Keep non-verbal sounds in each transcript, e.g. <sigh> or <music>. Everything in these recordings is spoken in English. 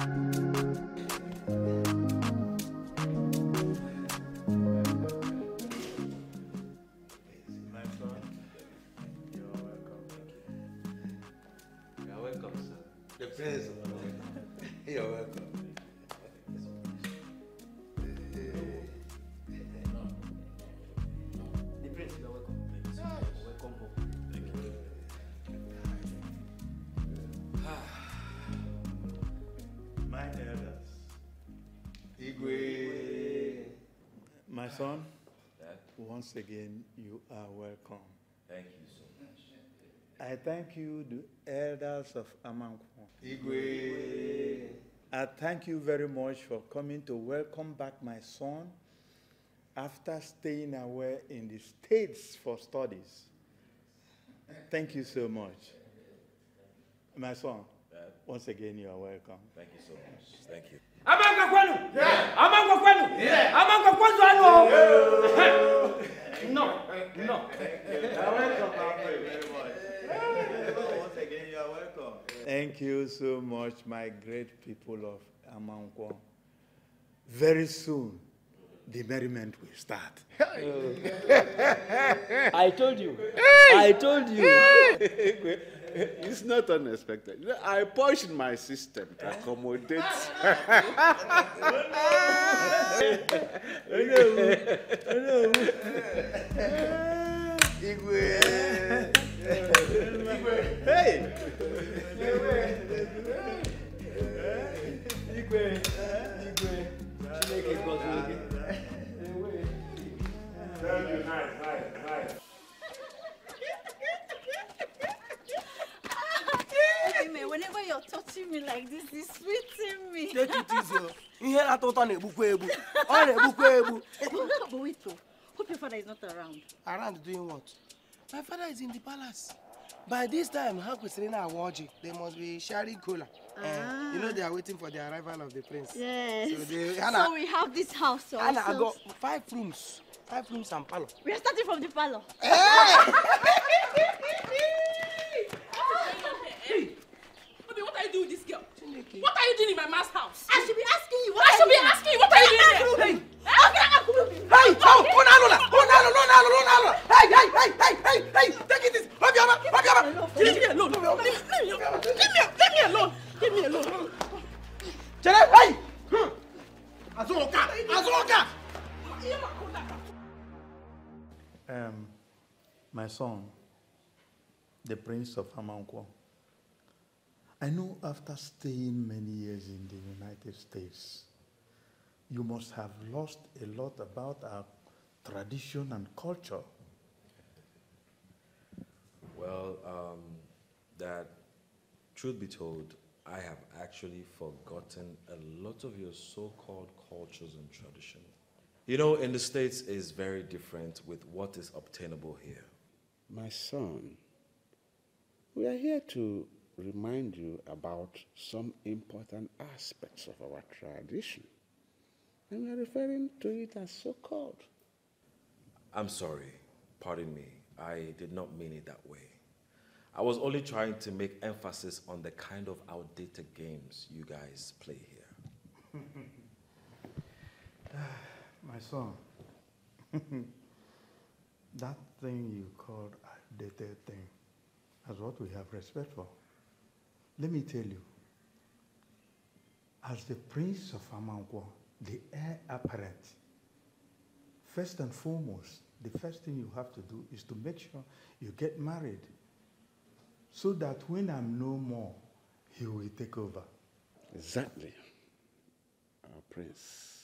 My son, Dad, once again, you are welcome. thank you so much. I thank you, the elders of Amankwo. Igwe. I thank you very much for coming to welcome back my son after staying away in the States for studies. Thank you so much. My son, once again, you are welcome. thank you so much. Thank you. Amanga kwenu? Amanga kwenu? Amanga kwanza ano? <laughs> No, no. Once again, you are welcome. Thank you so much, my great people of Amankwo. Very soon, the merriment will start. <laughs> I told you. I told you. <laughs> It's not unexpected. I pushed my system to accommodate. Igwe. Hey! Igwe. Igwe. Chineke gọziri gị. Hey, man, whenever you're touching me like this, it's sweeting me. Take it easy. o. Ihe na-atọ ụtọ na-egbukwa egbu. Ọ na-egbukwa egbu. but wait, though. Hope your father is not around. Around doing what? My father is in the palace. By this time, ha kwesịrị na-awa ọjị. They must be sharing cola. Eh, you know they are waiting for the arrival of the prince. Yes. So they- So, Hannah- we have this house also. A na-agọ five rooms. Five rooms and parlor. We are starting from the parlor. Obi, <laughs> what are you doing with this girl? What are you doing in my man's house? I should be asking you. What I should be doing? asking you, what are you doing here? Hey! Hey! Oh, unu alụla! Unu alụla! Unu alụla! Unu alụla! Hey! Hey! Hey! Hey! Hey! Hey! Take it easy! Obiọma! Obiọma! Leave me alone. Leave me, leave me alone. Leave me, leave me alone. Leave me alone. Chere! Hey! Hmm. Azụka! Azụka! Um, my son, the Prince of Amankwo. I know after staying many years in the United States, you must have lost a lot about our tradition and culture. Well, um, Dad, truth be told, I have actually forgotten a lot of your so-called cultures and tradition. You know, in the States is very different with what is obtainable here. My son, we are here to remind you about some important aspects of our tradition. And we are referring to it as so called. I'm sorry, pardon me. I did not mean it that way. I was only trying to make emphasis on the kind of outdated games you guys play here. <sighs> My son, <laughs> that thing you called outdated thing is what we have respect for. Let me tell you, as the Prince of Amankwo, the heir apparent, first and foremost, the first thing you have to do is to make sure you get married so that when I'm no more, he will take over. Exactly. Our prince.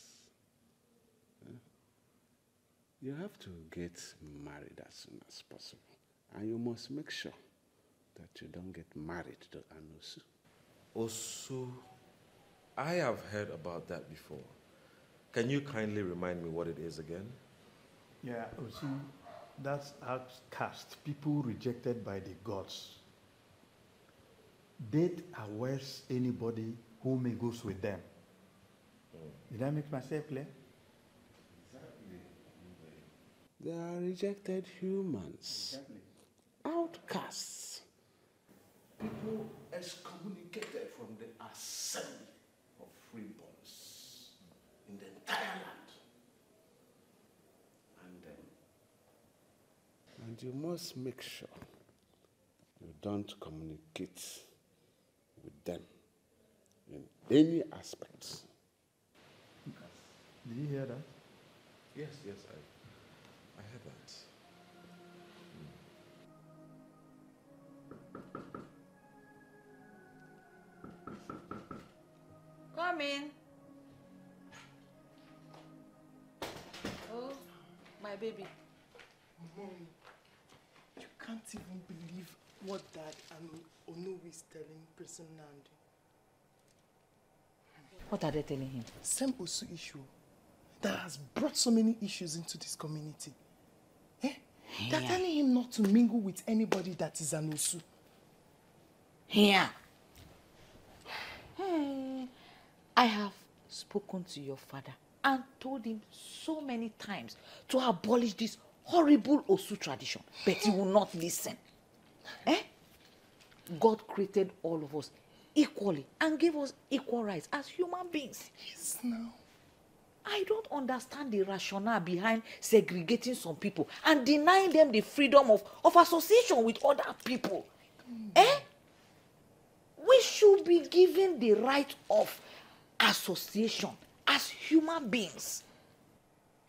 You have to get married as soon as possible. And you must make sure that you don't get married to Anusu. Also, I have heard about that before. Can you kindly remind me what it is again? Yeah, you see, that's outcast, people rejected by the gods. Date awares anybody who may goes with them. Mm. Did I make myself clear? They are rejected humans, outcasts, people excommunicated from the assembly. Of freeborns in the entire land. And, um, and you must make sure you don't communicate with them in any aspects. Did you hear that? Yes, yes, I, I heard that. Come in. Oh, my baby. Mom, you can't even believe what Dad and Onu is telling Person Nandi. What are they telling him? Same Osu issue that has brought so many issues into this community. Eh? They're Yeah. telling him not to mingle with anybody that is an Osu. Here. Hey, I have spoken to your father and told him so many times to abolish this horrible Osu tradition, but he will not listen. Eh? God created all of us equally and gave us equal rights as human beings. Yes, now. I don't understand the rationale behind segregating some people and denying them the freedom of, of association with other people. Eh? We should be given the right of association as human beings.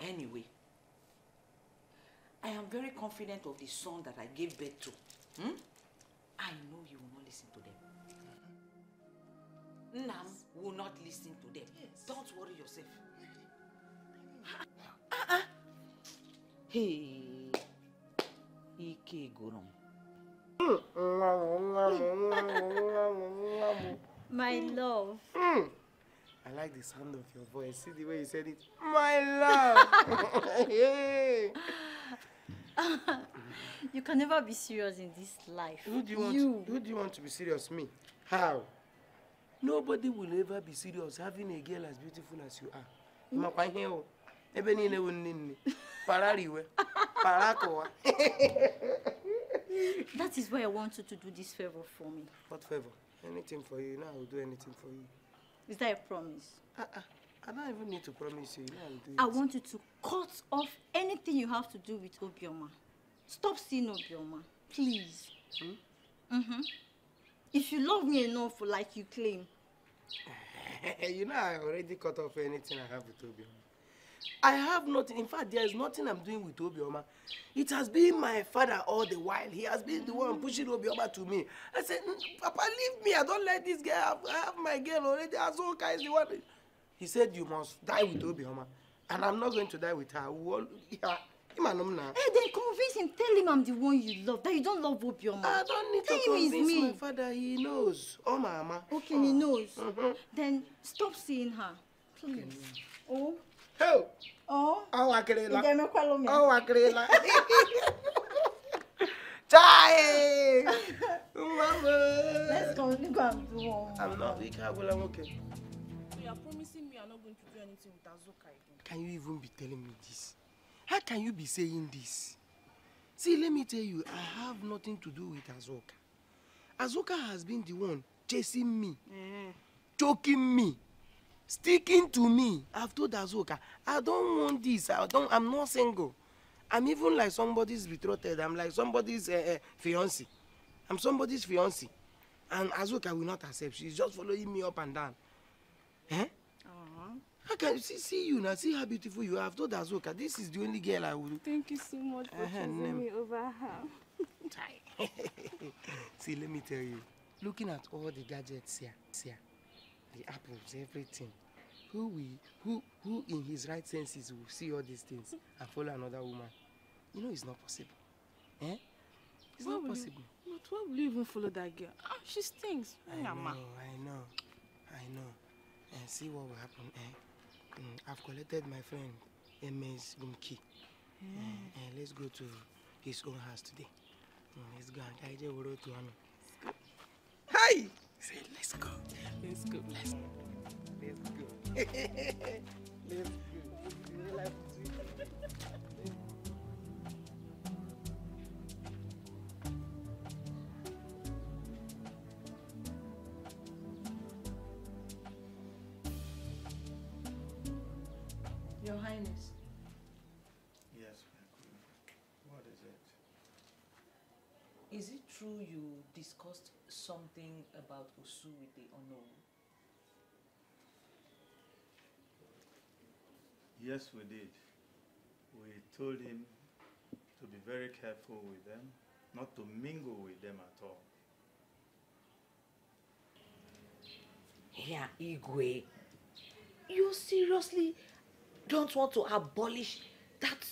Anyway, I am very confident of the son that I gave birth to. Hmm? I know you will not listen to them. Nam will not listen to them. Don't worry yourself. Ah, <laughs> ah. Hey, Ike Gorom. <laughs> My love. I like the sound of your voice. See the way you said it. My love. <laughs> Hey. You can never be serious in this life. Who do you want? You. Who do you want to be serious? Me? How? Nobody will ever be serious having a girl as beautiful as you are. Makwa ihe o. Ebe niile wụ nne nne. Para riwe. Para kọwa. That is why I want you to do this favor for me. What favor? Anything for you. Know I will do anything for you. Is that a promise? Uh-uh. I don't even need to promise you. You know I want you to cut off anything you have to do with Obioma. Stop seeing Obioma, please. Mm-hmm. If you love me enough, like you claim, <laughs> you know I already cut off anything I have with Obioma. I have nothing. In fact, there is nothing I'm doing with Obioma. It has been my father all the while. He has been the one pushing Obioma to me. I said, "Mm, Papa, leave me. I don't let this girl have, I have my girl already. Azoka is the one. He said, You must die with Obioma. And I'm not going to die with her. We all- yeah, him and him now. hey, then convince him. Tell him I'm the one you love. That you don't love Obioma. I don't need Tell to convince me. my father. He knows. Oh, mama. Okay, he knows. Mhm. Then stop seeing her, please. Oh, Hey. oh. Oh. Idemekwa me. Oh, Akerela. Chai! Mama! Let's go. Let's go and do one. I'm not weak. I will. I'm okay. So you are promising me you are not going to do anything with Azuka again? Can you even be telling me this? How can you be saying this? See, let me tell you, I have nothing to do with Azoka. Azoka has been the one chasing me, choking me, sticking to me. I've told Azoka, I don't want this. I don't. I'm not single. I'm even like somebody's betrothed. I'm like somebody's uh, uh, fiancé. I'm somebody's fiancé. And Azoka will not accept. She's just following me up and down. Eh? How can you see, see you now? See how beautiful you are. I've told Azoka, this is the only girl I will. Thank you so much for Uh-huh, choosing nem. me over her. <laughs> See, let me tell you. Looking at all the gadgets here, here, the apples, everything. Who we, who, who in his right senses will see all these things and follow another woman? You know it's not possible. Eh? It's Why not will you- possible. But why will you even follow that girl? Ah, she stinks. I know. I know, I know. And see what will happen. Eh? Mm, I've collected my friend Emma's room key. Eh, eh, let's go to his own house today. Mm, let's go and carry the world to him. Hey! Say, let's go. Let's go. Let's, let's go. let's go. You like to- Your Highness. Yes, my queen. What is it? Is it true you discussed something about Osu with the unknown? Yes, we did. We told him to be very careful with them, not to mingle with them at all. Yeah, Igwe. You seriously don't want to abolish that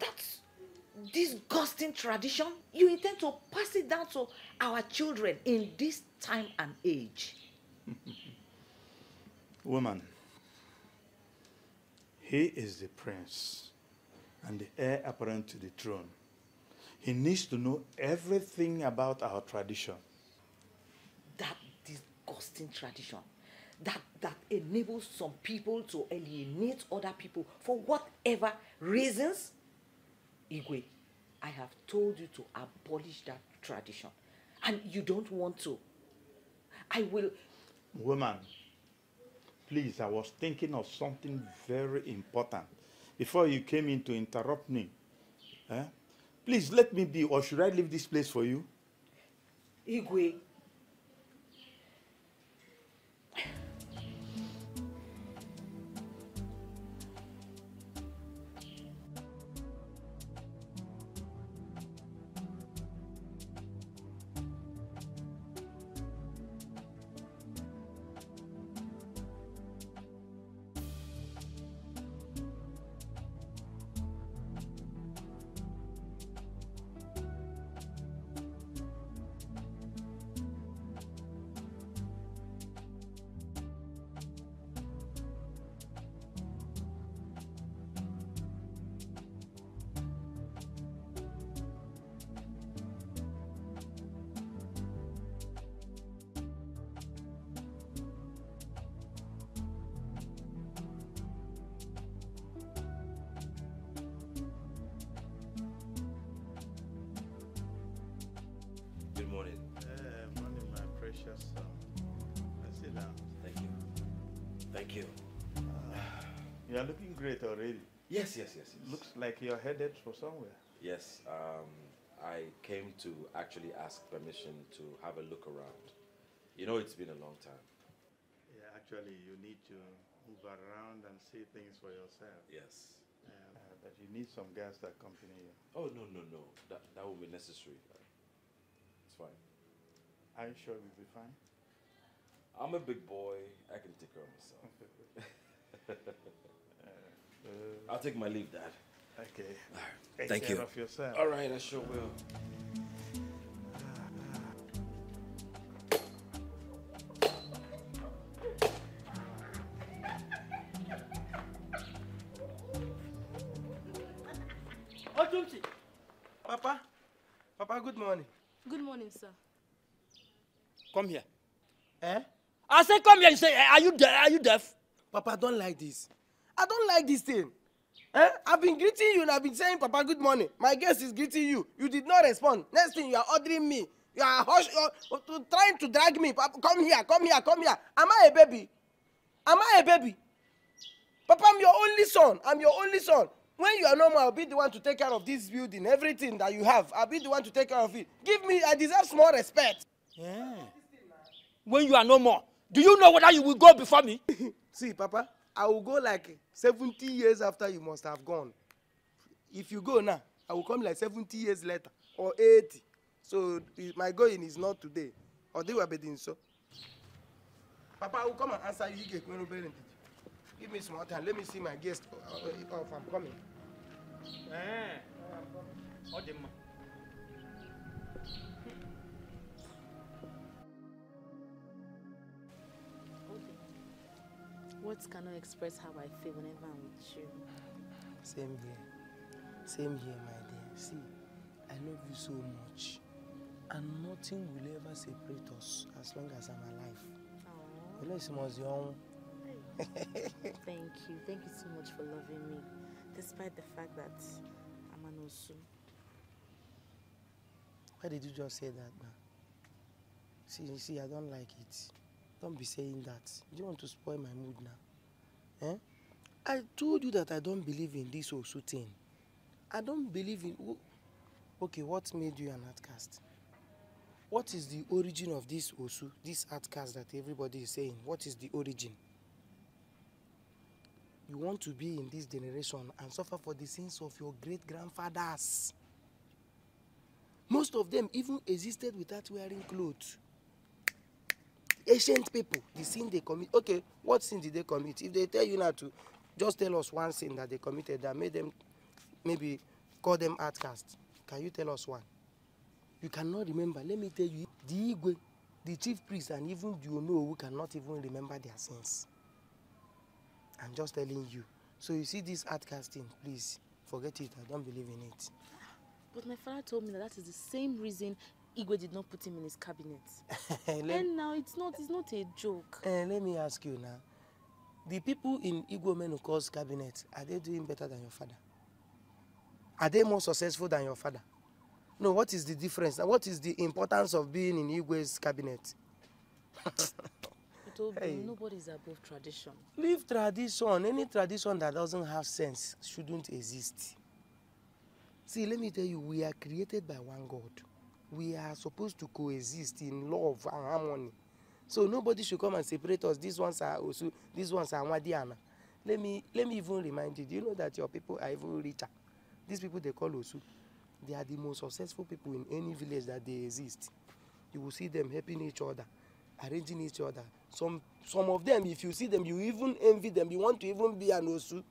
that disgusting tradition? You intend to pass it down to our children in this time and age? <laughs> Woman, he is the prince and the heir apparent to the throne. He needs to know everything about our tradition. That disgusting tradition that that enables some people to alienate other people for whatever reasons. Igwe, I have told you to abolish that tradition, and you don't want to. I will. Woman, please, I was thinking of something very important before you came in to interrupt me. Eh? Please let me be, or should I leave this place for you? Igwe. Like you're headed for somewhere. Yes, um, I came to actually ask permission to have a look around. You know, it's been a long time. Yeah, actually, you need to move around and see things for yourself. Yes. Uh, but you need some guys to accompany you. Oh, no, no, no. That, that will be necessary. It's fine. Are you sure you'll be fine? I'm a big boy. I can take care of myself. Uh, <laughs> <laughs> I'll take my leave, Dad. Okay. All right. Take Thank care you. of yourself. All right, I sure will. Otumsi. Papa. Papa, good morning. Good morning, sir. Come here. Eh? I said, come here and say, are you, de- are you deaf? Papa, I don't like this. I don't like this thing. Eh? I've been greeting you and I've been saying, Papa, good morning. My guest is greeting you. You did not respond. Next thing, you are ordering me. You are hush, uh, trying to drag me. Papa, come here, come here, come here. Am I a baby? Am I a baby? Papa, I'm your only son. I'm your only son. When you are normal, I'll be the one to take care of this building, everything that you have. I'll be the one to take care of it. Give me, I deserve small respect. Yeah. When you are no more, do you know whether you will go before me? <laughs> See, Papa, I will go like 70 years after you must have gone. If you go now, I will come like 70 years later or 80. So my going is not today. Or they were bedding so. Papa, I will come and answer you. Give me some more time. Let me see my guest. Uh, uh, if I'm coming. Words cannot express how I feel whenever I'm with you. Same here. Same here, my dear. See, I love you so much. And nothing will ever separate us as long as I'm alive. Aww. Unless it was your Thank you. Thank you so much for loving me, despite the fact that I'm an Osu. Why did you just say that now? See, you see, I don't like it. Don't be saying that. You don't want to spoil my mood now. Eh? I told you that I don't believe in this Osu thing. I don't believe in. Okay, what made you an outcast? What is the origin of this Osu, this outcast that everybody is saying? What is the origin? You want to be in this generation and suffer for the sins of your great grandfathers. Most of them even existed without wearing clothes. Ancient people, the sin they commit. Okay, what sin did they commit? If they tell you now to just tell us one sin that they committed that made them maybe call them outcasts. Can you tell us one? You cannot remember. Let me tell you, the Igwe, the chief priest, and even the Onowu cannot even remember their sins. I'm just telling you. So you see this outcasting, please forget it. I don't believe in it. But my father told me that that is the same reason Igwe did not put him in his cabinet. <laughs> and now it's not it's not a joke. eh, let me ask you now. The people in Igbo Menuko's cabinet, are they doing better than your father? Are they more successful than your father? No, what is the difference? What is the importance of being in Igwe's cabinet? Told Hey. nobody's above tradition. Leave tradition. Any tradition that doesn't have sense shouldn't exist. See, let me tell you, we are created by one God. We are supposed to coexist in love and harmony. So nobody should come and separate us. These ones are Osu, these ones are Wadiana. Let me let me even remind you, do you know that your people are even richer? These people they call Osu, they are the most successful people in any village that they exist. You will see them helping each other, arranging each other. Some some of them, if you see them, you even envy them. You want to even be an Osu.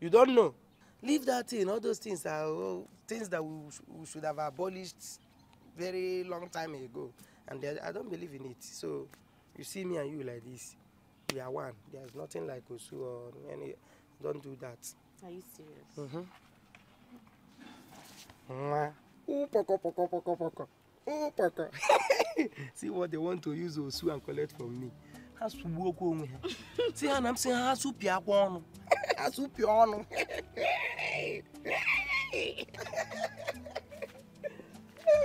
You don't know. Leave that thing. All those things are oh, things that we, sh- we should have abolished very long time ago. And they- I don't believe in it. So you see me and you like this. We are one. There's nothing like Osu or any. Don't do that. Are you serious? Mm-hmm. Mwah. Ooh, poko, poko, poko, poko. Ooh, poko. <laughs> See what they want to use Osu and collect from me. Ha sugbuo okwu onwe ha. Si ha na m sị ha ha supịa akwa ọnụ. Ha supịa ọnụ. Ao vivo! Ao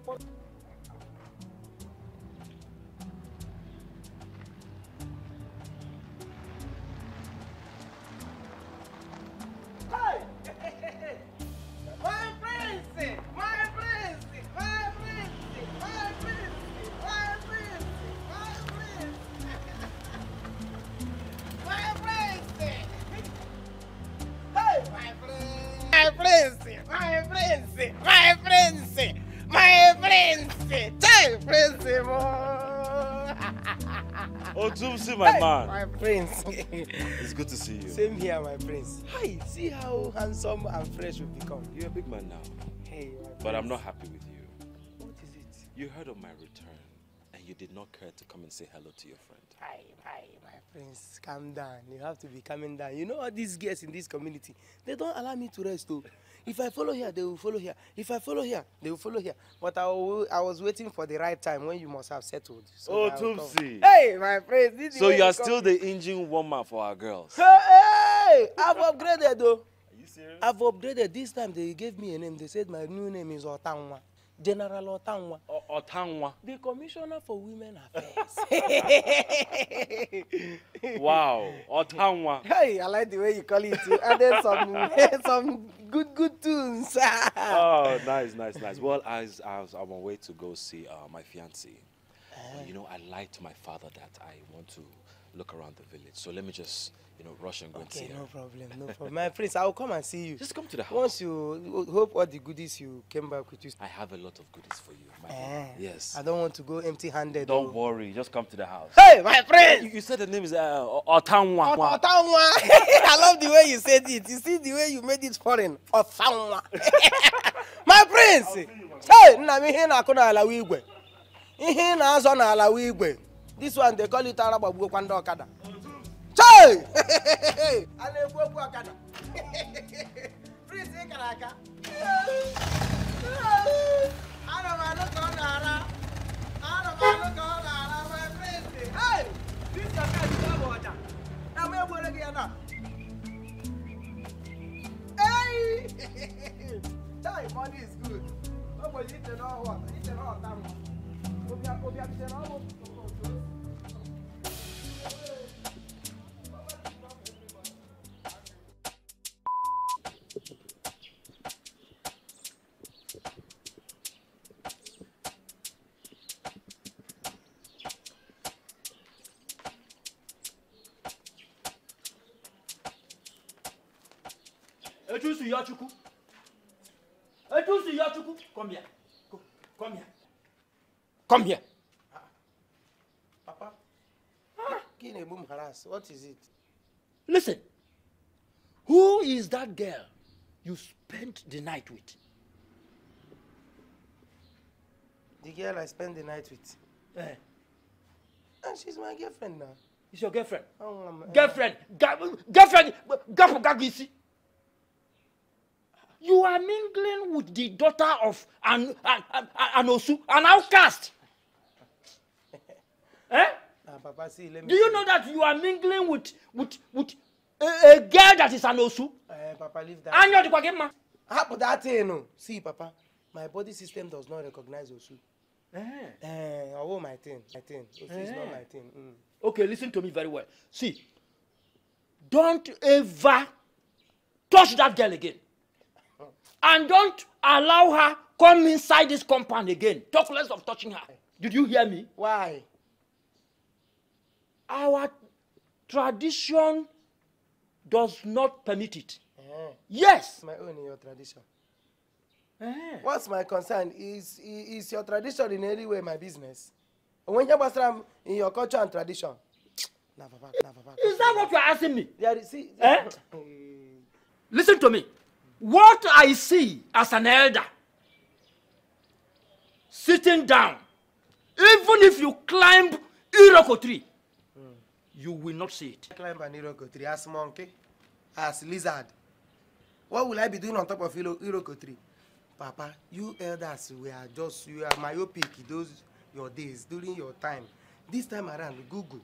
vivo! Prince. <laughs> It's good to see you. Same here, my prince. Hi, see how handsome and fresh you've become. You're a big man now, Hey, my but I'm not happy with you. What is it? You heard of my return, you did not care to come and say hello to your friend. Hi, hi, my prince. Calm down. You have to be calming down. You know all these girls in this community, they don't allow me to rest. Oh. If I follow here, they will follow here. If I follow here, they will follow here. But I, will, I was waiting for the right time when you must have settled. Oh, that I will come. Tumsi. Hey, my prince. this is So you are still the engine woman for our girls. Hey, hey, I've upgraded though. Are you serious? I've upgraded. This time they gave me a name. They said my new name is Otanwa. General Otanwa. Otanwa. The Commissioner for Women Affairs. <laughs> Wow, Otanwa. Hey, I like the way you call it. You added some <laughs> some good good tunes. <laughs> Oh, nice, nice, nice. Well, as I was on my way to go see uh, my fiance, but, you know, I lied to my father that I want to look around the village. So let me just, you know, rush and go and see Okay, her. no problem, no problem. My prince, I'll come and see you. Just come to the house. Once you hope all the goodies you came back with you. I have a lot of goodies for you, my Eh. Yes. I don't want to go empty-handed. Don't oh. worry, just come to the house. Hey, my friend. You, you said the name is uh, Otanwa. Otanwa. <laughs> I love the way you said it. You see the way you made it foreign. Otanwa. <laughs> My prince. Hey, nna m ihe na-akụ n'ala igwe. Ihe na-azọ n'ala igwe. This one they call it ara gbagbuokwa ndị ọkada. Chai! A na-ekwu okwu ọkada. Prince ị kara aka. Ana m anụ ka ọ na-ara. Ana m anụ ka ọ na-ara prince. Hey! This your car is double ọja. Na m egbere gị ya na. Hey! <laughs> Chai, money is good. Ụbọchị ite n'ọhụụ a, ite n'ọta nwa. Obi abịa n'ọhụụ. Come here. Papa, harass? What is it? listen. Who is that girl you spent the night with? The girl I spend the night with. eh. And she's my girlfriend now. is your girlfriend. Oh, um, uh, girlfriend. Ga girlfriend. Isi you are mingling with the daughter of an an an, an osu an outcast eh Ah, Papa, see, let me. do you see. know that you are mingling with with with a, a girl that is an osu Uh, Papa, leave that. anya dikwa gị mma Happen that thing, no. See, Papa, my body system does not recognize Osu. eh Eh, oh, my thing, my thing. Osu is not Eh. my thing. Mm. okay listen to me very well see don't ever touch that girl again and don't allow her come inside this compound again talk less of touching her did you hear me Why? Our tradition does not permit it Eh, yes my own in your tradition. eh. What's my concern? Is is your tradition in any way my business? When you am in your culture and tradition. Nah, Papa, nah, Papa. is that what you are asking me is, see, Eh? listen to me what i see as an elder sitting down even if you climb iroko tree you will not see it climb an Iroko tree as monkey, as lizard. What will I be doing on top of Iro- Iroko tree? Papa, you elders were just, you are myopic those your days, during your time. This time around, Google.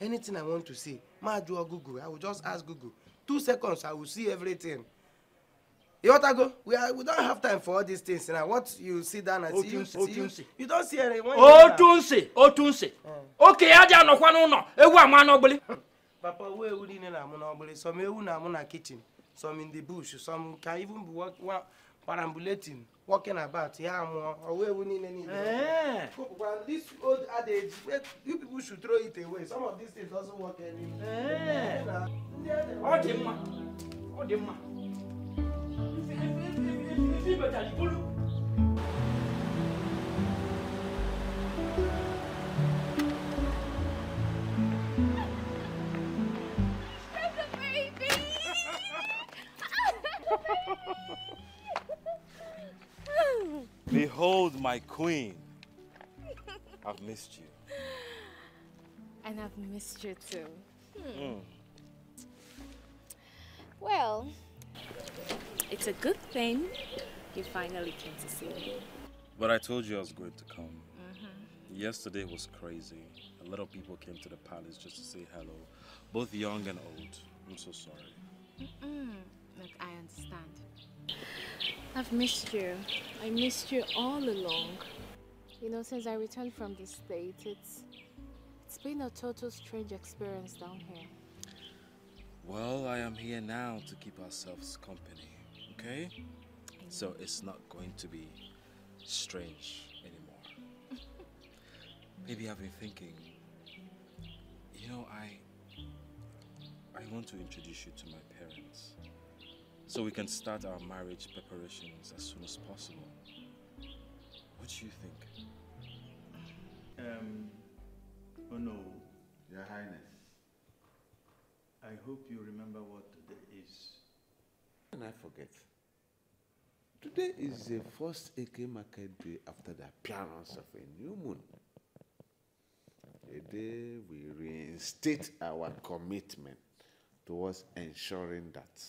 Anything I want to see, ma do a Google. I will just ask Google. Two seconds, I will see everything. You want to go? We, are, we don't have time for all these things now. What you sit down and see, you, see you, you don't see anyone. otu nsị otu nsị oke ya dị anọkwa n'ụlọ ewu ama n'ọgbili <laughs> Papa, where would you na amụ n'ọgbụlị? Some ewu na amụ na kitchen, some in the bush, some can even be walk, wa, perambulating, walking about. Amụọ, ọ wee ewu niile niile. Eh. Well, this old adage, eh, you people should throw it away. Some of these things doesn't work anymore. Eh. Ọ dị mma ọ dị mma Behold my queen. I've missed you. And I've missed you too. Mm. Well, it's a good thing you finally came to see me. But I told you I was going to come. Yesterday was crazy. A lot of people came to the palace just to say hello, both young and old. I'm so sorry. Mm, look, I understand. I've missed you. I missed you all along. You know, since I returned from the States, it's it's been a total strange experience down here. Well, I am here now to keep ourselves company, okay? So it's not going to be strange anymore. <laughs> Maybe I've been thinking, you know, I I want to introduce you to my parents so we can start our marriage preparations as soon as possible. What do you think? Um, oh no, Your Highness. I hope you remember what today is. And I forget. Today is the first Eke market day after the appearance of a new moon. A day we reinstate our commitment towards ensuring that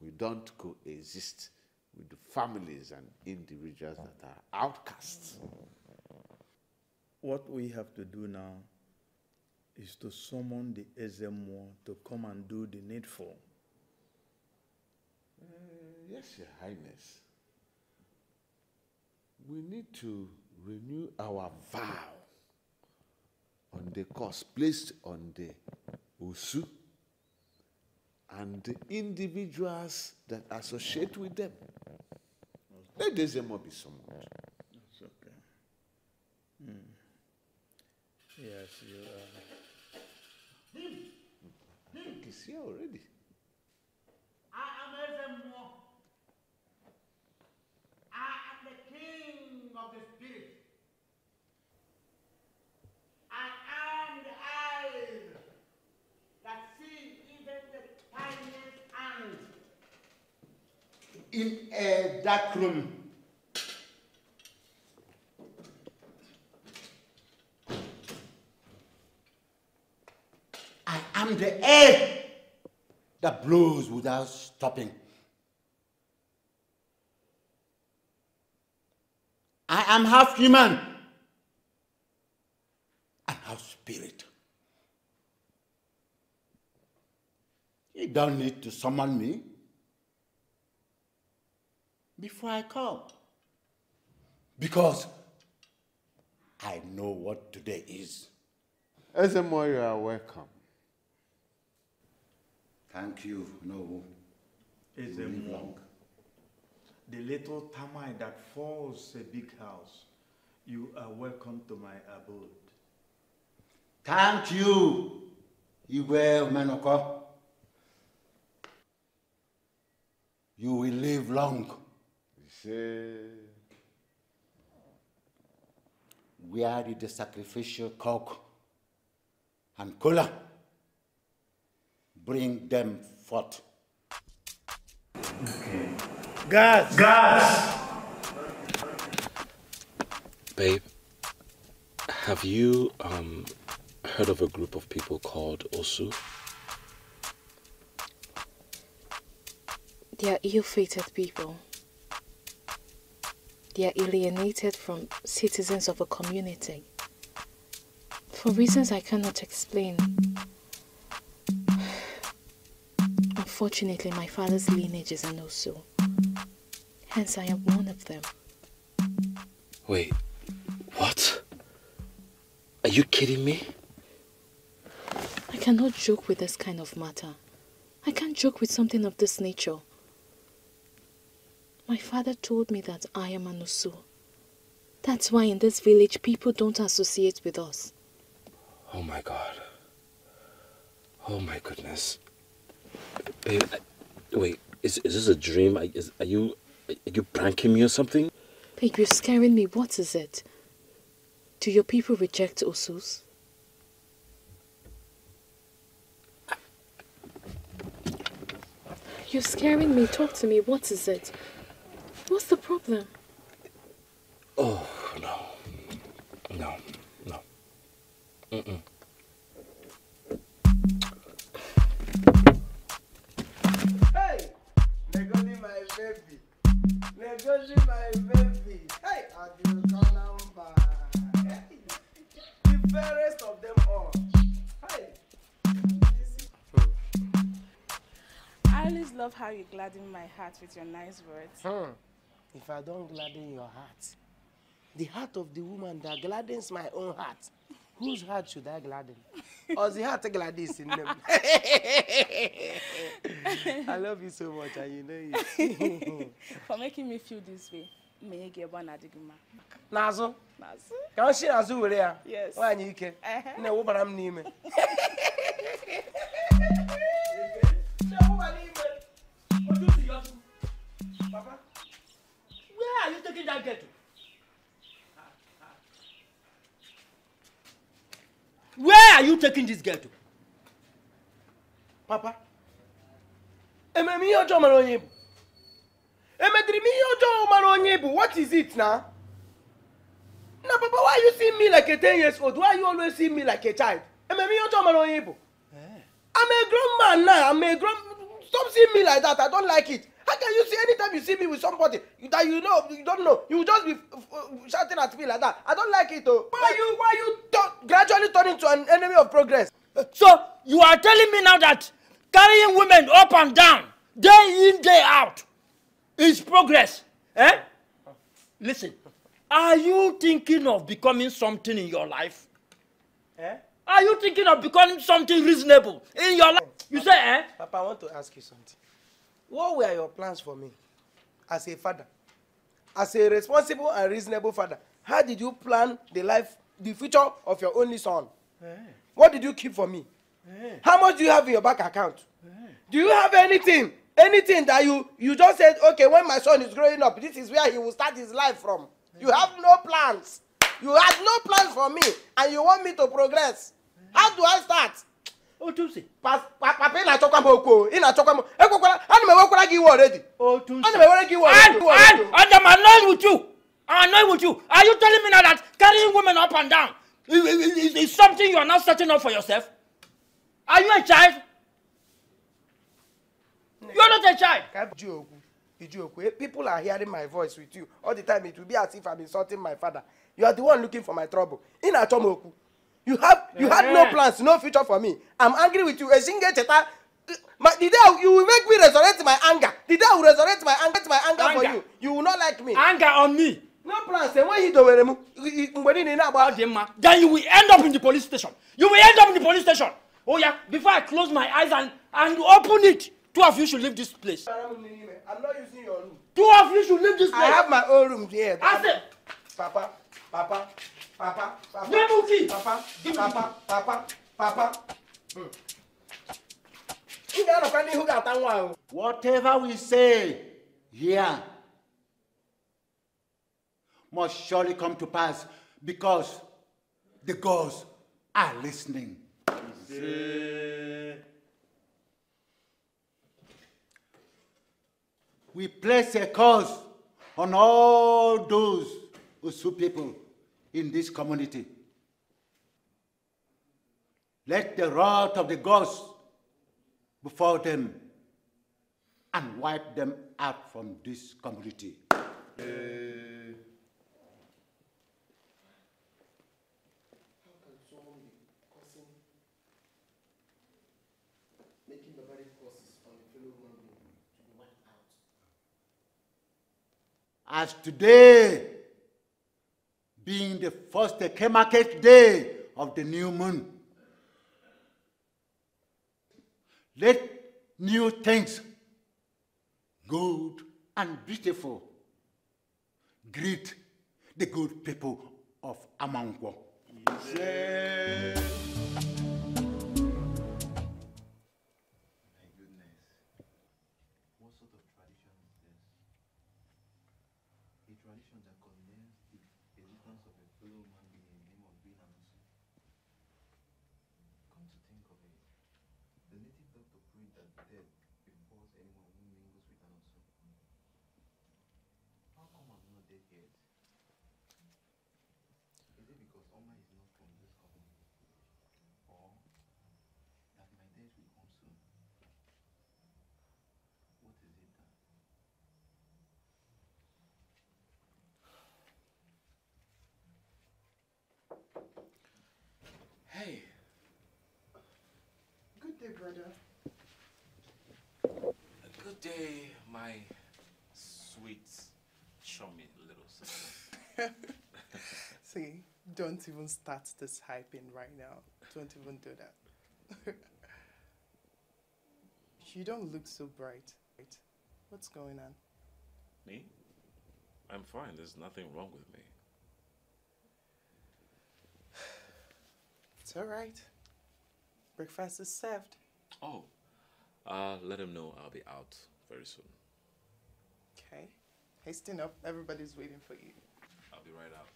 we don't coexist with the families and individuals that are outcasts. What we have to do now is to summon the Ezemo to come and do the needful. Uh, yes, Your Highness. We need to renew our vow on the cost placed on the Osu and the individuals that associate with them. Let Ezemo be summoned. It's okay. Hmm. Yes, you are. I think he's here already. I am Ezemo. I am the king of the spirit. I am the eye that sees even the tiniest ant in a dark room. I am the air that blows without stopping. I am half human and half spirit. You don't need to summon me before I come. Because I know what today is. Ezemo, you are welcome. Thank you, no. Is You a live long. The little termite that falls a big house. You are welcome to my abode. Thank you, Igwe Menoko. You will live long. Say, Where did the sacrificial cock and cola bring them forth? Okay. Gas! Gas! Babe, have you um heard of a group of people called Osu? They are ill-fated people. They are alienated from citizens of a community. For reasons I cannot explain. Unfortunately, my father's lineage is an Osu. Hence, I am one of them. Wait, what? Are you kidding me? I cannot joke with this kind of matter. I can't joke with something of this nature. My father told me that I am an Osu. That's why in this village people don't associate with us. Oh my god. Oh my goodness. Babe, I, wait, is, is this a dream? Are, is, are you are you pranking me or something? Babe, you're scaring me. What is it? Do your people reject Osus? You're scaring me. Talk to me. What is it? What's the problem? Oh no. No. No. Mm-mm. Hey, Negoni my baby. Negoni my baby. Hey, Abiyokanamba. Hey, the fairest of them all. Hey. I always love how you gladden my heart with your nice words. Hmm. If I don't gladden your heart, the heart of the woman that gladdens my own heart, whose heart should I gladden? <laughs> or the heart gladdens in them? <laughs> I love you so much and you know it. <laughs> For making me feel this way. May you get one adiguma. N'azụ? N'azụ? Ka m si n'azụ were ya? Yes. Nwaanyị ike. Na-ewụbara m n'ime. Taking that girl to? Where are you taking this girl to? Papa, emere m ihe ọjọọ mara onye bụ? Emediri m ihe ọjọọ mara onye bụ? What is it now? Na papa, why you see me like a 10 years old? Why you always see me like a child? Emere m ihe ọjọọ mara onye bụ? I'm a grown man now. I'm a grown. Stop seeing me like that. I don't like it. How can you see anytime you see me with somebody you- that you know you don't know you just be shouting at me like that? I don't like it. Oh, why you why you turn, gradually turn into an enemy of progress? So you are telling me now that carrying women up and down, day in, day out, is progress? Eh? Listen, are you thinking of becoming something in your life? Eh? Are you thinking of becoming something reasonable in your life? You say, eh? Papa, I want to ask you something. What were your plans for me as a father? As a responsible and reasonable father, how did you plan the life, the future of your only son? What did you keep for me? How much do you have in your bank account? Do you have anything anything that you you just said okay when my son is growing up this is where he will start his life from you have no plans you had no plans for me and you want me to progress how do i start. Otu si. papa ị na-achọkwa m okwu ị na-achọkwa m ekwekwara ana m ewekwara gị iwe already. otu ana m ewere gị iwe already. and and and i'm annoyed with you. I'm annoyed with you. Are you telling me now that carrying women up and down is, is, is something you are now setting up for yourself? Are you a child? You are not a child. Iju okwu Iju okwu people are hearing my voice with you all the time. It will be as if i'm insulting my father. You are the one looking for my trouble. Ị na-achọ m okwu you have you had no plans no future for me i'm angry with you ezinge cheta my the day you will make me resurrect my anger the day i will resurrect my anger my anger, anger. for you you will not like me. anger on me. no plans enweghị idowere m mgbe niile na-agba dị mma then you will end up in the police station you will end up in the police station oh yeah before i close my eyes and and open it two of you should leave this place. i'm not using your room. two of you should leave this place. i have my own room here. said. papa papa papa papa. Nebuki. papa papa papa papa. Ahụ. Whatever we say here must surely come to pass because the gods are listening. We place a curse on all those Usu people in this community. Let the wrath of the gods before them and wipe them out from this community. As today, being the first Eke market day of the new moon, let new things, good and beautiful, greet the good people of Amangwo. Hey. My sweet, chummy little sister. <laughs> See, don't even start this hyping right now. Don't even do that. <laughs> you don't look so bright. What's going on? Me? I'm fine. There's nothing wrong with me. <sighs> It's all right. Breakfast is served. Oh, uh, let him know I'll be out very soon. Okay. Hasten up. Everybody's waiting for you. I'll be right out.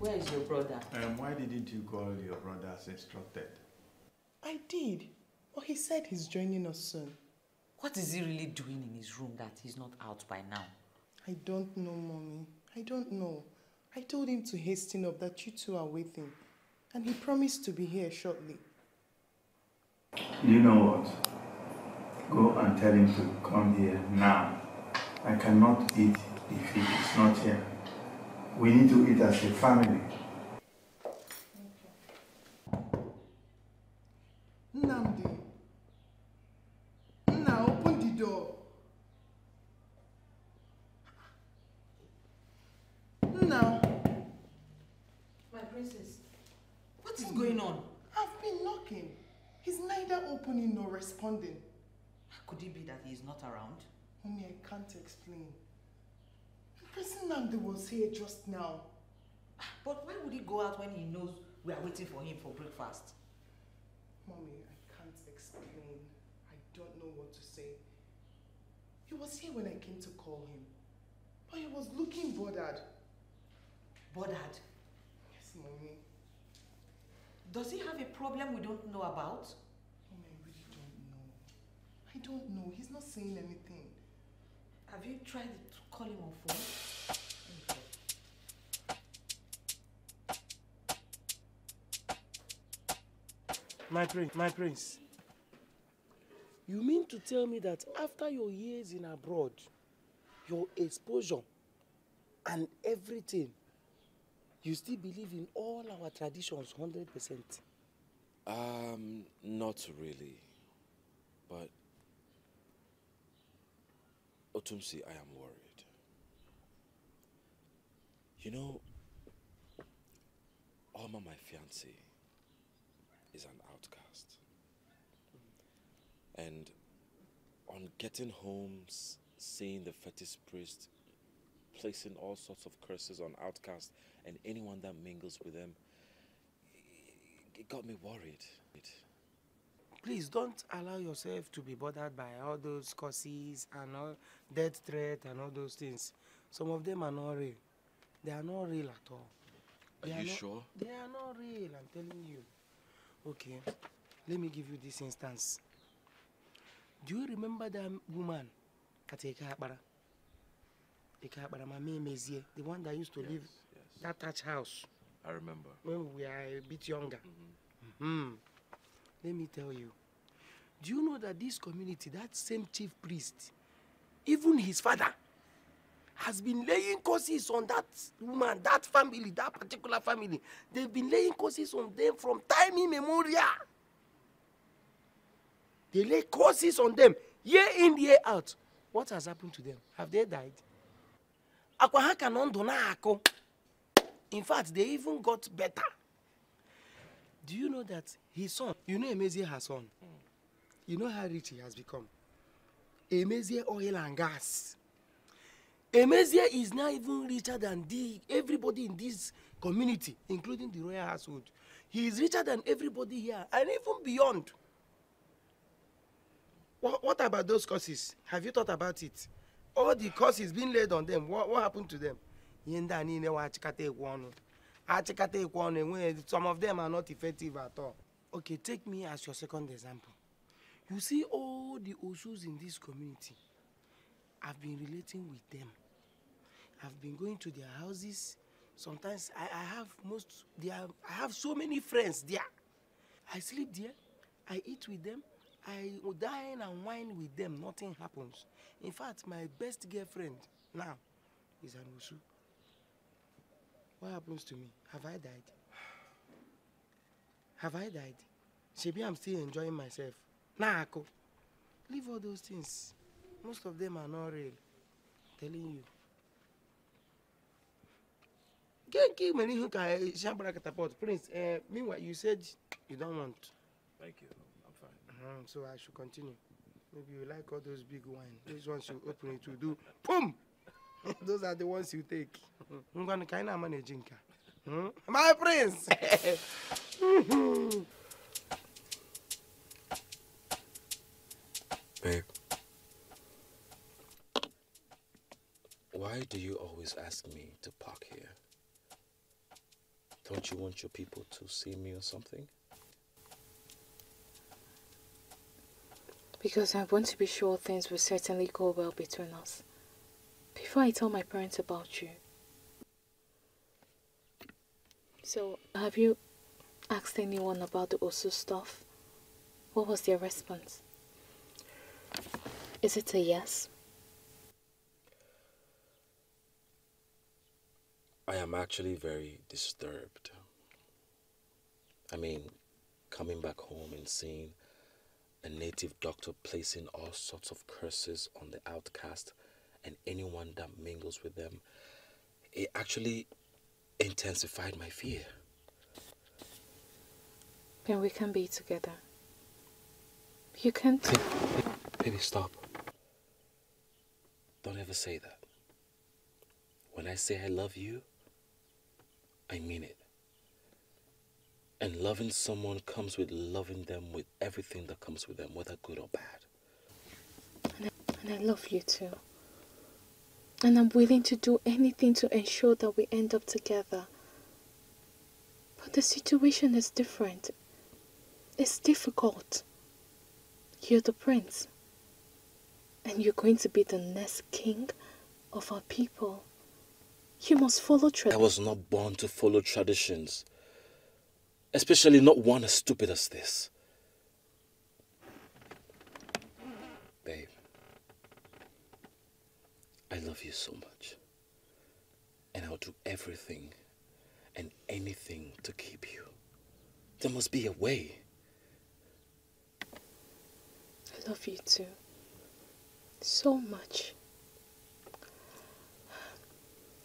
Where is your brother? Um, why didn't you call your brother as instructed? I did. But he said he's joining us soon. What is he really doing in his room that he's not out by now? I don't know, mommy. I don't know. I told him to hasten up that you two are waiting. And he promised to be here shortly. You know what? Go and tell him to come here now. I cannot eat if he is not here. We need to eat as a family. Could it be that he is not around? Mommy, I can't explain. Person Nandi was here just now. Ah, but why would he go out when he knows we are waiting for him for breakfast? Mommy, I can't explain. I don't know what to say. He was here when I came to call him. But he was looking bothered. Bothered? Yes, Mommy. Does he have a problem we don't know about? Mommy, I really don't know. I don't know. He's not saying anything. Have you tried to call him on phone? My prince, my prince. You mean to tell me that after your years in abroad, your exposure and everything, you still believe in all our traditions 100%? Um, not really. But, Otumsi, I am worried. You know, Alma, my fiancée, is an outcast. And on getting home, seeing the fetish priest placing all sorts of curses on outcasts and anyone that mingles with them, it got me worried. Please don't allow yourself to be bothered by all those curses and all death threat and all those things. Some of them are not real. They are not real at all. Are They you not- sure? They are not real, I'm telling you. Okay, let me give you this instance. Do you remember that woman, Kateka Akbara? Eka Akbara, Mama Mezie, the one that used to live that thatch house I remember. when we were a bit younger? Mhm. Let me tell you. Do you know that this community, that same chief priest, even his father, has been laying curses on that woman, that family, that particular family. They've been laying curses on them from time immemorial. They lay curses on them year in, year out. What has happened to them? Have they died? Akwa ha ka nọ ndụ na-akụ. In fact, they even got better. Do you know that his son, you know Emezie her son? You know how rich he has become? Emezie oil and gas. Emezie is now even richer than the everybody in this community, including the royal household. He is richer than everybody here and even beyond. What, what about those curses? Have you thought about it? All the curses being laid on them, what, what happened to them? Ihe ndị a niile wa achịkata ekwe ọnụ. Achịkata ekwe ọnụ enweghị some of them are not effective at all. Okay, take me as your second example. You see all the Osus in this community. I've been relating with them. I've been going to their houses. Sometimes I, I have most they are, I have so many friends there. I sleep there, I eat with them, I dine and wine with them, nothing happens. In fact, my best girlfriend now is an Osu. What happens to me? Have I died? Have I died? Maybe I'm still enjoying myself. Nah, Ako. Leave all those things. Most of them are not real. telling you. Genki many who can shambara catapult. Prince, uh, meanwhile, you said you don't want. Thank you. I'm fine. Uh-huh, so I should continue. Maybe you like all those big wine. Those ones you open it to do. Boom! <laughs> those are the ones you take. Ngwana ka ị na-manage nke a? Hmm? My prince! <laughs> Babe, why do you always ask me to park here? Don't you want your people to see me or something? Because I want to be sure things will certainly go well between us. Before I tell my parents about you. So, have you asked anyone about the Osu stuff? What was their response? Is it a yes? I am actually very disturbed. I mean, coming back home and seeing a native doctor placing all sorts of curses on the outcast and anyone that mingles with them, it actually intensified my fear. Then we can be together. You can't. Baby, stop. Don't ever say that. When I say I love you, I mean it. And loving someone comes with loving them with everything that comes with them, whether good or bad. And I, and I love you too. And I'm willing to do anything to ensure that we end up together. But the situation is different. It's difficult. You're the prince. And you're going to be the next king of our people. You must follow tradition. I was not born to follow traditions. Especially not one as stupid as this. Babe, I love you so much. And I'll do everything and anything to keep you. There must be a way. I love you too. So much.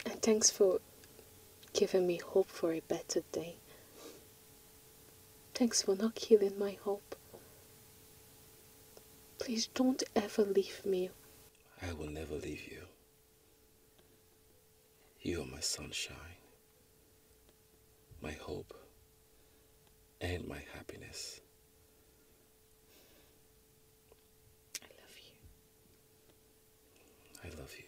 And thanks for giving me hope for a better day. Thanks for not killing my hope. Please don't ever leave me. I will never leave you. You are my sunshine, my hope, and my happiness. I love you. I love you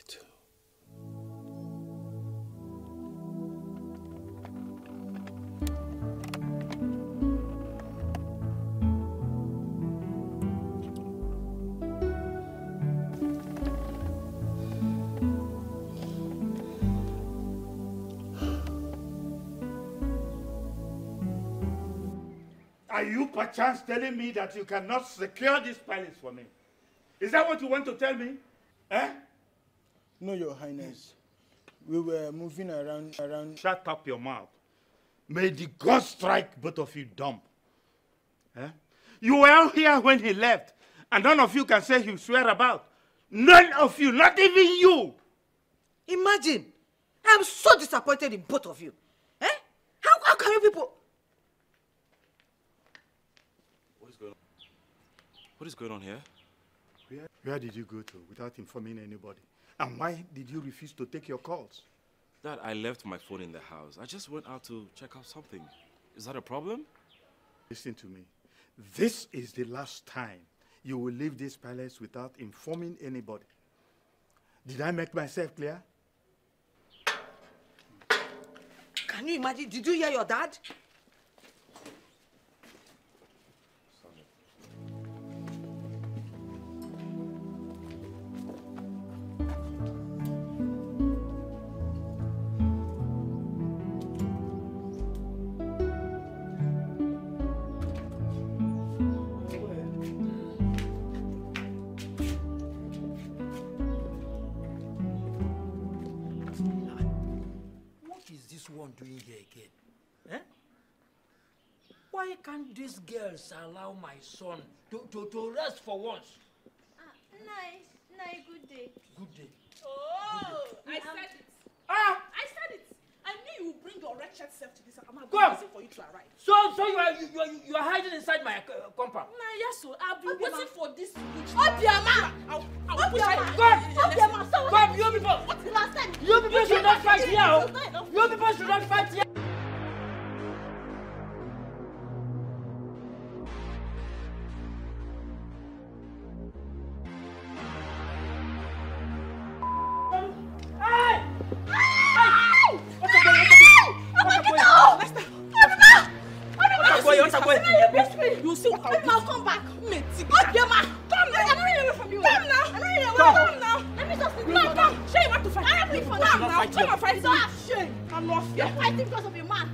Are you perchance telling me that you cannot secure this palace for me? Is that what you want to tell me? Eh? No, Your Highness. We were moving around around. Shut up your mouth. May the God strike both of you dumb. Eh? You were out here when he left, and none of you can say you swear about. None of you, not even you. Imagine. I'm so disappointed in both of you. Eh? How, how can you people... What is going on here? Where, where did you go to without informing anybody? And why did you refuse to take your calls? Dad, I left my phone in the house. I just went out to check out something. Is that a problem? Listen to me. This is the last time you will leave this palace without informing anybody. Did I make myself clear? Can you imagine? Did you hear your dad? These girls allow my son to, to, to rest for once? Nice, nice, good day. Good day. Oh, I said it. Ah! I said it. I knew you would bring your wretched self to this. I'm not going to for you to arrive. So, so you are you, you are you are hiding inside my uh, compound? Nah, yes, so I've been waiting for this week. Obioma! I'll, I'll you. Come! Obioma, so Come, you people! What's the last time? You people should not fight here! oh. You people should not fight here!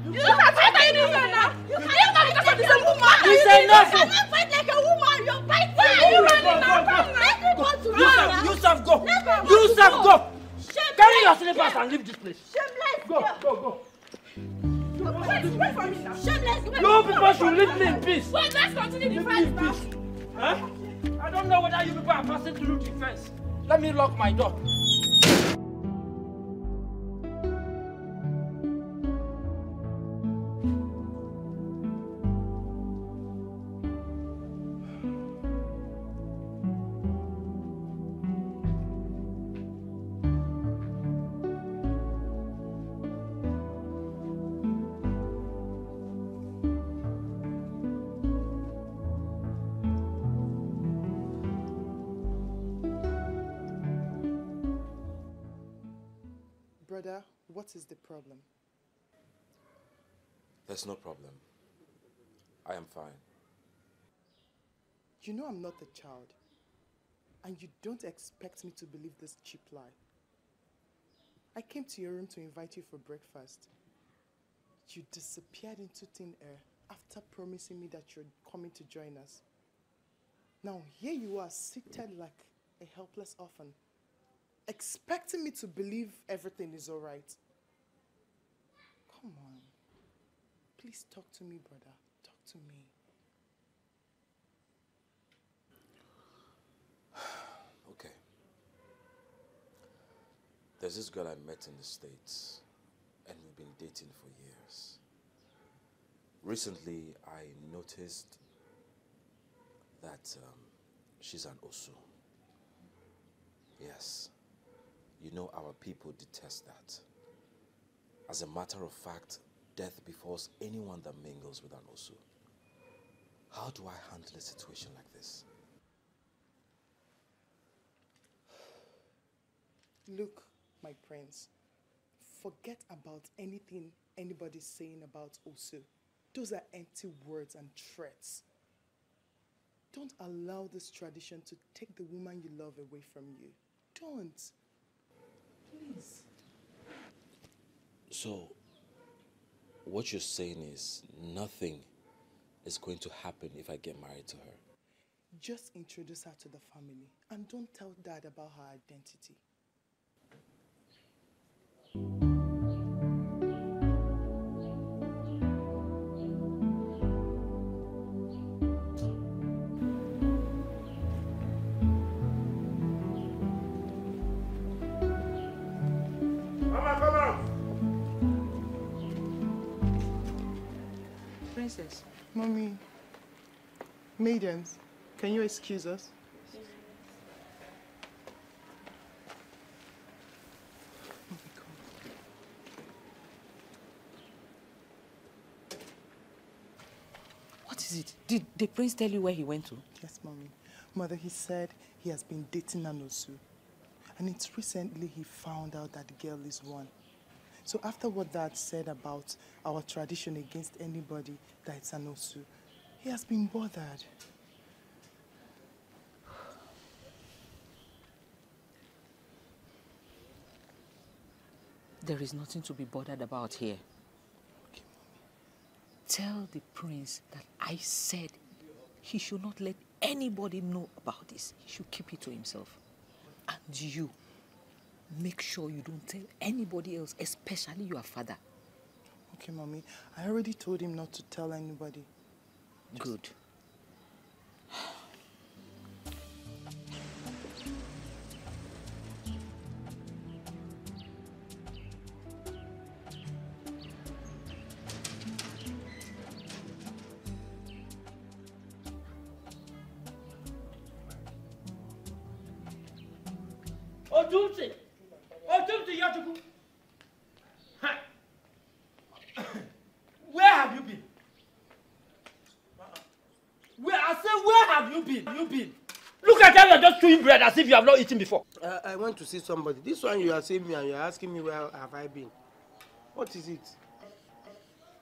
You are you doing right now? You cannot because of this woman. You say no. You cannot fight like a woman. You are fighting. Are you running now? Let me go. Yusuf, go. Yusuf, go. Carry your slippers and leave this place. Shameless. Go, go, go. Shameless. No, people should leave me in peace. Wait, let's continue the fight now. Huh? I don't know whether you people are passing through the fence. Let me lock my door. Problem? There's no problem. I am fine. You know I'm not a child. And you don't expect me to believe this cheap lie. I came to your room to invite you for breakfast. You disappeared into thin air after promising me that you're coming to join us. Now, here you are, seated like a helpless orphan, expecting me to believe everything is all right. Come on. Please talk to me, brother. Talk to me. <sighs> Okay. There's this girl I met in the States, and we've been dating for years. Recently, I noticed that um, she's an Osu. Yes. You know, our people detest that. As a matter of fact, death befalls anyone that mingles with an Osu. How do I handle a situation like this? Look, my prince, forget about anything anybody's saying about Osu. Those are empty words and threats. Don't allow this tradition to take the woman you love away from you. Don't. Please. So, what you're saying is nothing is going to happen if I get married to her. Just introduce her to the family and don't tell dad about her identity. Princess. Mommy, maidens, can you excuse us? What is it? Did the prince tell you where he went to? Yes, mommy. Mother, he said he has been dating Nanosu. And it's recently he found out that the girl is one. So after what dad said about our tradition against anybody that is an Osu, he has been bothered. There is nothing to be bothered about here. Tell the prince that I said he should not let anybody know about this. He should keep it to himself. And you, make sure you don't tell anybody else, especially your father. Okay, mommy. I already told him not to tell anybody. Good. As if you have not eaten before. Uh, I went to see somebody. This one you are seeing me and you are asking me where have I been. What is it?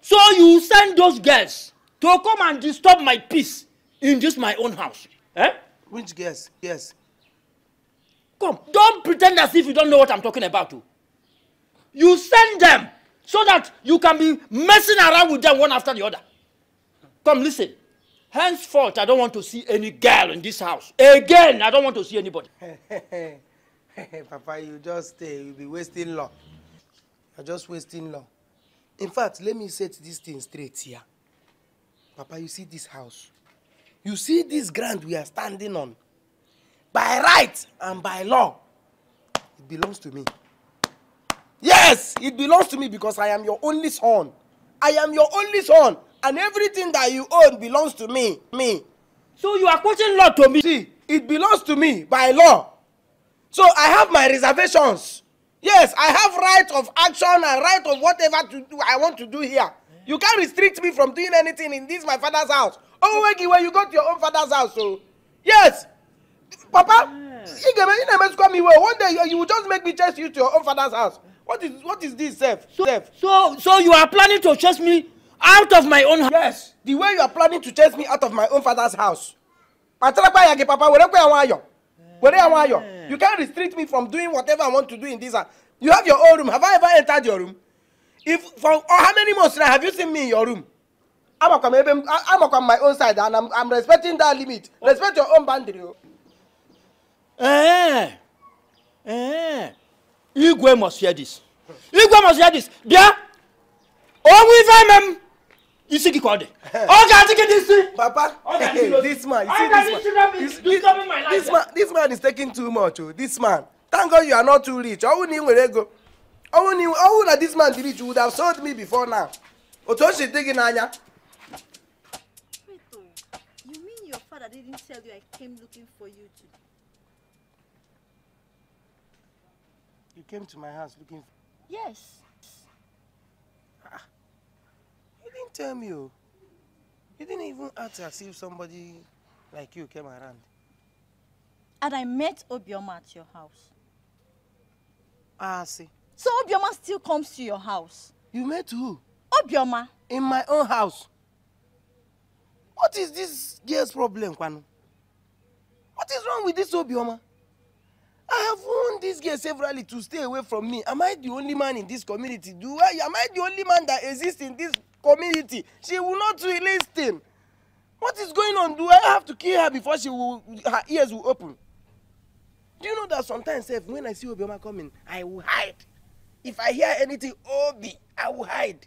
So you send those girls to come and disturb my peace in this my own house. Eh? Which girls? Yes. Come, don't pretend as if you don't know what I'm talking about. oh. You send them so that you can be messing around with them one after the other. Come, listen. Henceforth, I don't want to see any girl in this house. Again, I don't want to see anybody. <laughs> Papa, you just stay. You'll be wasting law. You're just wasting law. In fact, let me set this thing straight here. Papa, you see this house? You see this ground we are standing on? By right and by law, it belongs to me. Yes, it belongs to me because I am your only son. I am your only son, and everything that you own belongs to me. Me. So you are quoting law to me? See, it belongs to me by law. So I have my reservations. Yes, I have right of action and right of whatever to do I want to do here. You can't restrict me from doing anything in this my father's house. Oh, Wegi, when you go to your own father's house, so yes, Papa, well. One day you, you will just make me chase you to your own father's house. What is what is this, Sef? So, Sef? so so you are planning to chase me out of my own house? Yes, the way you are planning to chase me out of my own father's house. Atarakpa ya gị papa kwe ya nwayọ. Were ya nwayọ. You can't restrict me from doing whatever I want to do in this house. You have your own room. Have I ever entered your room? If for oh, how many months now have you seen me in your room? amakwa m ebe m a- amakwa m my own side and I'm, I'm respecting that limit. Respect your own boundary. o. Eh. Eh. Igwe must hear this. Igwe must hear this. Bịa. Onwe ife eme Isiki Kwade. Oga Atikidisi. Papa, you this man, you see this man. This, this, this, man this man is taking too much. Oh. This man. Thank God you are not too rich. How would you go? How would you, how would this man be rich? You would have sold me before now. Otoshi taking Anya. Oh, you mean your father didn't tell you I came looking for you today? You came to my house looking for... Yes didn't tell me. Oh. You didn't even act as if somebody like you came around. And I met Obioma at your house. Ah, see. So Obioma still comes to your house? You met who? Obioma. In my own house. What is this girl's problem, Kwanu? What is wrong with this Obioma? I have warned this girl severally to stay away from me. Am I the only man in this community? Do I? Am I the only man that exists in this community? She will not listen. What is going on? Do I have to kill her before she will, her ears will open? Do you know that sometimes, sef, when I see Obioma coming, I will hide. If I hear anything, Obi, I will hide.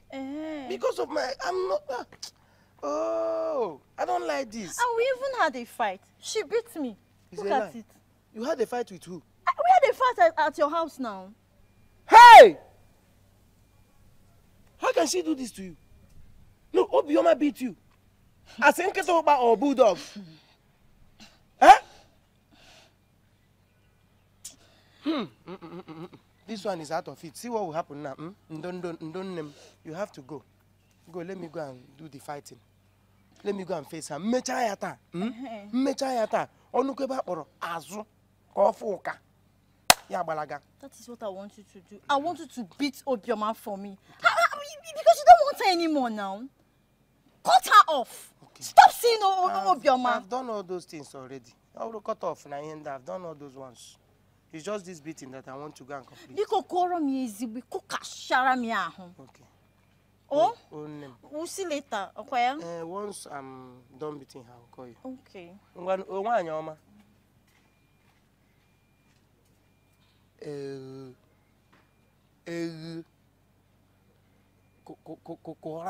Because of my, I'm not. ah, oh, I don't like this. And we even had a fight. She beat me. It's Look at lie. it. You had a fight with who? Ah, We had a fight at, at your house now. Hey! How can she do this to you? Obioma beat you. As in Ketoba or Bulldog. Huh? Hmm. mm, mm, mm, mm, mm. This one is out of it. See what will happen now. Hmm? Ndon, ndon. You have to go. Go, let me go and do the fighting. Let me go and face her. Mmechaa ya taa. Hmm? Mmechaa ya taa. Ọnụkwu ebe a kpọrọ azụ ka ọ fụ ụka. Ya gbalaga. That is what I want you to do. I want you to beat Obioma for me. Ah, ah, Because you don't want her anymore now. Cut her off. Stop seeing Obioma. I've done all those things already. I will cut off na ihe ndị I've done all those ones. It's just this beating that I want to go and complete. Biko kụọrọ m ya ezigbo kụkashara m ya ahụ. Oh? Oh, nne m. We'll see later. Okay? Eh, once I'm done beating her, I'll call you. Okay. Nwaanyị ọma. Ee, ee,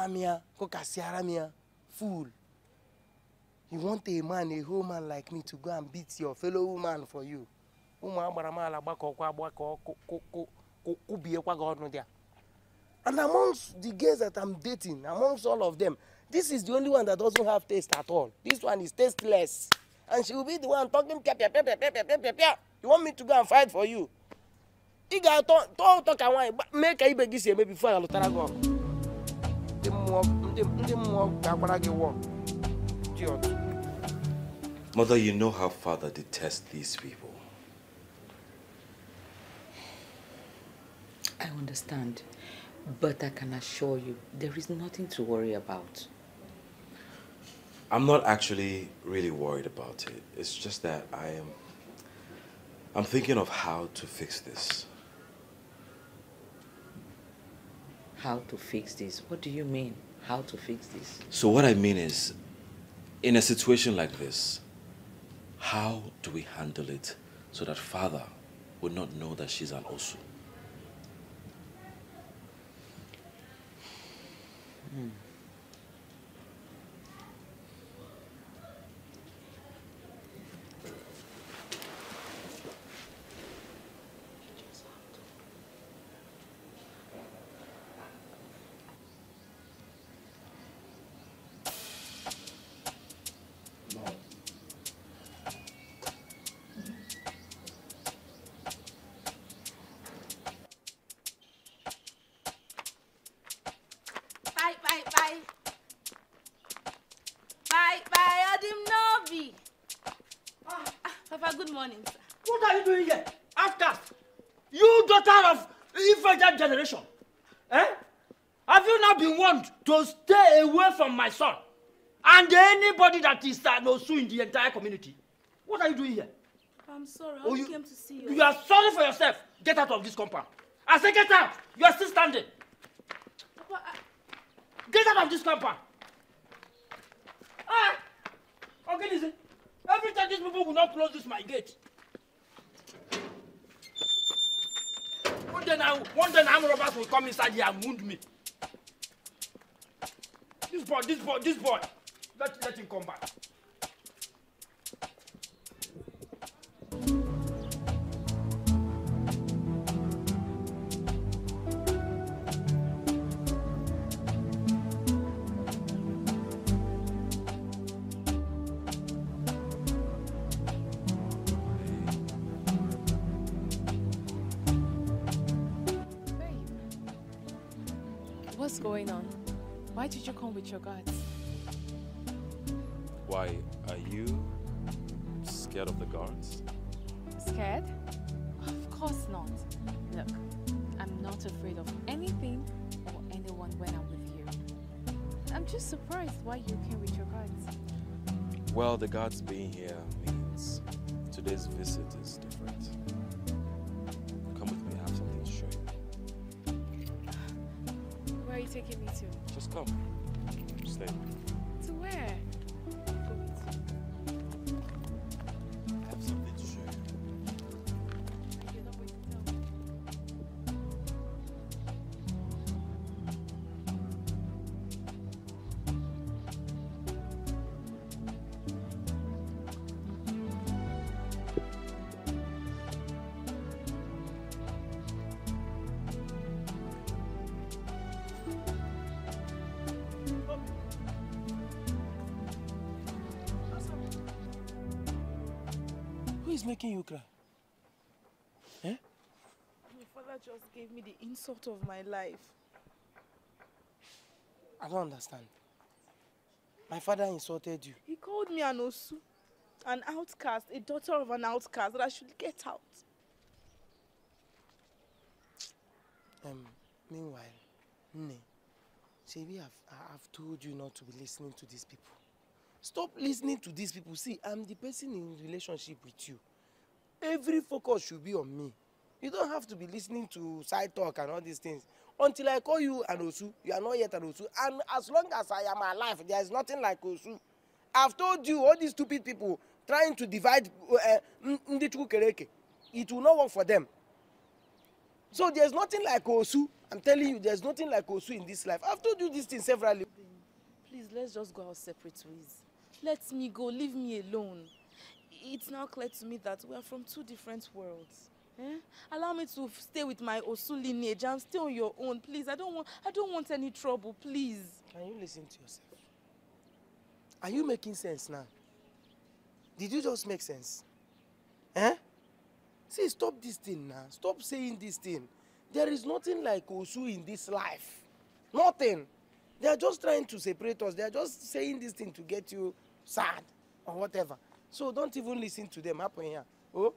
m ya, fool. You want a man, a whole man like me to go and beat your fellow woman for you. Ụmụ agbara m ala gbakọkwa agbakọ kụ- kụ- kụ- kụ- kụbiekwa gị ọnụ there. And amongst the girls that I'm dating, amongst all of them, this is the only one that doesn't have taste at all. This one is tasteless. And she will be the one talking pia pia pia pia pia pia pia. You want me to go and fight for you? Ị ga-atọ ụtọ ka nwaanyị mee ka ibe gị si eme bifo ya lụtara gị ọgụ. Ndị mmụọ ndị ndị mmụọ ga-agbara gị wọ. Idiot. Mother, you know how father detests these people. I understand. But I can assure you, there is nothing to worry about. I'm not actually really worried about it. It's just that I am. I'm thinking of how to fix this. How to fix this? What do you mean? How to fix this? So, what I mean is, in a situation like this, how do we handle it so that father would not know that she's an Osu? Hmm. Morning, sir. What are you doing here? After you daughter of that generation, eh? Have you not been warned to stay away from my son and anybody that is uh, no Osu in the entire community? What are you doing here? I'm sorry. I Oh, you- came to see you. You are sorry for yourself. Get out of this compound. I say get out. You are still standing. Papa, I, Get out of this compound. Ah! Okay, listen. Every time these people will not close this my gate. One day now, one day now, robbers will come inside here and wound me. This boy, this boy, this boy. Let, let him come back. Why did you come with your guards? Why, are you scared of the guards? Scared? Of course not. Look, I'm not afraid of anything or anyone when I'm with you. I'm just surprised why you came with your guards. Well, the guards being here means today's visit is Me? Just come. Stay. Making you cry? Eh? My father just gave me the insult of my life. I don't understand. My father insulted you. He called me an Osu, an outcast, a daughter of an outcast, that I should get out. Um, meanwhile, Nne, I've, I- I've told you not to be listening to these people. Stop listening to these people. See, I'm the person in relationship with you. Every focus should be on me. You don't have to be listening to side talk and all these things. Until I call you an Osu, you are not yet an Osu. And as long as I am alive, there is nothing like Osu. I've told you, all these stupid people trying to divide uh, Chukwu Kereke, it will not work for them. So there's nothing like Osu. I'm telling you, there's nothing like Osu in this life. I've told you this thing severally. Please, let's just go our separate ways. Let me go, leave me alone. It's now clear to me that we are from two different worlds. Eh? Allow me to stay with my Osu lineage. I'm still on your own. Please, I don't want I don't want any trouble, please. Can you listen to yourself? Are you making sense now? Did you just make sense? Eh? See, stop this thing now. Stop saying this thing. There is nothing like Osu in this life. Nothing. They are just trying to separate us. They are just saying this thing to get you sad or whatever. So don't even listen to them. Happen here. Oh?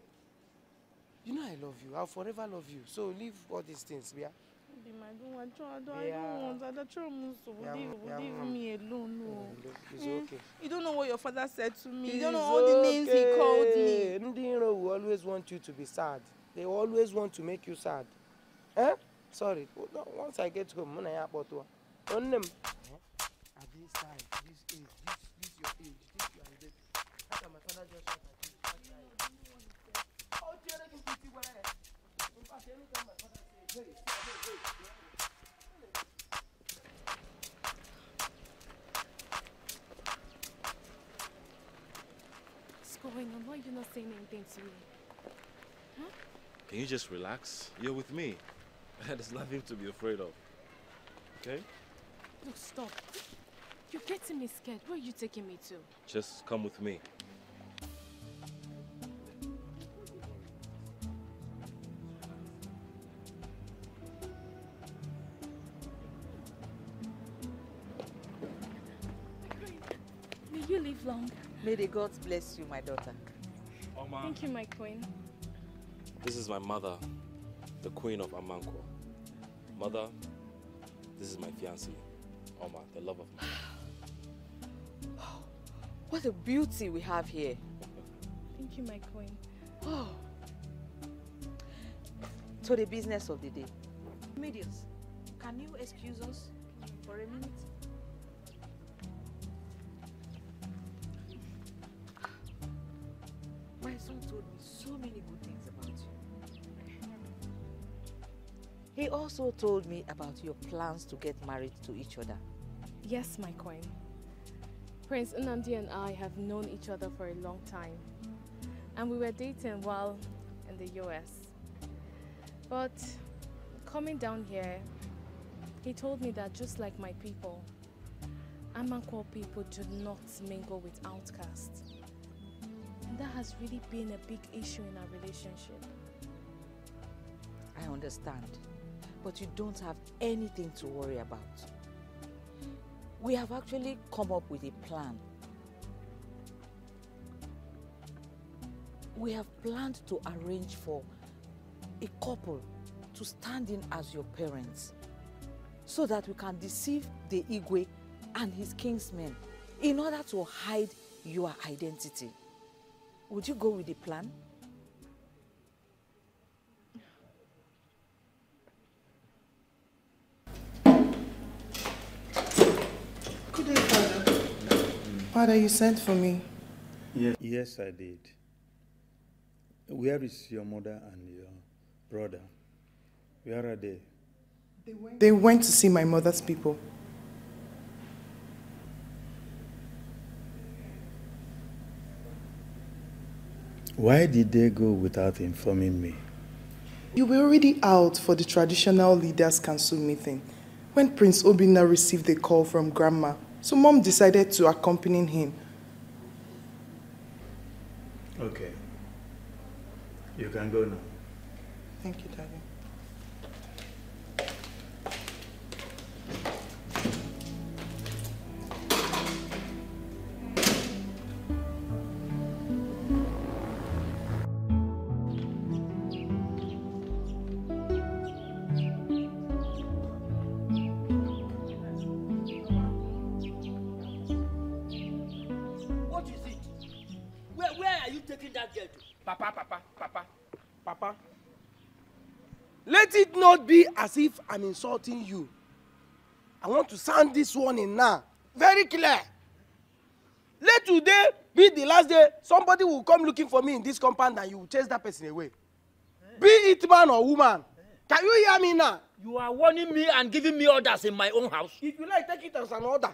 You know I love you. I'll forever love you. So leave all these things, yeah? Babe, I don't want, I don't, I Yeah. don't want. I don't want to Yeah, leave, mm. me alone. No. It's Eh? okay. You don't know what your father said to me. You don't know all the names he called me. Ndị iro will always want you to be sad. They always want to make you sad. Eh? Sorry. Once I get home, mụ na ya akpọtụọ. Nne m. At this time, this age, this, this your age, Going on? Why you not saying anything to me? Can you just relax? You're with me. <laughs> There's nothing to be afraid of. Okay? Look, stop. You're getting me scared. Where are you taking me to? Just come with me. May the gods bless you, my daughter. Thank you, my queen. This is my mother. the queen of Amankwa. Mother, this is my fiancée, Oma, the love of my life. What a beauty we have here. Thank you, my queen. Oh. To the business of the day. Mediums, can you excuse us for a minute? He also told me about your plans to get married to each other. Yes, my queen. Prince Nnamdi and I have known each other for a long time. And we were dating while in the US. But coming down here, he told me that just like my people, Amankwa people do not mingle with outcasts. And that has really been a big issue in our relationship. I understand, but you don't have anything to worry about. We have actually come up with a plan. We have planned to arrange for a couple to stand in as your parents so that we can deceive the Igwe and his kinsmen in order to hide your identity. Would you go with the plan? Father, you sent for me. Yes, yes, I did. Where is your mother and your brother? Where are they? They went to see my mother's people. Why did they go without informing me? You were already out for the traditional leaders' council meeting when Prince Obinna received a call from Grandma, so Mom decided to accompany him. Okay. You can go now. Thank you, Daddy. Not be as if I'm insulting you. I want to sound this one in now. Very clear. Let today be the last day somebody will come looking for me in this compound and you will chase that person away. Be it man or woman. Can you hear me now? You are warning me and giving me orders in my own house. If you like, take it as an order.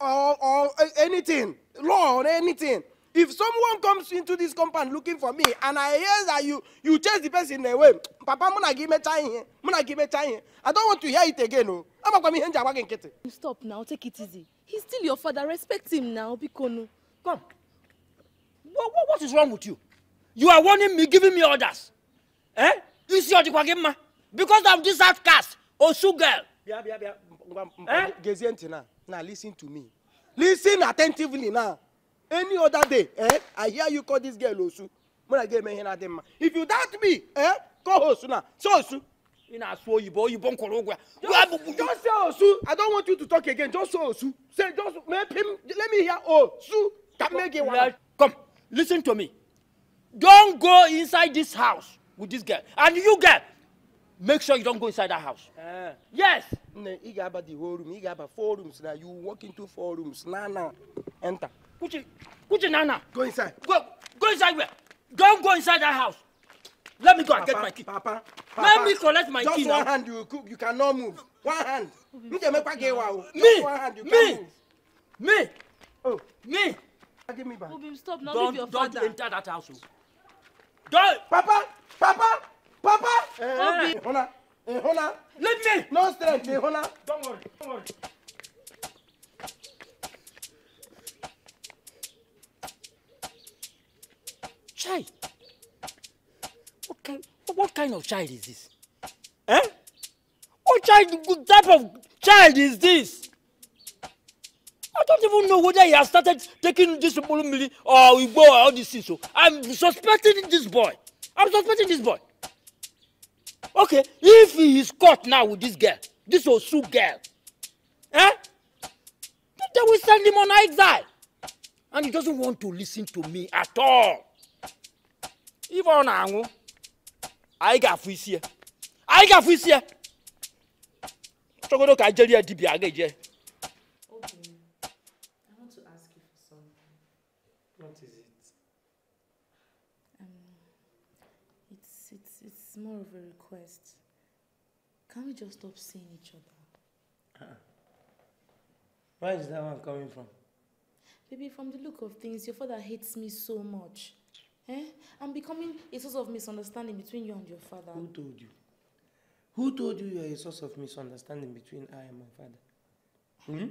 Or, or uh, anything, law or anything. If someone comes into this compound looking for me and I hear that you you chase the person away, Papa, muna give me time here. Muna give me time here. I don't want to hear it again. Oh, I'm going to hear again. Stop now, take it easy. He's still your father. Respect him now, Bikonu. Come. What, what, what is wrong with you? You are warning me, giving me orders. Eh? You see what you ma? Because of this outcast, Osu girl. Bia, bia, bia. Eh? Gezie ntị now. Now listen to me. Listen attentively now. Any other day, eh? I hear you call this girl Osu. Muna ga eme ihe na-adị mma. If you doubt me, eh? Call Osu now. Say Osu. Ị na-asụ oyibo, oyibo nkwụrụ ụgwọ ya. Just, say Osu. I don't want you to talk again. Just say Osu. Say just make him. Let me hear Osu. Can make it one. Come, listen to me. Don't go inside this house with this girl. And you girl, make sure you don't go inside that house. Eh. Yes. Nne, ị ga-aba the whole room. Ị ga-aba four rooms now. You walk into four rooms. Now, now. Enter. Kuchi, Kuchi Nana. Go inside. Go, go inside where? Don't go inside that house. Let me go and get my key. Papa, Let me collect my Just key one now. hand you cook. You cannot move. One hand. Me, Just one hand you me, me, Oh, me. give me back. Obim, stop now. Don't, leave your don't father. enter that house. oh. Don't. Papa, Papa, Papa. Obi. Ịhụna, ịhụna. Leave me. No strength, ịhụna. Don't worry. Don't worry. Child. What kind, what kind of child is this? Eh? What child, type of child is this? I don't even know whether he has started taking this Olumili or Igbo or all these things. So I'm suspecting this boy. I'm suspecting this boy. Okay, if he is caught now with this girl, this Osu girl, eh? They will send him on exile. And he doesn't want to listen to me at all. If ọ na-anwụ, anyị ga-afụ isi ya. Anyị ga-afụ isi ya. Chọgodo ka jeri ya dibịa a ga-eje. Okay. I want to ask you for something. What is it? Um, it's it's it's more of a request. Can we just stop seeing each other? Uh-uh. Where is that one coming from? Baby, from the look of things, your father hates me so much. Eh? I'm becoming a source of misunderstanding between you and your father. Who told you? Who told you you're a source of misunderstanding between I and my father? Hmm?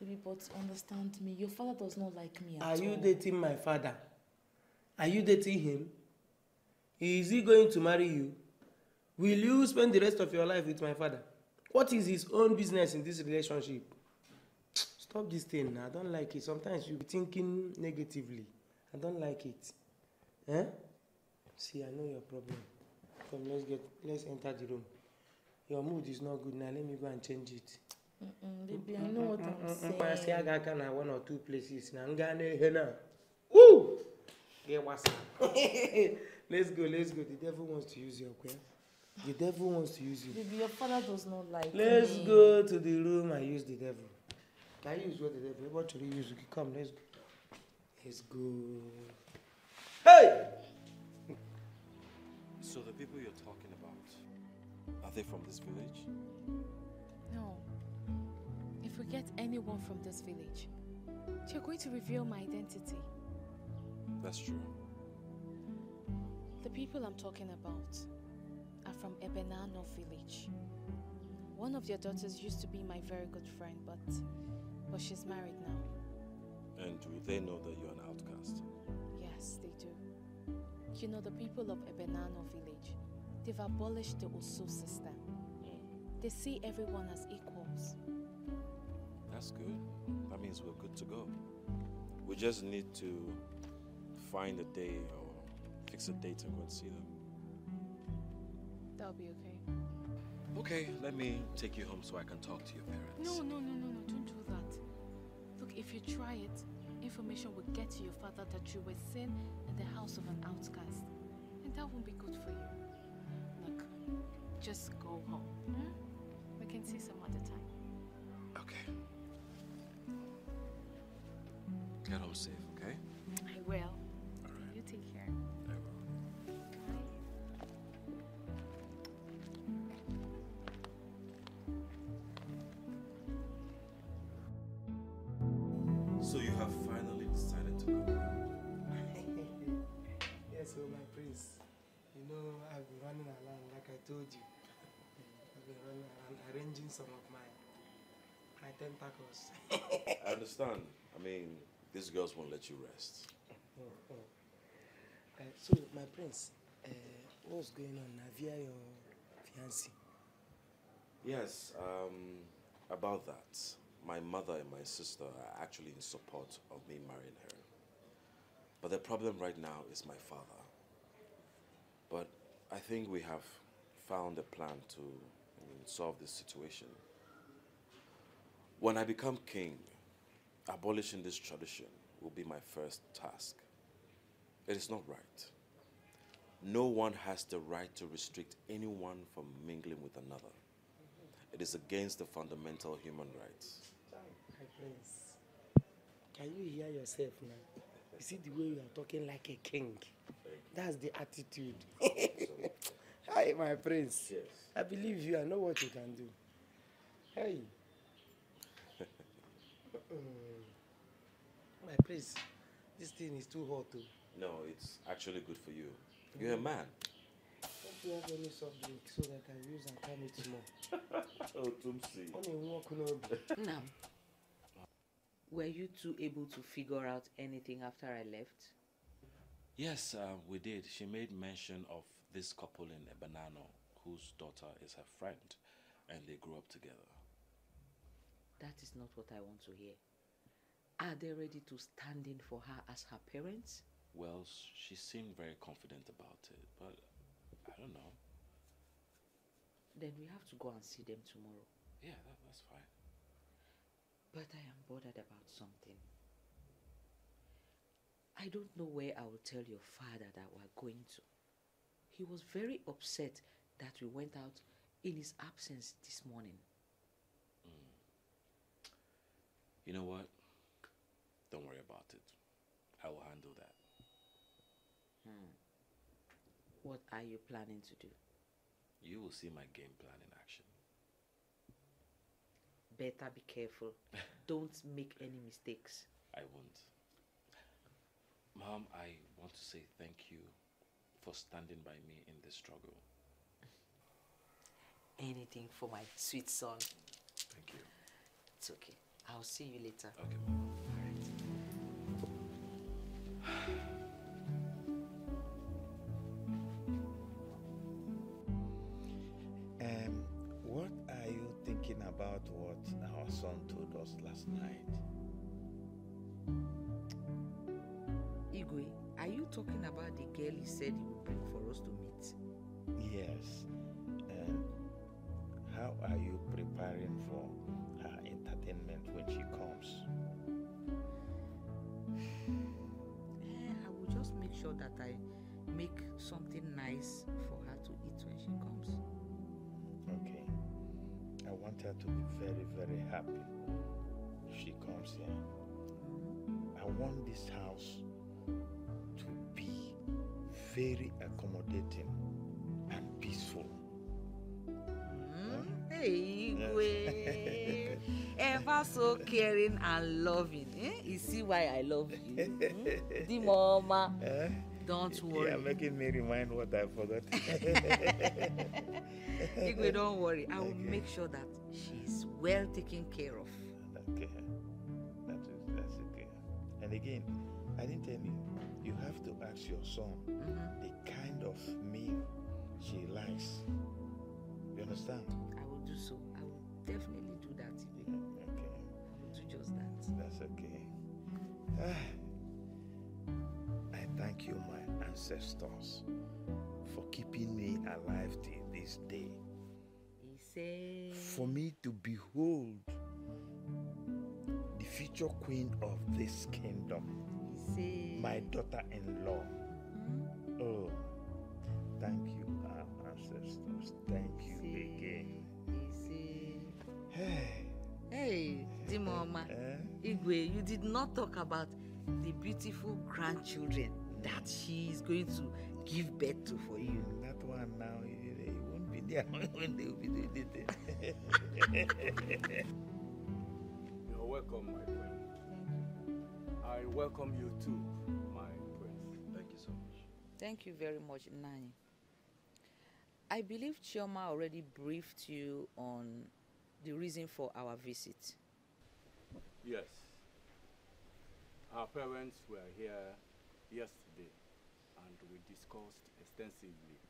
Baby, but understand me. Your father does not like me at Are you all. dating my father? Are you dating him? Is he going to marry you? Will you spend the rest of your life with my father? What is his own business in this relationship? Stop this thing. I don't like it. Sometimes you be thinking negatively. I don't like it. Eh? See, I know your problem. Come, let's get let's enter the room. Your mood is not good now. Let me go and change it. Mm-mm, baby, I know what I'm saying. mkpasị aga aka na one or two places na nga na-ehe na Woo! Get what's up? let's go let's go the devil wants to use your queen the devil wants to use you Baby, your father does not like let's me. go to the room and use the devil na use what the devil what should you use okay come let's go let's go hey So the people you're talking about, are they from this village? No. If we get anyone from this village, you're going to reveal my identity. That's true. The people I'm talking about are from Ebenano village. One of your daughters used to be my very good friend, but but she's married now. And do they know that you're an outcast? Yes, they do. You know, the people of Ebenano village, they've abolished the Osu system. Hmm. They see everyone as equals. That's good. That means we're good to go. We just need to find a day or fix a date and go and see them. That'll be okay. Okay, let me take you home so I can talk to your parents. No, no, no, no, no, don't do that. Look, if you try it, information will get to your father that you were seen in the house of an outcast. And that won't be good for you. Look, just go home. hmm? We can see some other time. Okay. Get home safe, okay? I will. I've been running around like i told you i've been running around arranging some of my my tentacles I understand. I mean, these girls won't let you rest. Oh, oh. Uh, so, my prince, uh, what's going on? Navia, your fiancé? Yes, um, about that. My mother and my sister are actually in support of me marrying her. But the problem right now is my father. But I think we have found a plan to I mean, solve this situation. When I become king, abolishing this tradition will be my first task. It is not right. No one has the right to restrict anyone from mingling with another. It is against the fundamental human rights. Can you hear yourself now? You see the way you are talking like a king. That's the attitude. <laughs> Hi, my prince. Yes. I believe you. I know what you can do. Hey. Mm. <laughs> my prince, this thing is too hot. Too. No, it's actually good for you. You're a man. Don't you have any soft drink so that I can use and calm it small? <laughs> oh, Tumsi. Only walk no. Now, were you two able to figure out anything after I left? Yes, uh, we did. She made mention of this couple in Ebenano whose daughter is her friend, and they grew up together. That is not what I want to hear. Are they ready to stand in for her as her parents? Well, she seemed very confident about it, but I don't know. Then we have to go and see them tomorrow. Yeah, that, that's fine. But I am bothered about something. I don't know where I will tell your father that we're going to. He was very upset that we went out in his absence this morning. You know what? Don't worry about it. I will handle that. Hmm. What are you planning to do? You will see my game plan in action. Better be careful. <laughs> don't make any mistakes. I won't. Mom, I want to say thank you for standing by me in this struggle. Anything for my sweet son. Thank you. It's okay. I'll see you later. Okay. Um, <sighs> <sighs> about what our son told us last night? Igwe, are you talking about the girl he said he would bring for us to meet? Yes. And how are you preparing for her entertainment when she comes? <sighs> Eh, I will just make sure that I make something nice for her to eat when she comes. Okay. I want her to be very, very happy if she comes here. I want this house to be very accommodating and peaceful. Hey, Igwe. <laughs> Ever so caring and loving. Eh? You see why I love you. Hmm? The mama. Eh? Don't worry. Yeah, making me remind what I forgot. <laughs> Igwe, don't worry. I will make sure that she's well taken care of. Okay. That is, that's okay. And again, I didn't tell you, you have to ask your son the kind of meal she likes. You understand? I will do so. I will definitely do that, Igwe. Okay. I will do just that. That's okay. Ah, thank you, my ancestors, for keeping me alive till this day. For me to behold the future queen of this kingdom, my daughter-in-law. Oh, thank you, our ancestors. Thank you again. he Hey. Hey, mama. Eh? Igwe, you did not talk about the beautiful grandchildren that she is going to give birth to for you. Mm, that one now, you, you won't be there <laughs> when they will be doing it. <laughs> You're welcome, my friend. I welcome you too, my prince. Thank you so much. Thank you very much, Nani. I believe Chioma already briefed you on the reason for our visit. Yes. Our parents were here yesterday and we discussed extensively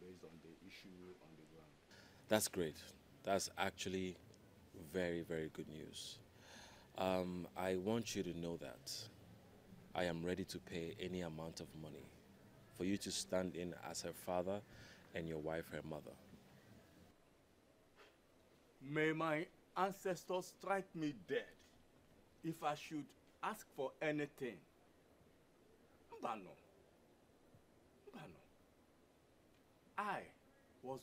based on the issue on the ground. That's great. That's actually very, very good news. Um, I want you to know that I am ready to pay any amount of money for you to stand in as her father and your wife her mother. May my ancestors strike me dead if I should ask for anything. Mbano. Mbano. I was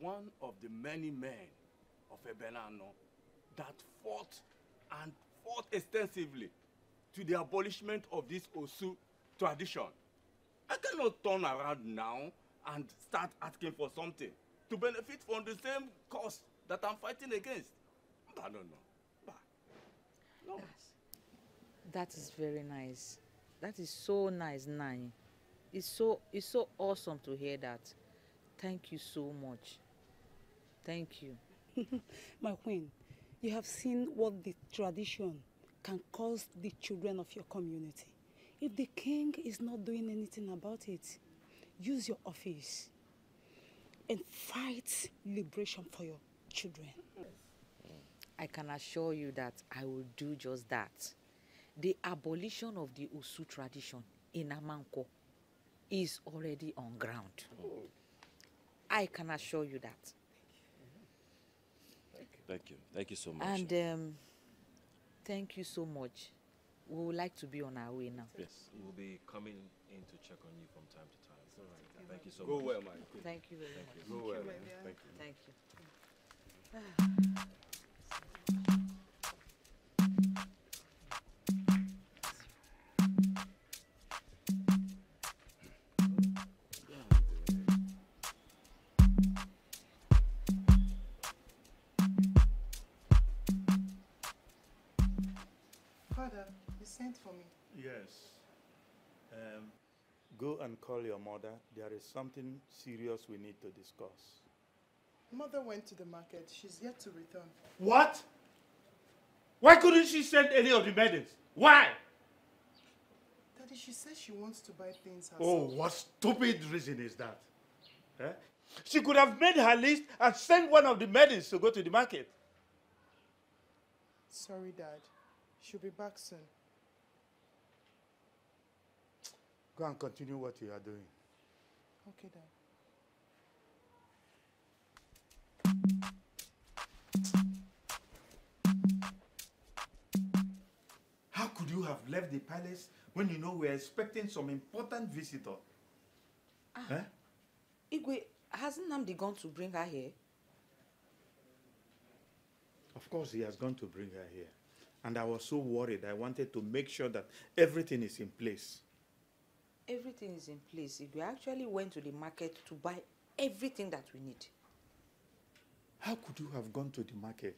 one of the many men of Ebenano that fought and fought extensively to the abolishment of this Osu tradition. I cannot turn around now and start asking for something to benefit from the same cause that I'm fighting against. Bah, no, no. No. That is very nice. That is so nice, Nani. It's so it's so awesome to hear that. Thank you so much. Thank you. <laughs> My queen, you have seen what the tradition can cause the children of your community. If the king is not doing anything about it, use your office and fight liberation for your children. I can assure you that I will do just that. The abolition of the Osu tradition in Amankwa is already on ground. I can assure you that. Thank you. Thank you so much. And um, thank you so much. We would like to be on our way now. yes, we'll be coming in to check on you from time to time. Thank you so Go much. Go well, Mike. Thank you very Thank much. you. Go well. Thank you. Thank you. Father, sent for me. Yes. Um, go and call your mother. There is something serious we need to discuss. Mother went to the market. She's yet to return. What? Why couldn't she send any of the maidens? Why? Daddy, she says she wants to buy things herself. Oh, what stupid reason is that? Eh? She could have made her list and sent one of the maidens to go to the market. Sorry, Dad. She'll be back soon. Go and continue what you are doing. Okay, Dad. How could you have left the palace when you know we're expecting some important visitor? Eh? Igwe, hasn't Namdi gone to bring her here? Of course, he has gone to bring her here. And I was so worried. I wanted to make sure that everything is in place. Everything is in place. Igwe actually went to the market to buy everything that we need. How could you have gone to the market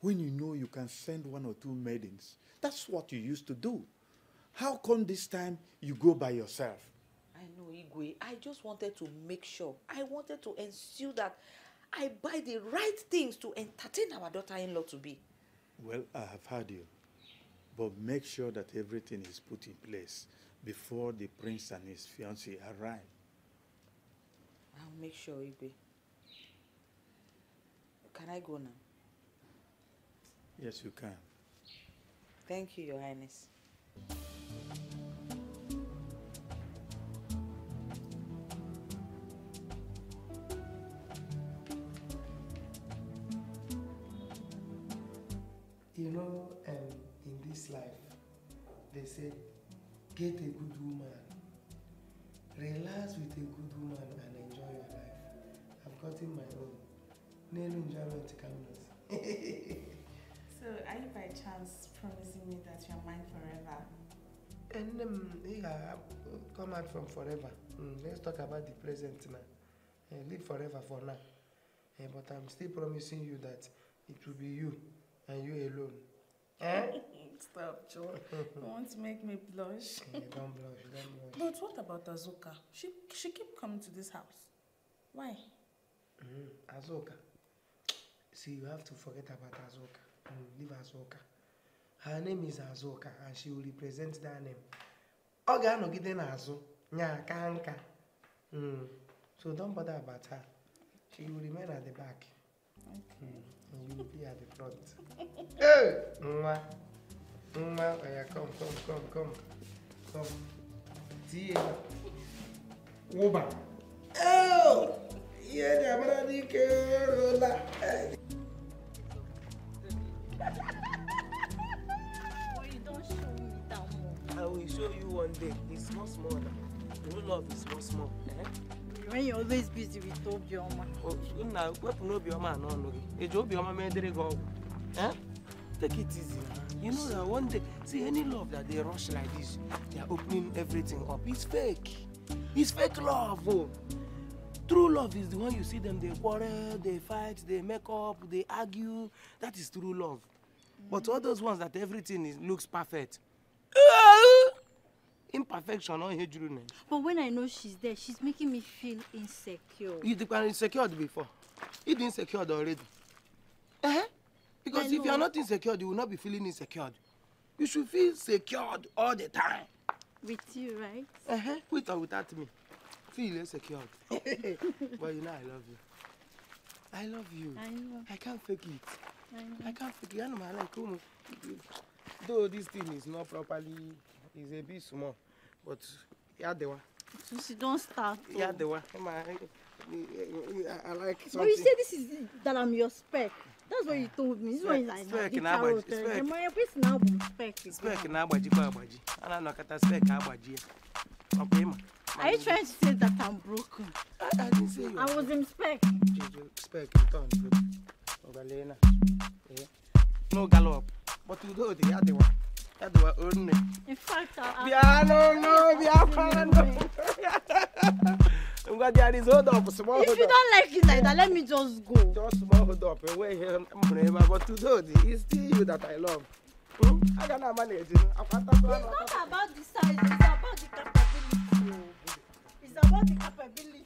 when you know you can send one or two maidens? That's what you used to do. How come this time you go by yourself? I know, Igwe. I just wanted to make sure. I wanted to ensure that I buy the right things to entertain our daughter-in-law to be. Well, I have heard you. But make sure that everything is put in place before the prince and his fiancée arrive. I'll make sure, Igwe. Can I go now? Yes, you can. Thank you, Your Highness. You know, um, in this life, they say, get a good woman, relax with a good woman, and enjoy your life. I've gotten my own. Nenu enjoyment cameras. <laughs> So, are you by chance promising me that you're mine forever? and um, yeah, come out from forever. Mm, let's talk about the present now. Uh, live forever for now. Uh, but I'm still promising you that it will be you and you alone. Eh? <laughs> Stop, Joe. <laughs> you want to make me blush? <laughs> Eh, don't blush, don't blush. But what about Azuka? She she keep coming to this house. Why? Mm, Azoka. See, you have to forget about Azoka. Mm, leave Azoka. Her name is Azoka and she will represent that name. Ọ ga-anọgide n'azụ nya aka nka. Mm, So don't bother about her. She will remain at the back. Mm, and you will be at the front. <laughs> hey! Nwa. Uma, allá, come, come, come, come. Come. See ya. Woba. Oh! Yeah, the brady carola. I will show you one day. It's small, small. You love is small, small. Eh? When you're always busy with Obioma. Oh, now, what no Obioma? No, no. It's Obioma made the go. Eh? Take it easy you know that one day see any love that dey rush like this they are opening everything up it's fake it's fake love oh true love is the one you see them dey quarrel dey fight dey make up dey argue that is true love but all those ones that everything is looks perfect <laughs> imperfection juru na ya. But when I know she's there, she's making me feel insecure. You were insecure before. You been insecure already. Uh-huh. Because I if you are not insecure, you will not be feeling insecure. You should feel secured all the time. With you, right? Uh-huh. With or without me. Feel insecure. but <laughs> you know I love you. I love you. I know. I can't fake it. I know. I can't fake it. I know my like um, Though this thing is not properly, is a bit small, but yeah, the one. Since you don't start. Yeah, oh. the one. My, I, I like But something. you say this is that I'm your spec. That's what you told me. This one is like spek na agbaji. Spek na ekwesị na agbụ spek. Spek na agbajikwa agbaji. A na-anọkọta spek agbaji ya. Ọ bụ ịma. Are you trying to say that I'm broken? I, I didn't say you. I was in spec. Juju, um spec, you turn broken. Ogalena. Yeah. No gallop. But you know the other one. That one only. In fact, I. Biano, no, Biano, no kwanụ ngwa there is hold up small if hold you up don't like it like that, let me just go. just small hold up enweghị ihe m hụrụ ebe a but dị it's still you that I love Hmm? aga na manage anụ It's not about the size, it's about the capability. It's about the capability.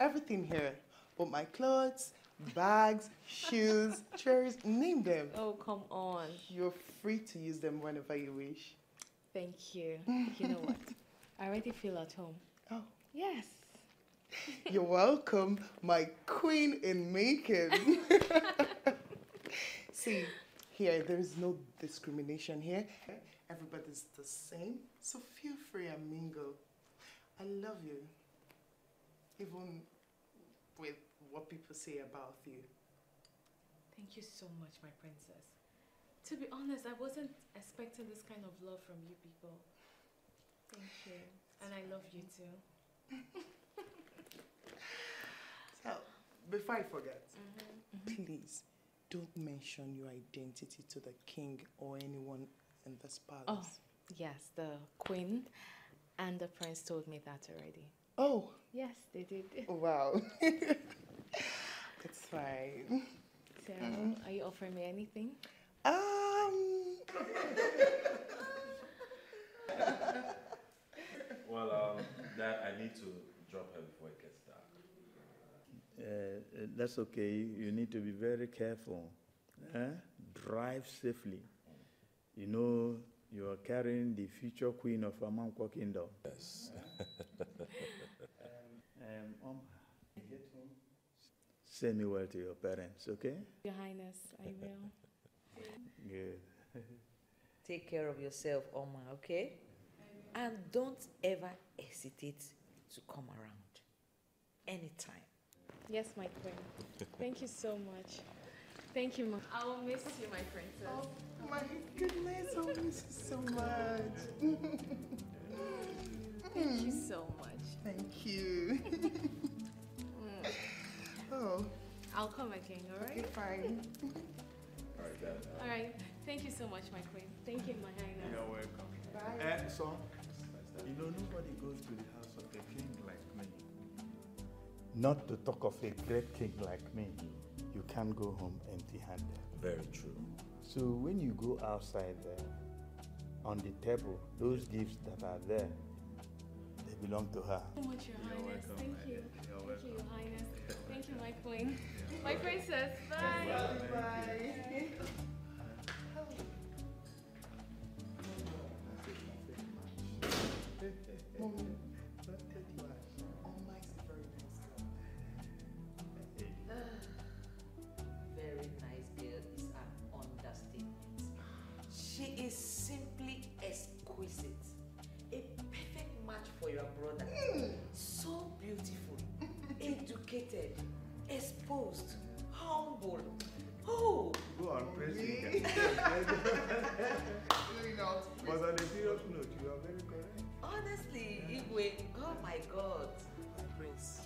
Everything here, but my clothes, bags, shoes, <laughs> chairs, name them. Oh, come on. You're free to use them whenever you wish. Thank you. You know what? I already feel at home. <laughs> Oh. Yes. You're welcome, my queen in making. <laughs> See, here, there is no discrimination here. Everybody's the same, so feel free and mingle. I love you, even with what people say about you. Thank you so much, my princess. To be honest, I wasn't expecting this kind of love from you people. Thank you. And I love you too. <laughs> So, before I forget, mm-hmm. Mm-hmm. please don't mention your identity to the king or anyone in this palace. Oh, yes, the queen and the prince told me that already. Oh. Yes, they did. <laughs> Wow. <laughs> it's fine. So, Mhm. are you offering me anything? Um. <laughs> Well, um, Dad, I need to drop her before it gets dark. Uh, uh, that's okay. You need to be very careful. eh? Drive safely. You know, you are carrying the future queen of Amankwa Kingdom. Yes. Um, get home. Send me well to your parents, okay? Your Highness, I will. Good. Take care of yourself, Oma, okay? And don't ever hesitate to come around. Anytime. Yes, my queen. Thank you so much. Thank you, ma. I will miss you, my princess. Oh my goodness, I miss you so much. Thank you so much. Thank you. Mm. <laughs> oh, I'll come again, alright? okay, fine. All right, Dad. Alright. Thank you so much, my queen. Thank you, my highness. You're welcome. Bye. Eh, son, you know, nobody goes to the house of a king like me. Not to talk of a great king like me, you can't go home empty handed. Very true. So when you go outside there, on the table, those gifts that are there, they belong to her. So much, Your Highness. Thank you. Thank you, Your Highness. Thank you, my queen. My princess. Bye. Very <laughs> Honestly, Igwe, oh my God. Prince.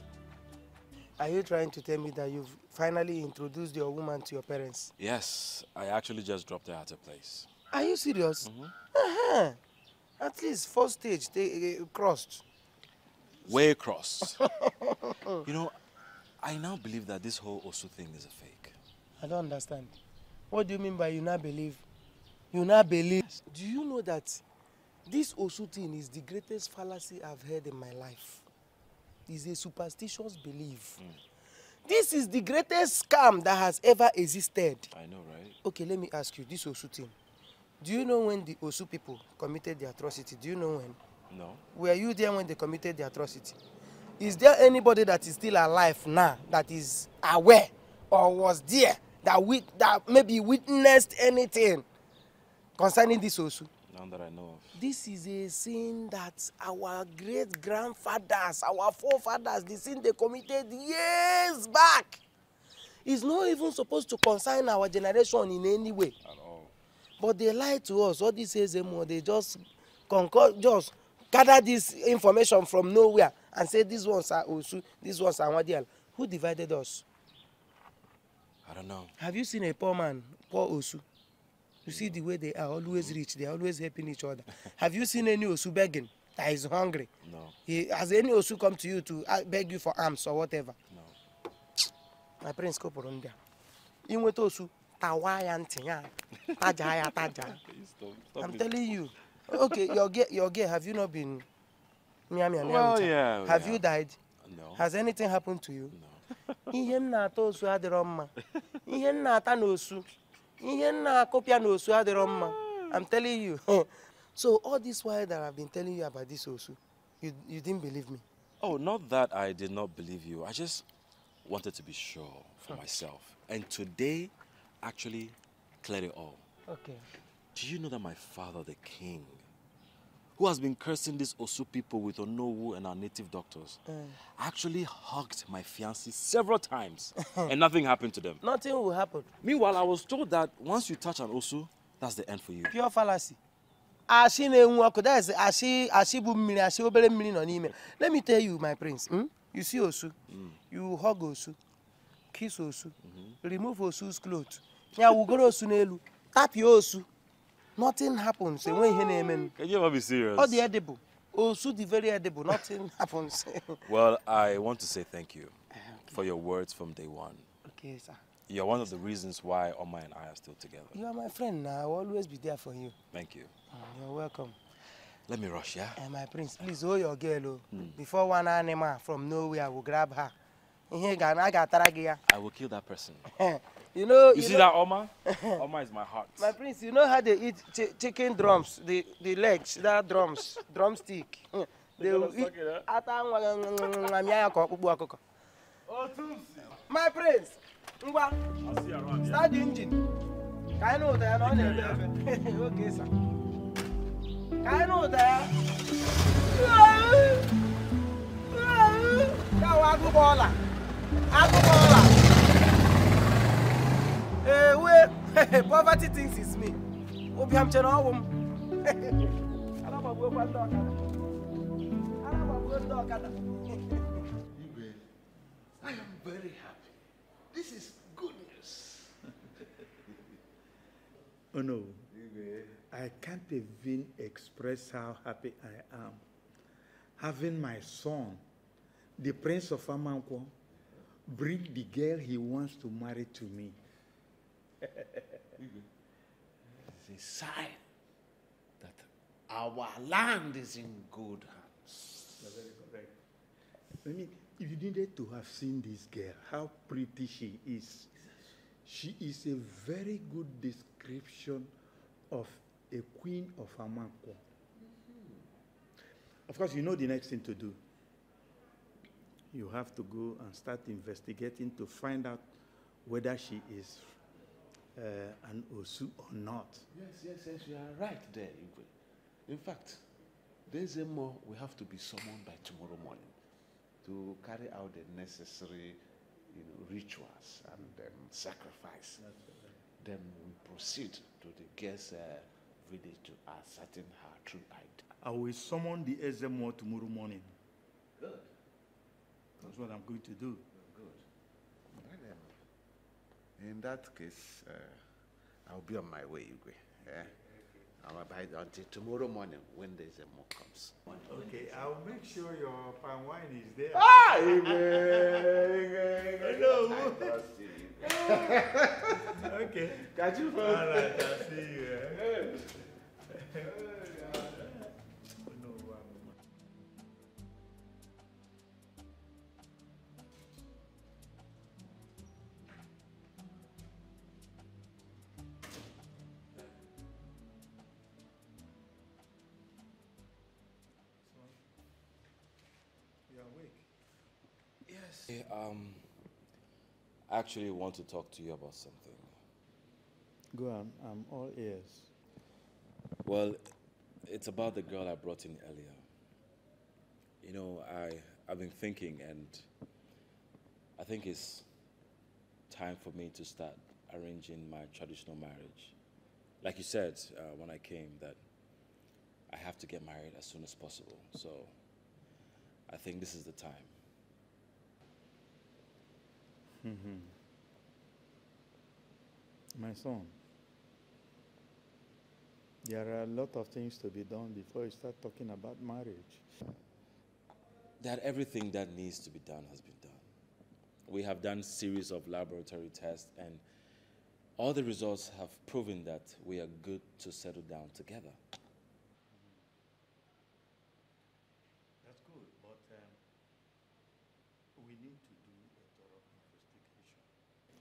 Are you trying to tell me that you've finally introduced your woman to your parents? Yes, I actually just dropped her at a place. Are you serious? Uh-huh. At least first stage they uh, crossed. Way crossed. <laughs> you know, I now believe that this whole Osu thing is a fake. I don't understand. What do you mean by you not believe? You not believe? Do you know that this Osu thing is the greatest fallacy I've heard in my life? It's a superstitious belief. This is the greatest scam that has ever existed. I know, right? Okay, let me ask you, this Osu thing. Do you know when the Osu people committed the atrocity? Do you know when? No. Were you there when they committed the atrocity? Is there anybody that is still alive now that is aware or was there that we that maybe witnessed anything concerning this Osu? None that I know of. This is a sin that our great grandfathers, our forefathers, the sin they committed years back. is not even supposed to concern our generation in any way. At all. But they lie to us. All this SMO, they just concord, just gather this information from nowhere and say these ones are Osu, these ones are Wadial. Who divided us? I don't know. Have you seen a poor man, poor Osu? You see the way they are always rich, they are always helping each other. <laughs> Have you seen any Osu begging that is hungry? No. He, has any Osu come to you to uh, beg you for alms or whatever? No. My prince kopụrụ ndị a. Inweta Osu, tawa ya ntị ya, taja ya taja. <laughs> I'm telling you. Okay, your girl, your girl, have you not been mia mia mia Well, yeah, Have yeah. you died? No. Has anything happened to you? Ihe m na-ata osu adịrọ mma. <laughs> Ihe m na-ata n'osu. Ihe m na-akụpịa adịrọ mma. I'm telling you. <laughs> so all this while that I've been telling you about this osu, you, you didn't believe me. Oh, not that I did not believe you. I just wanted to be sure for myself. And today actually cleared it all. Okay. Do you know that my father, the king, who has been cursing these Osu people with Onowu and our native doctors, Mm. actually hugged my fiancée several times <laughs> and nothing happened to them? Nothing will happen. Meanwhile, I was told that once you touch an Osu, that's the end for you. Pure fallacy. Ashị na-enwu ọkụ that is ashị ashị bụ mmiri ashị obere mmiri nọ n'ime. Let me tell you my prince. Hmm? You see osu. You hug osu. Kiss osu. Remove osu's cloth. Ya wugoro osu n'elu. Tapịa osu. Nothing happens. Enwe ihe na-eme. Can you ever be serious? Ọ the edible. Osu dị very edible. Nothing <laughs> happens. <laughs> Well, I want to say thank you for your words from day one. okay, sir. You're one of the reasons why Oma and I are still together. You are my friend now. I will always be there for you. Thank you. You're welcome. Let me rush, yeah? Eh, my prince, please hold your girl. Oh. Hmm. Before one animal from nowhere will grab her. Ihe ga na ga-atara gị ya. I will kill that person. <laughs> You know, You, see know, that, Oma? Oma is my heart. My prince, you know how they eat chi chicken drums, the the legs, that drums, drumstick. They will eat ka ọkụkọ. My prince, ngwa, start the engine. Ka anyị nụ ụda ya na ọ na-ebe ebe. Okay, sir. Ka anyị nụ ụda ya. Ya wụ agụba ọla. Agụba ọla. Eh, we <laughs> poverty thinks it's me. Ụbịam chere ọwụ m. Anabagbuokwa <laughs> ndị ọkada. Anabagbuo ndị ọkada. I am very happy. This is good news. <laughs> Oh no, I can't even express how happy I am. Having my son, the Prince of Amankwo, bring the girl he wants to marry to me. It's a sign that our land is in good hands. I mean, if you needed to have seen this girl, how pretty she is. She is a very good description of a queen of Amankwo. Mm-hmm. Of course, you know the next thing to do. You have to go and start investigating to find out whether she is uh, an Osu or not. Yes, yes, yes, you are right there, Igwe. In fact, there's a more we have to be summoned by tomorrow morning to carry out the necessary you know, rituals and um, sacrifice. Then we proceed to the guest uh, village to ascertain her true identity. I will summon the Ezemo tomorrow morning. Good. That's what I'm going to do. In that case, uh, I'll be on my way, Igwe. Yeah? I'll abide until tomorrow morning when the Zemo comes. Okay, I'll make sure your palm wine is there. Ah, Igwe, Igwe. Hello. I trust you. <laughs> okay. Catch you, All right, I'll see you. eh? <laughs> um, I actually want to talk to you about something. Go on, I'm all ears. Well, it's about the girl I brought in earlier. You know, I, I've been thinking, and I think it's time for me to start arranging my traditional marriage. Like you said uh, when I came, that I have to get married as soon as possible. So I think this is the time. Mhm. My son, there are a lot of things to be done before you start talking about marriage. that everything that needs to be done has been done. We have done series of laboratory tests and all the results have proven that we are good to settle down together. That's good, but um, we need to do a thorough investigation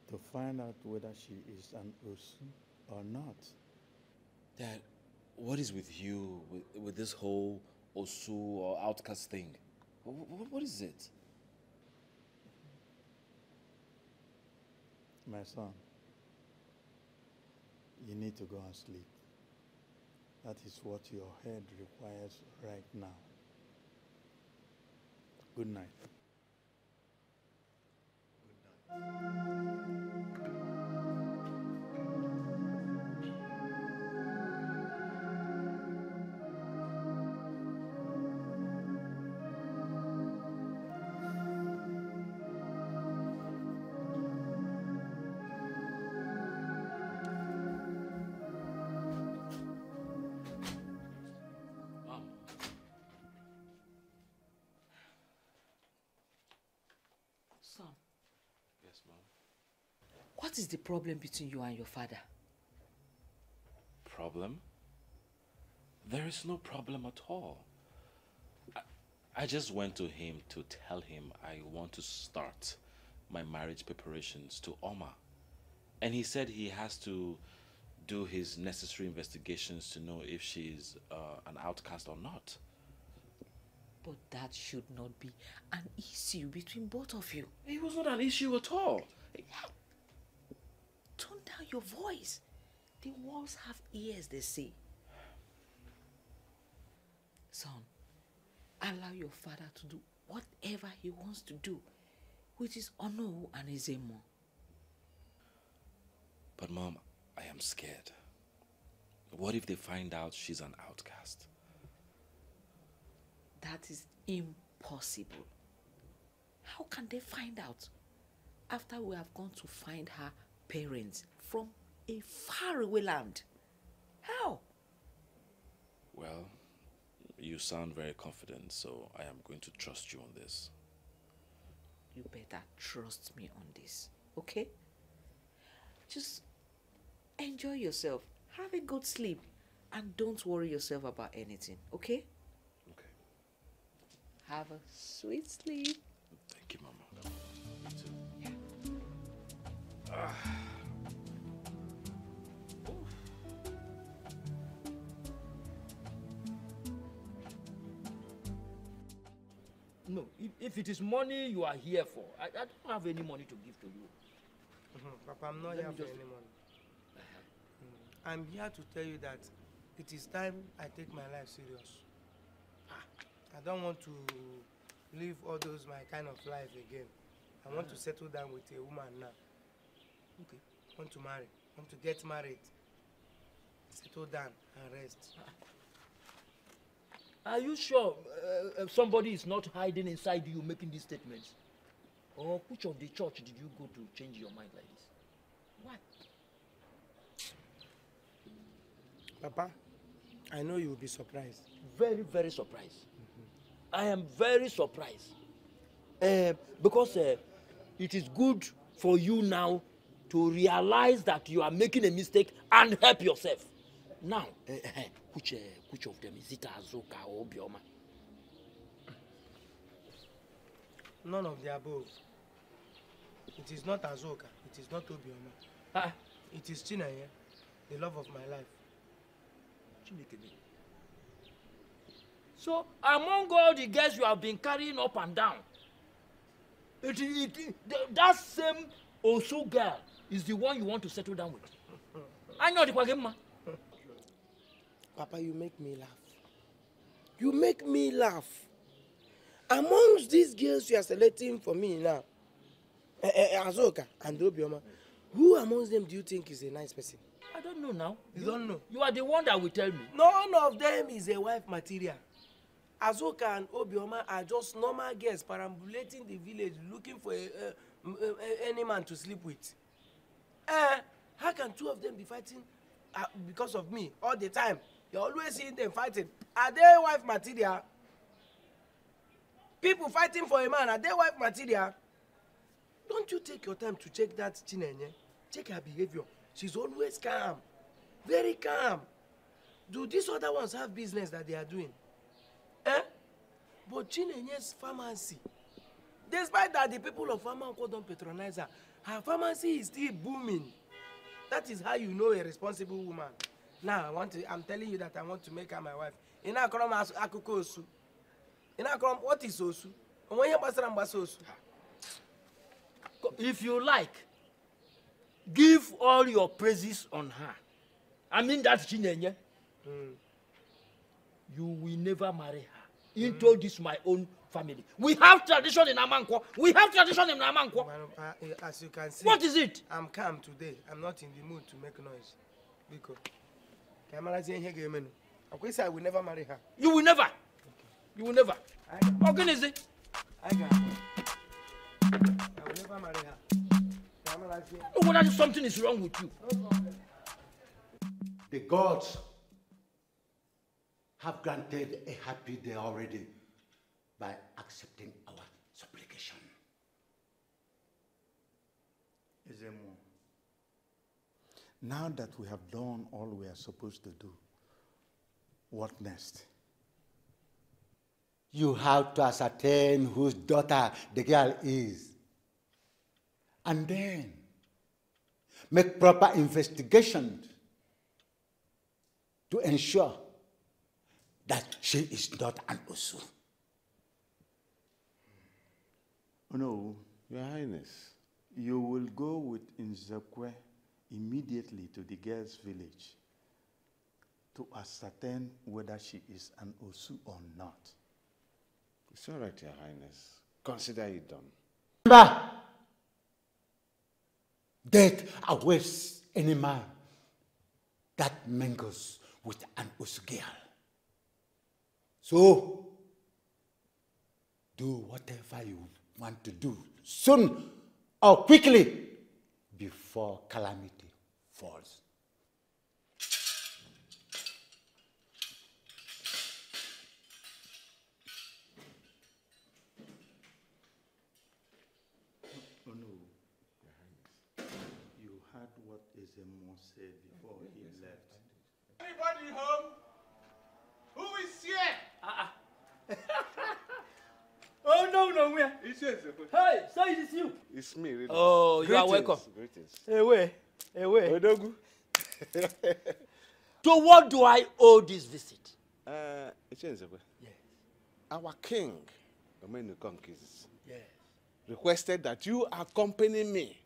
to find out whether she is an Osu or not. Dad, what is with you with, with this whole Osu or outcast thing? What, what is it? My son, you need to go and sleep. That is what your head requires right now. Good night. Mom. Problem between you and your father? Problem? There is no problem at all. I, I just went to him to tell him I want to start my marriage preparations to Oma. And he said he has to do his necessary investigations to know if she's uh, an outcast or not. But that should not be an issue between both of you. It was not an issue at all. Tone down your voice. The walls have ears, they say. Son, allow your father to do whatever he wants to do with his Ono and his Emo. But, Mom, I am scared. What if they find out she's an outcast? That is impossible. How can they find out after we have gone to find her parents from a faraway land? How? Well, you sound very confident, so I am going to trust you on this. You better trust me on this, okay? Just enjoy yourself, have a good sleep, and don't worry yourself about anything, okay? Okay. Have a sweet sleep. Thank you, Mama. No, if, if it is money you are here for, I, I don't have any money to give to you. Mhm, Papa, I'm not Let here for just- any money. Mm, I'm here to tell you that it is time I take my life serious. Ah, I don't want to live all those my kind of life again. I want to settle down with a woman now. Okay. Want to marry. Want to get married. Settle down and rest. Are you sure uh, uh, somebody is not hiding inside you making these statements? Or which of the church did you go to change your mind like this? What? Papa, I know you will be surprised. Very, very surprised. I am very surprised. Uh, because uh, it is good for you now to realize that you are making a mistake and help yourself. Now, uh, uh, which, uh, which of them is it Azuka or Bioma? None of the above. It is not Azoka. It is not Obioma. Ah. It is Chineye, the love of my life. Chineke me. So, among all the girls you have been carrying up and down, it, it, it, th- that same Osu girl is the one you want to settle down with. I know the Kwagema. Papa, you make me laugh. You make me laugh. Amongst these girls you are selecting for me now, eh, eh, Azoka and Obioma, who amongst them do you think is a nice person? I don't know now. You, don't know? You are the one that will tell me. None of them is a wife material. Azoka and Obioma are just normal girls perambulating the village looking for a, uh, m- uh, uh, any man to sleep with. Eh, how can two of them be fighting uh, because of me all the time? You're always seeing them fighting. Are they wife material? People fighting for a man, are they wife material? Don't you take your time to check that Chinenye? Check her behavior. She's always calm. Very calm. Do these other ones have business that they are doing? Eh? But Chinenye's pharmacy, despite that the people of Famanko don't patronize her, her pharmacy is still booming. That is how you know a responsible woman. Now I want to, I'm telling you that I want to make her my wife. Ị na-akọrọ m akụkọ osu. Ị na-akọrọ m what is osu? Onwe ihe gbasara mgbasa osu. If you like, give all your praises on her. I mean that Chinenye. You will never marry her into this my own family. We have tradition in Amankwo. We have tradition in Amankwo. Madam, uh, uh, As you can see, What is it? I'm calm today. I'm not in the mood to make noise. Biko, ka amarazie ihe ga-emenụ. Ọkwa isi I will never marry her. You will never. You will never. Organize. I ga I will never marry her. Ka amarazie. No whether something is wrong with you. The gods have granted a happy day already by accepting our supplication. Now that we have done all we are supposed to do, what next? You have to ascertain whose daughter the girl is. And then make proper investigation to ensure that she is not an Osu. Oh, no, Your Highness. you will go with Nzekwe immediately to the girl's village to ascertain whether she is an Osu or not. It's all right, Your Highness. Consider it done. Remember, death awaits any man that mingles with an Osu girl. So, do whatever you want to do soon or quickly before calamity falls. Oh no. You heard what Ezemo said before he left. Anybody home? Hey, so it is you. It's me, really. Oh, you are welcome. Greetings. Away, away. Odogu. <laughs> To what do I owe this visit? Uh. Yes. Our king, Omenukonkis, Yes. requested that you accompany me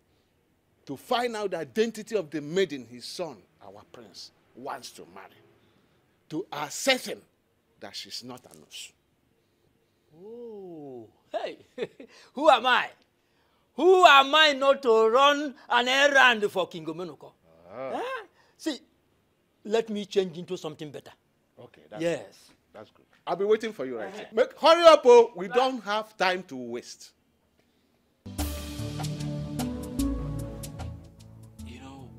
to find out the identity of the maiden his son, our prince, wants to marry. To ascertain that she's not an us. Oh, hey, <laughs> who am I? Who am I not to run an errand for King Omenoko? Ah. Eh? See, let me change into something better. Okay, that's yes. good. That's good. I'll be waiting for you right here. Make, hurry up, oh. We don't have time to waste. You know,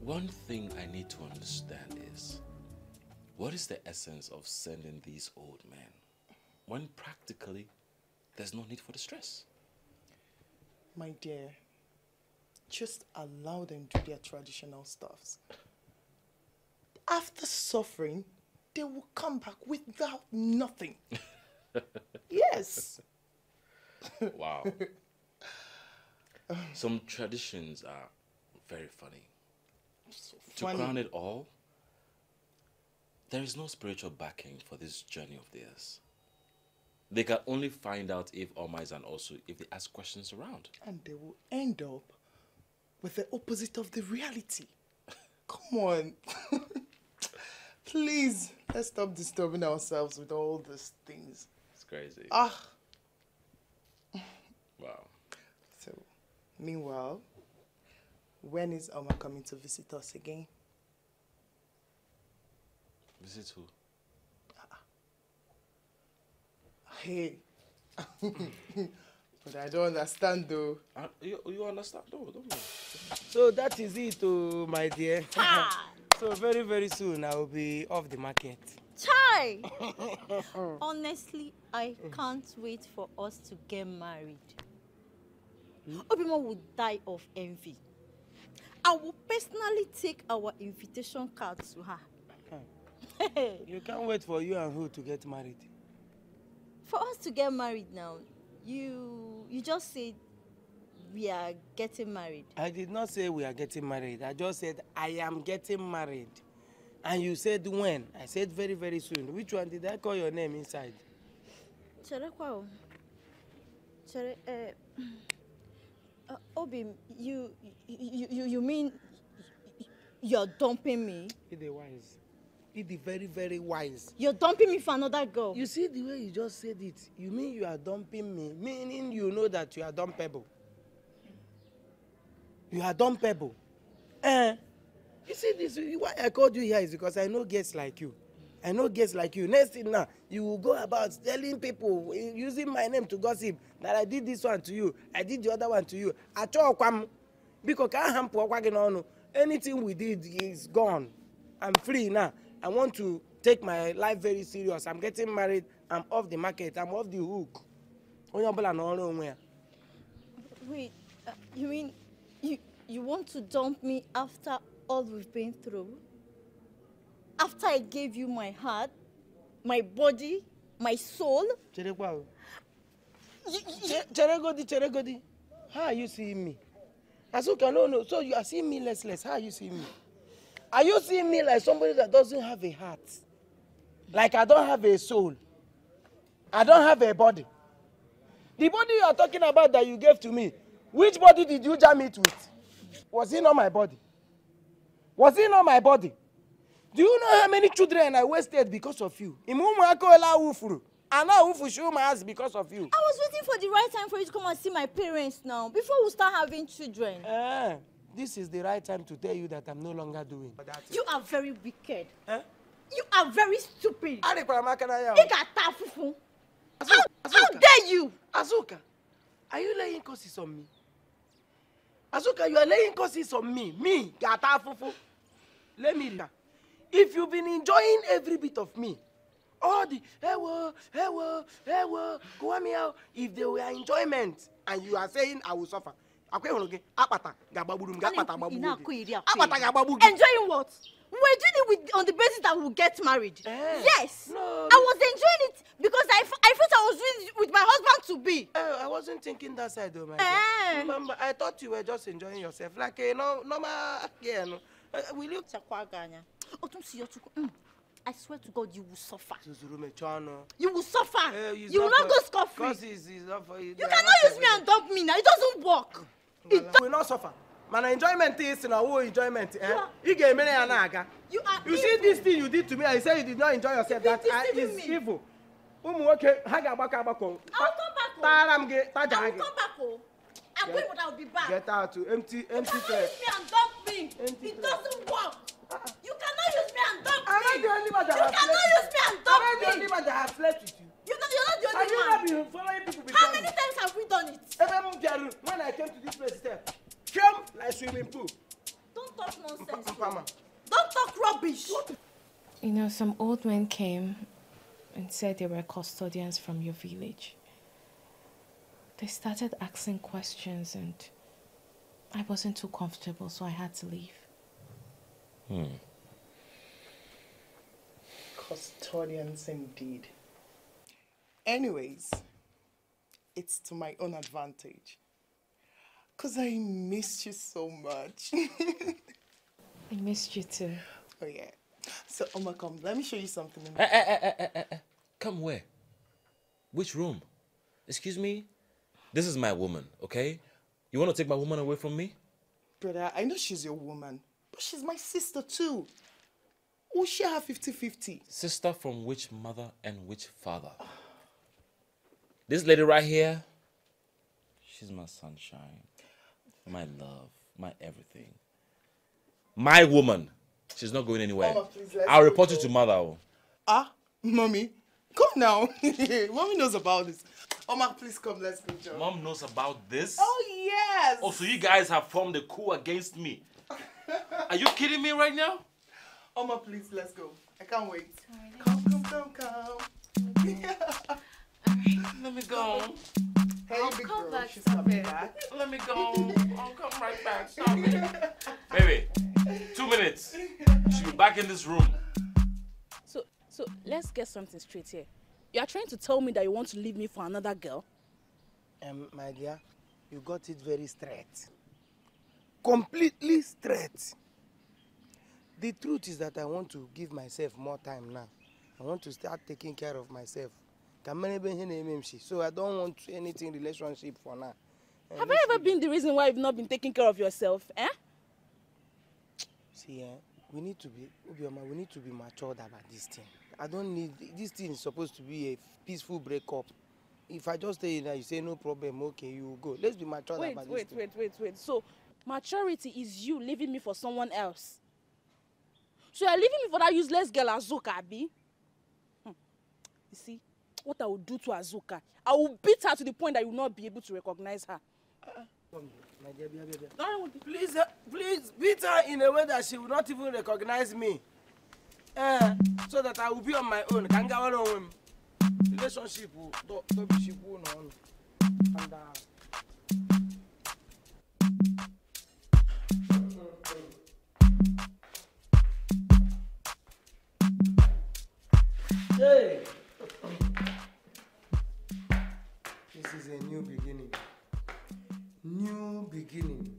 one thing I need to understand is what is the essence of sending these old men when practically there's no need for the stress? My dear, just allow them to do their traditional stuffs. After suffering, they will come back without nothing. <laughs> yes. Wow. <laughs> Some traditions are very funny. to funny. crown it all, there is no spiritual backing for this journey of theirs. They can only find out if Oma is an Osu if they ask questions around. And they will end up with the opposite of the reality. <laughs> Come on. <laughs> Please, let's stop disturbing ourselves with all these things. It's crazy. Ah. <laughs> Wow. So, meanwhile, when is Oma coming to visit us again? Visit who? Hey. <laughs> but I don't understand though. Uh, you, you understand? No, don't worry. So that is it, oh, my dear. <laughs> so very, very soon I will be off the market. Chai! <laughs> Honestly, I can't wait for us to get married. Obima would die of envy. I will personally take our invitation card to her. <laughs> You can't wait for you and who to get married. For us to get married now, you you just said we are getting married. I did not say we are getting married. I just said I am getting married. And you said when? I said very, very soon. Which one did I call your name inside? Chere kwa o. Chere, eh, uh, Obi, you, you, you, you mean you're dumping me? The wise. Be the very, very wise. You're dumping me for another girl. You see the way you just said it. You mean you are dumping me, meaning you know that you are dumpable. You are dumpable. Eh? You see this? Why I called you here is because I know guests like you. I know guests like you. Next thing now, you will go about telling people, using my name to gossip that I did this one to you, I did the other one to you. Achọkwa m. Biko ka aha m pụọkwa gị n'ọnụ. Anything we did is gone. I'm free now. I want to take my life very serious. I'm getting married. I'm off the market. I'm off the hook. Onye ọbụla n'ọrụ onwe ya. Wait, uh, you mean you, you want to dump me after all we've been through? After I gave you my heart, my body, my soul? Cherekwa o. Che- Cheregodi, Cheregodi. How are you seeing me? Asuka, no, no. So you are seeing me less, less. How are you seeing me? Are you seeing me like somebody that doesn't have a heart? Like I don't have a soul. I don't have a body. The body you are talking about that you gave to me, which body did you jam it with? Was it not my body? Was it not my body? Do you know how many children I wasted because of you? And now ufu show my ass because of you. I was waiting for the right time for you to come and see my parents now, before we start having children. Eh, this is the right time to tell you that I'm no longer doing. You are very wicked. You are very stupid. Adịkwara m aka n'anya o. Ị ga-ata afụfụ. How, how dare you? Azuka, are you laying curses on me? Azuka, you are laying curses on me. Me, gata fufu. Let me read. If you've been enjoying every bit of me, all the ewo, ewo, ewo, kwamia, if they were enjoyment and you are saying I will suffer, akwa ịhụrụ gị akpata ga-agbagburu m gị akpata gị akụ akpata ga-agbagbu gị Enjoying what? We were doing it with, on the basis that we'll get married. Yes. I was enjoying it because I, I felt I was doing it with my husband to be. Uh, I wasn't thinking that side though, my Eh. dear. Remember, I thought you were just enjoying yourself like a no, normal girl. no. Uh, will you? Chakwaganya. Otumsiyochukwu, mm, I swear to God, you will suffer. You will suffer. Eh, it's you will not go scot free. You cannot use me and dump me now. It doesn't work. We will not suffer. Man, enjoyment is in our enjoyment. Eh? You get me and aga. You are. You see this thing you did to me, you say you did not enjoy yourself. That uh, is evil. Ụmụ nwoke ha ga-agbakọ agbakọ. Come back. oh. Tara m gị, I come back. Oh. I'm going, but I'll be back. Get out to empty, empty You threat. cannot use me and dump me. It doesn't work. You cannot use me and dump I'm not me. the only one that You has cannot slept- use me and I'm dump not the me. only one that has slept with you. You you're not the Have you not been following people How many times have we done it? Ebe m bịaru when I came to this place sef, come like swimming pool. Don't talk nonsense. Mpama. Don't talk rubbish. You know, some old men came and said they were custodians from your village. They started asking questions, and I wasn't too comfortable, so I had to leave. Hmm. Custodians indeed. Anyways, it's to my own advantage. Because I missed you so much. <laughs> I missed you too. oh, yeah. So, Oma, come, let me show you something. in- eh, eh, eh. Come where? Which room? Excuse me? This is my woman, okay? You want to take my woman away from me? Brother, I know she's your woman, but she's my sister too. We'll share her 50 50. Sister from which mother and which father? This lady right here, she's my sunshine, my love, my everything. My woman. She's not going anywhere. Mama, please, let's I'll go, report you to mother. oh. Ah, mommy, come now. <laughs> mommy knows about this. Oma, please come, let's go, Joe. Mom knows about this? Oh, yes. Oh, so you guys have formed a coup against me. <laughs> Are you kidding me right now? Oma, please, let's go. I can't wait. Come, come, come, come. <laughs> Let me go. Hey, I'll big come bro, back, she's stop coming it. back. Let me go. <laughs> I'll come right back. Stop it. Baby, two minutes. She'll be back in this room. So, so let's get something straight here. You are trying to tell me that you want to leave me for another girl? Um, my dear, you got it very straight. Completely straight. The truth is that I want to give myself more time now. I want to start taking care of myself. Ka mmiri ebe ihe na-eme m shi. So I don't want anything relationship for now. Eh, Have I ever been the reason why you've not been taking care of yourself? Eh? See, eh, we need to be, Obioma, we need to be matured about this thing. I don't need, this thing is supposed to be a peaceful breakup. If I just tell you that, you say no problem, okay, you go. Let's be matured Wait, about this wait, thing. wait, wait, wait. So, maturity is you leaving me for someone else. So you're leaving me for that useless girl Azuka, Abi? Hmm. You see, what I will do to Azuka, I will beat her to the point that you will not be able to recognize her. My dear, dear, dear. Please, uh, please beat her in a way that she will not even recognize me. Eh, so that I will be on my own. Go on him. Relationship will do- do be will no. And uh, Hey! Is a new beginning. New beginning.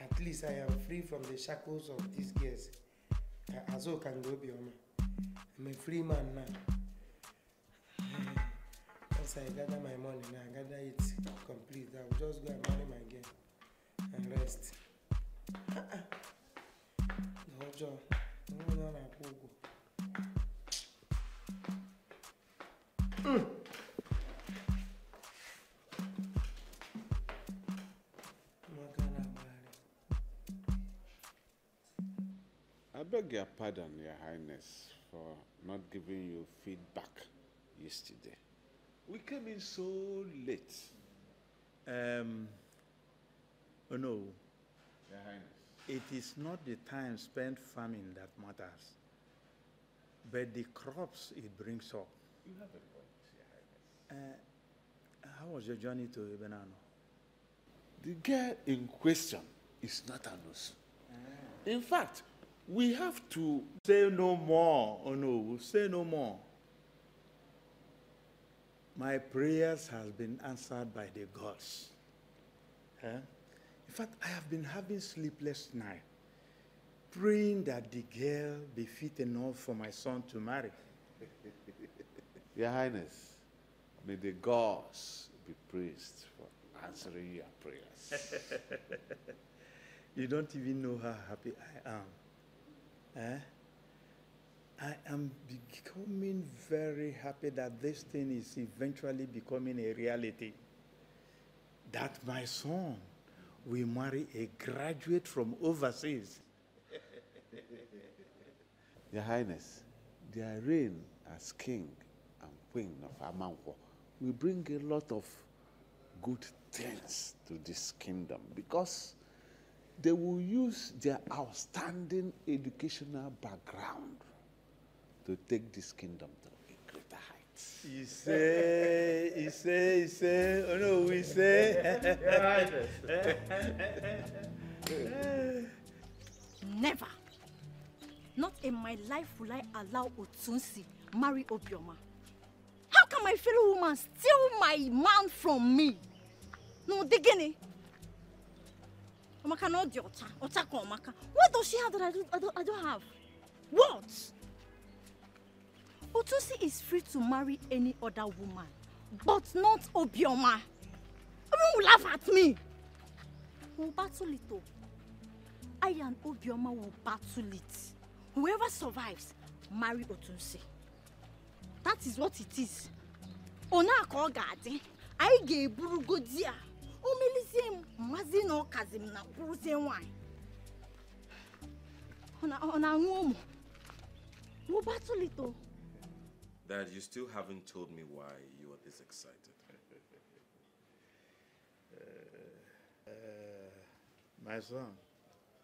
At least I am free from the shackles of these girls. Azo can go beyond. I'm a free man now. <sighs> Once I gather my money now, I gather it complete. I will just go and marry my girl and rest. Onwe onye ọ na-akwụ ụgwọ. Mm. Beg your pardon, Your Highness, for not giving you feedback yesterday. We came in so late. Um, oh no, Your Highness. it is not the time spent farming that matters, but the crops it brings up. You have a point, Your Highness. Uh, how was your journey to Ebenano? The girl in question is not an Osu. In fact, we have to. Say no more. Oh no, say no more. my prayers has been answered by the gods. In fact, I have been having sleepless night, praying that the girl be fit enough for my son to marry. <laughs> Your Highness, may the gods be praised for answering your prayers. <laughs> you don't even know how happy I am. Eh? I am becoming very happy that this thing is eventually becoming a reality. That my son will marry a graduate from overseas. <laughs> Your Highness, their reign as king and queen of Amankwo will bring a lot of good things to this kingdom because they will use their outstanding educational background to take this kingdom to a greater heights. He say, he say, he say, oh no, we say. Never. Not in my life will I allow Otunsi marry Obioma. How can my fellow woman steal my man from me? No, Digini. Omaka no di Ota. Ota ko Omaka. What does she have that I don't, I don't, I don't have? What? Otunsi is free to marry any other woman, but not Obioma. Everyone will laugh at me. We'll battle it though. I and Obioma will battle it. Whoever survives, marry Otunsi. That is what it is. Ona ka ọ ga-adị, anyị. O melizie m, mmazi na ọkazi m na bụrụzie nwaanyị. Ọ na- ọ na-aṅụ ụmụ. We'll battle it though. Dad, you still haven't told me why you are this excited. <laughs> Uh, my son,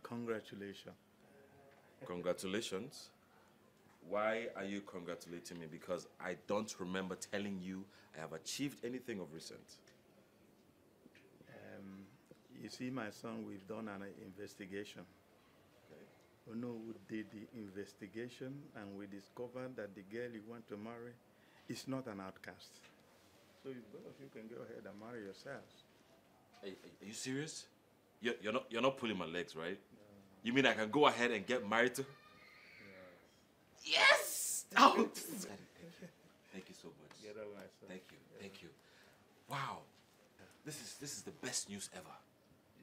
congratulations. Congratulations. Why are you congratulating me? Because I don't remember telling you I have achieved anything of recent. You see, my son, we've done an investigation. We know who did the investigation, and we discovered that the girl you want to marry is not an outcast. So you both of you can go ahead and marry yourselves. Are, are you serious? You're, you're not you're not pulling my legs, right? You mean I can go ahead and get married to? Yes! Oh, <laughs> thank you so much. Get out, my son. Thank you, thank you. Wow, this is this is the best news ever.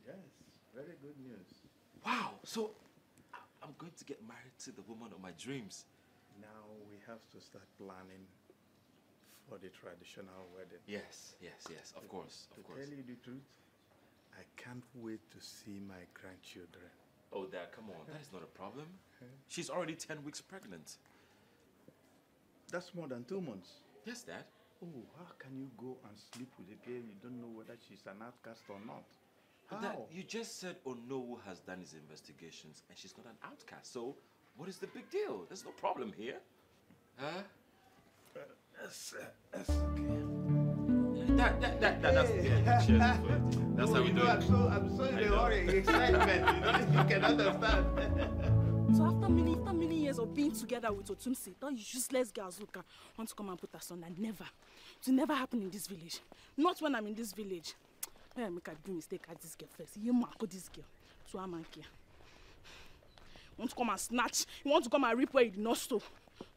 Yes, very good news. Wow, so I'm going to get married to the woman of my dreams. Now we have to start planning for the traditional wedding. Yes, yes, yes. Of To- course, To of course. tell you the truth, I can't wait to see my grandchildren. Oh, Dad, come on. That is not a problem. <laughs> She's already 10 weeks pregnant. That's more than two months. Yes, Dad. Oh, how can you go and sleep with a girl you don't know whether she's an outcast or not? But How? Dad, you just said Onowu has done his investigations and she's not an outcast. So, what is the big deal? There's no problem here. Huh? That's, uh, that's okay. That, that, that, that, that's, yeah, cheers. That's how we do it. I'm so, I'm so in I a know. hurry, excitement. You, know, you can understand. <laughs> So after many, after many years of being together with Otumsi, that useless girl Azuka want to come and put her son, and never, it will never happen in this village. Not when I'm in this village. Hey, I make a do mistake at this girl first. You mark this girl. So I'm here. Want to come and snatch? You want to come and reap where you did not sow?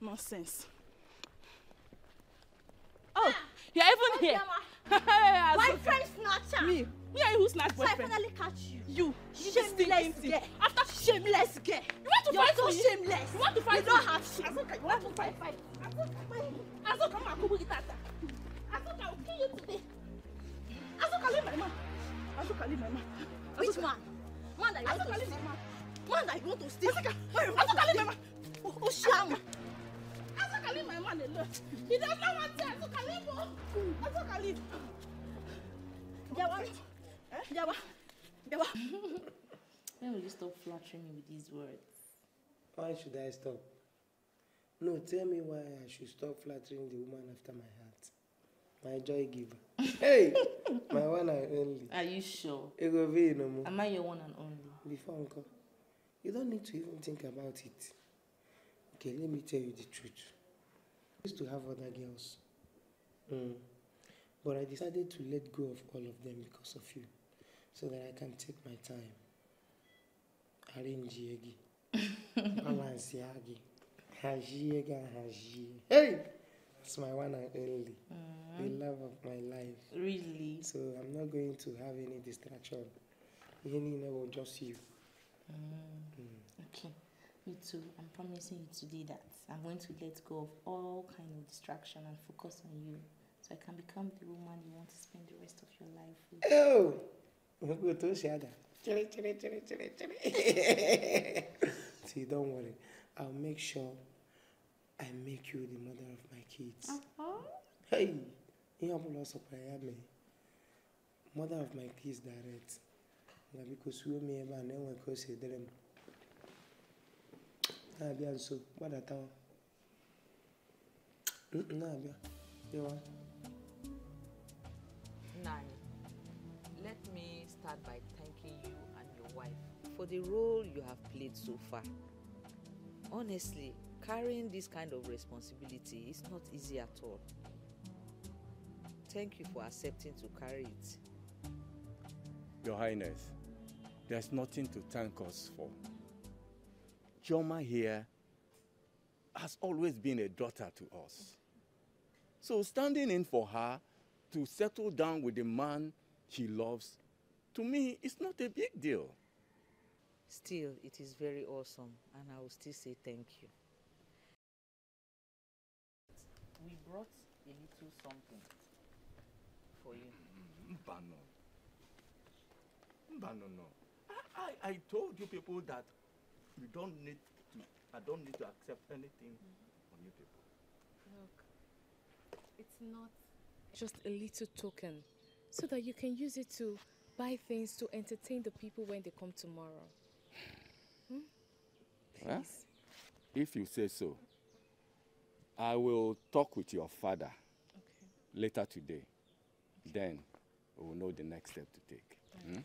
Nonsense. Oh, you're even here. <laughs> Hey, Boyfriend snatcher. Me. Me and who snatch So I boyfriend? finally catch you. You. Shameless girl. After shameless girl. You want to You're fight so me? shameless. You want to fight You don't me? have shame. Azuka, you want to fight? Fight. Azuka, come and Kubu Tata. Azuka, I'll kill you today. Azuka, leave my man. Azuka, leave my man. Which man? Man that you want Azuka, to steal. my man. Man that you want to steal. Want Azuka, to leave my man. Oh, oh, Shama. Azuka, leave my man alone. He does not want to. Azuka, leave him. Azuka, leave. Jawa. Jawa. Jawa. When will you stop flattering me with these words? Why should I stop? No, tell me why I should stop flattering the woman after my heart. My joy giver. <laughs> hey! My one and only. Are you sure? Ego V no more. Am I your one and only? Before uncle. You don't need to even think about it. Okay, let me tell you the truth. I used to have other girls. Mm. But I decided to let go of all of them because of you, so that I can take my time. Arrange yegi, <laughs> balance yagi, haji yega haji. Hey, that's my one and only, the love of my life. Really? So I'm not going to have any distraction. Any will just you. Mm. Okay. Me too. I'm promising you today that I'm going to let go of all kind of distraction and focus on you, so I can become the woman you want to spend the rest of your life with. Oh, go to Shada. Chiri. <laughs> See, don't worry. I'll make sure I make you the mother of my kids. Hey, ihe ọbụla ọ sọkwara ya mee. Mother of my kids direct. Na biko suo m ebe a na-enwe ka o si dịrị m. Na-abịa nso, gbadatawa. Mm, Na-abịa, bịawa. Nani, let me start by thanking you and your wife for the role you have played so far. Honestly, carrying this kind of responsibility is not easy at all. Thank you for accepting to carry it. Your Highness, there's nothing to thank us for. Joma here has always been a daughter to us. So standing in for her to settle down with the man she loves, to me, it's not a big deal. Still, it is very awesome, and I will still say thank you. Brought a little something for you. Mbano. Mbano, no. I, I, I told you people that you don't need to, I don't need to accept anything from you people. Look, it's not just a little token so that you can use it to buy things to entertain the people when they come tomorrow. Hmm? Well, if you say so, I will talk with your father later today. Then we will know the next step to take. Hmm?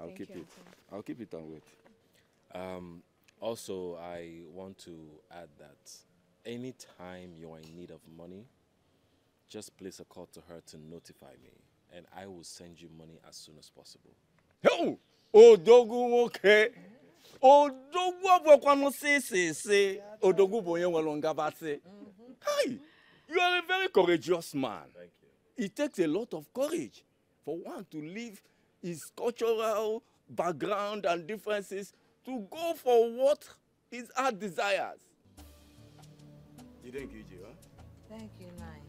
I'll Thank keep you, it. I'll keep it on wait. Um, also, I want to add that anytime you are in need of money, just place a call to her to notify me, and I will send you money as soon as possible. Oh, odogwu nwoke odogwu ọbụkwanụ sịsịsị odogwu bụ onye nwere ngabasị Hi, you are a very courageous man Thank you. it takes a lot of courage for one to leave his cultural background and differences to go for what his heart desires. You didn't get you, huh? Thank you, Nai.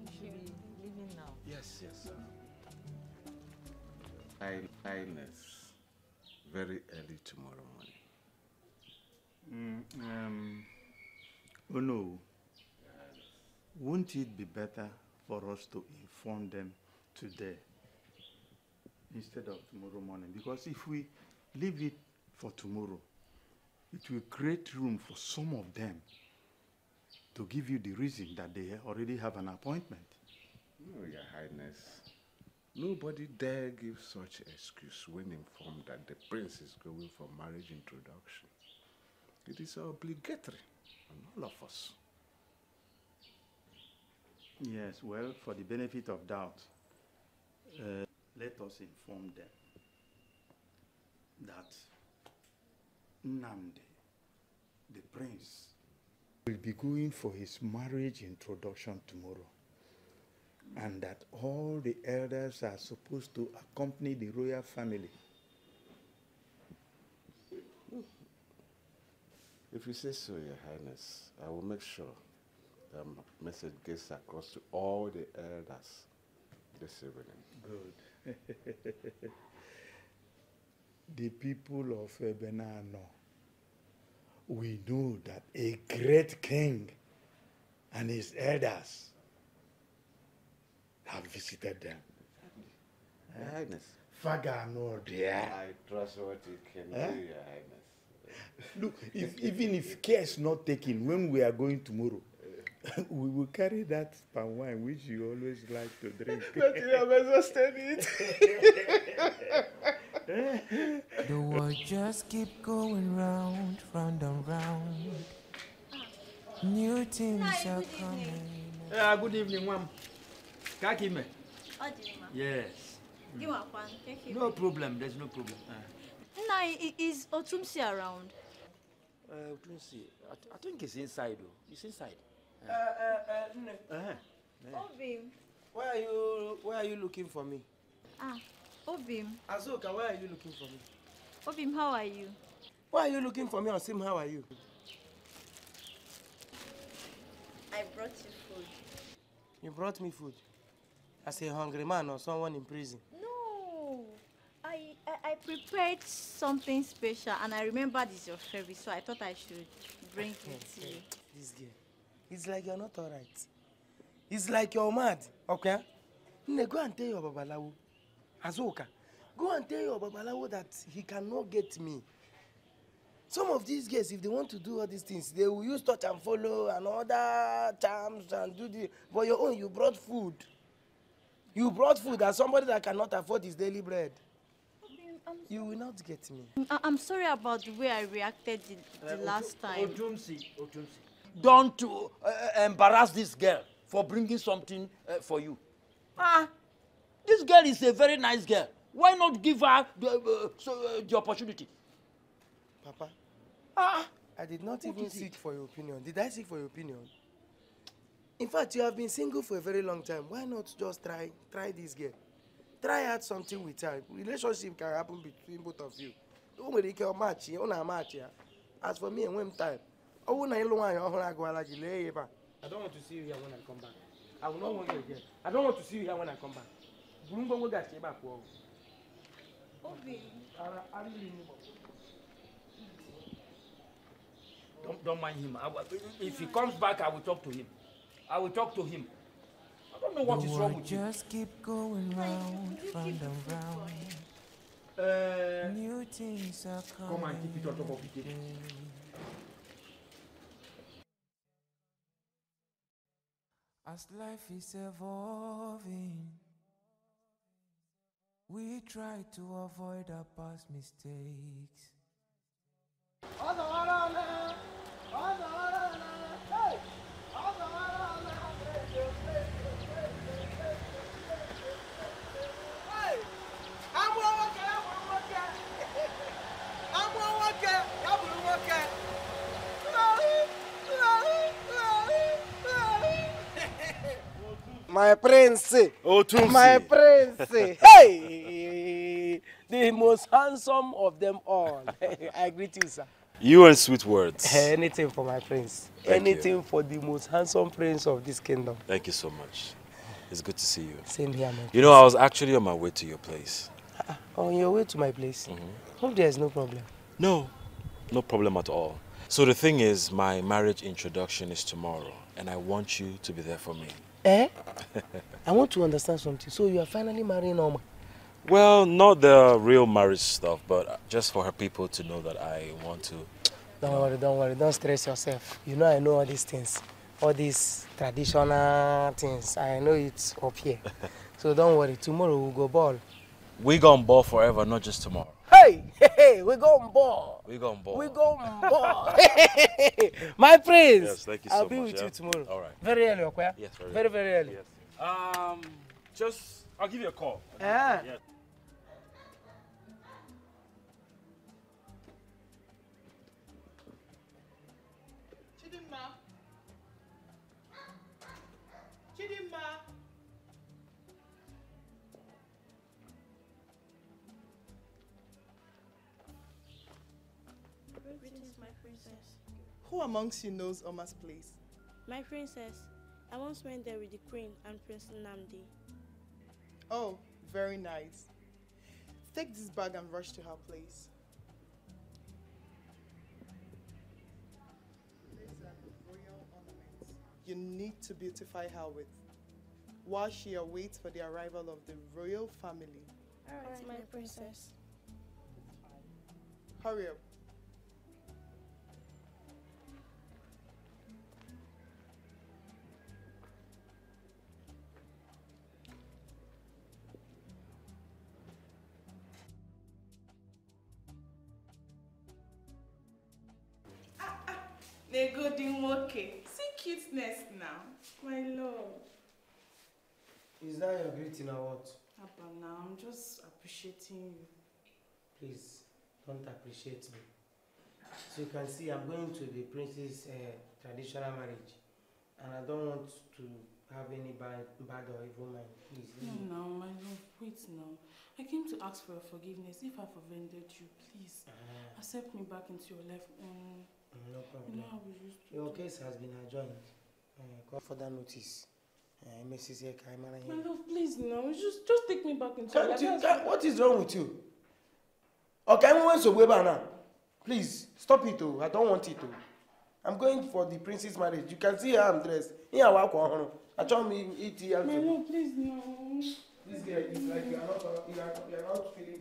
You should be leaving now. Yes, yes, sir. High- Highness, very early tomorrow morning. Mm, um, oh no. Wouldn't it be better for us to inform them today instead of tomorrow morning? Because if we leave it for tomorrow, it will create room for some of them to give you the reason that they already have an appointment. No, Your Highness. Nobody dare give such excuse when informed that the prince is going for marriage introduction. It is obligatory on all of us. Yes, well, for the benefit of doubt, uh, let us inform them that Nnamdi, the prince, will be going for his marriage introduction tomorrow, and that all the elders are supposed to accompany the royal family. If you say so, Your Highness, I will make sure the m- message gets across to all the elders this evening. Good. <laughs> the people of Ebenano, we know that a great king and his elders have visited them. Your Highness. Fagano there. I trust what you can Eh? do, Your Highness. Look, if, even if care is not taken, when we are going tomorrow, <laughs> we will carry that palm wine which you always like to drink. <laughs> But you have exhausted <laughs> The world just keep going round, round and round. New things are coming. Yeah, good evening, ma'am. Kakime. Odima. Yes. Give one pan. Take it. No problem. There's no problem. Uh, Nna, i- is Otumsi around? uh, Otunsi, I, th- I think he's inside. Though. He's inside. Uh, uh, uh, Nne, Uh-huh. Obim. why are you why are you looking for me? Ah, Obim. Azuka, why are you looking for me? Obim, how are you? Why are you looking for me on Sim? How are you? I brought you food. You brought me food. As a hungry man or someone in prison. No, I, I I prepared something special and I remembered it's your favorite, so I thought I should bring it to you. <laughs> This girl. It's like you're not alright. It's like you're mad. Okay? Nne, go and tell your babalawo. Azuka, go and tell your babalawo that he cannot get me. Some of these girls, if they want to do all these things, they will use touch and follow and other charms and do the. But your own, you brought food. You brought food as somebody that cannot afford his daily bread. You will not get me. I, I'm sorry about the way I reacted the, the last time. Otumsi, Otumsi. Don't uh, uh, embarrass this girl for bringing something uh, for you. Ah, this girl is a very nice girl. Why not give her the, uh, so, uh, the opportunity? Papa. Ah. I did not even seek for your opinion. Did I seek for your opinion? In fact, you have been single for a very long time. Why not just try try this girl? Try out something with her. Relationship can happen between both of you. Nwere ike ọ match. As for me, enwe m time. Ọ bụrụ na ịlụ nwaanyị ọhụrụ agụwala gị lee ya ebe a. I don't want to see you here when I come back. I will not want you again. I don't want to see you here when I come back. Buru ngwongwo gachi ebe a pụọ. Obim. Ara arịrị m. Don't, don't mind him. I, will- if he comes back, I will talk to him. I will talk to him. I don't know what the is wrong with you. just keep going round, round and round. Uh, New things are coming. come and keep it on top of it. As life is evolving, we try to avoid our past mistakes. My prince. Otumsi. My prince. hey! The most handsome of them all. <laughs> I greet you, sir. You and sweet words. Anything for my prince. Thank you. Anything for the most handsome prince of this kingdom. Thank you so much. It's good to see you. Same here, man. You know, I was actually on my way to your place. On your way to my place. Mm-hmm. Hope there's no problem. No, no problem at all. So the thing is, my marriage introduction is tomorrow, and I want you to be there for me. Eh? I want to understand something. So you are finally marrying Oma. Well, not the real marriage stuff, but just for her people to know that I want to. Don't worry, don't worry. Don't stress yourself. You know I know all these things. All these traditional things. I know it's up here. <laughs> so don't worry. Tomorrow we'll go ball. We're gonna ball forever, not just tomorrow. Hey, hey, hey, we go ball. We gonna ball. We go ball. <laughs> <laughs> My prince. Yes, thank you so I'll be much, with yeah. you tomorrow. All right. Very early, okay? Yes, very Very, very early. Um, just I'll give you a call. Ah. Yeah. Who amongst you knows Oma's place? My princess, I once went there with the queen and Prince Nnamdi. Oh, very nice. Take this bag and rush to her place. These are the royal ornaments You need to beautify her with while she awaits for the arrival of the royal family. Alright, my princess. Hurry up. Negodi nwoke. See cuteness now. My love. Is that your greeting or what? Abba, now I'm just appreciating you. Please, don't appreciate me. So you can see I'm going to the prince's uh, traditional marriage. And I don't want to have any bad, bad or evil mind. Please. No, now, my love, wait now. I came to ask for your forgiveness. If I've offended you, please Ah. accept me back into your life. Um, No problem. to Your case has been adjourned. Uh, call further notice. Uh, Mrs. Eka, Imara My love, please now. Just, just take me back into Can't you, can't, what is wrong with you? Okay, I'm going to Weba now. Please, stop it, oh. I don't want it, oh. I'm going for the prince's marriage. You can see how I'm dressed. Here, I walk on. I told me eat here. My love, please no. This girl is like you are not, you are, you are not feeling.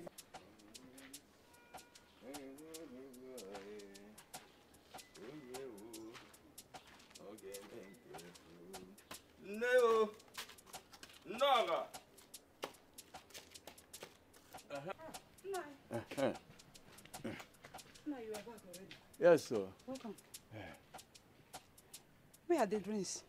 O, Nnaga. Now you are back already. Yes, sir. Welcome. Where are the drinks?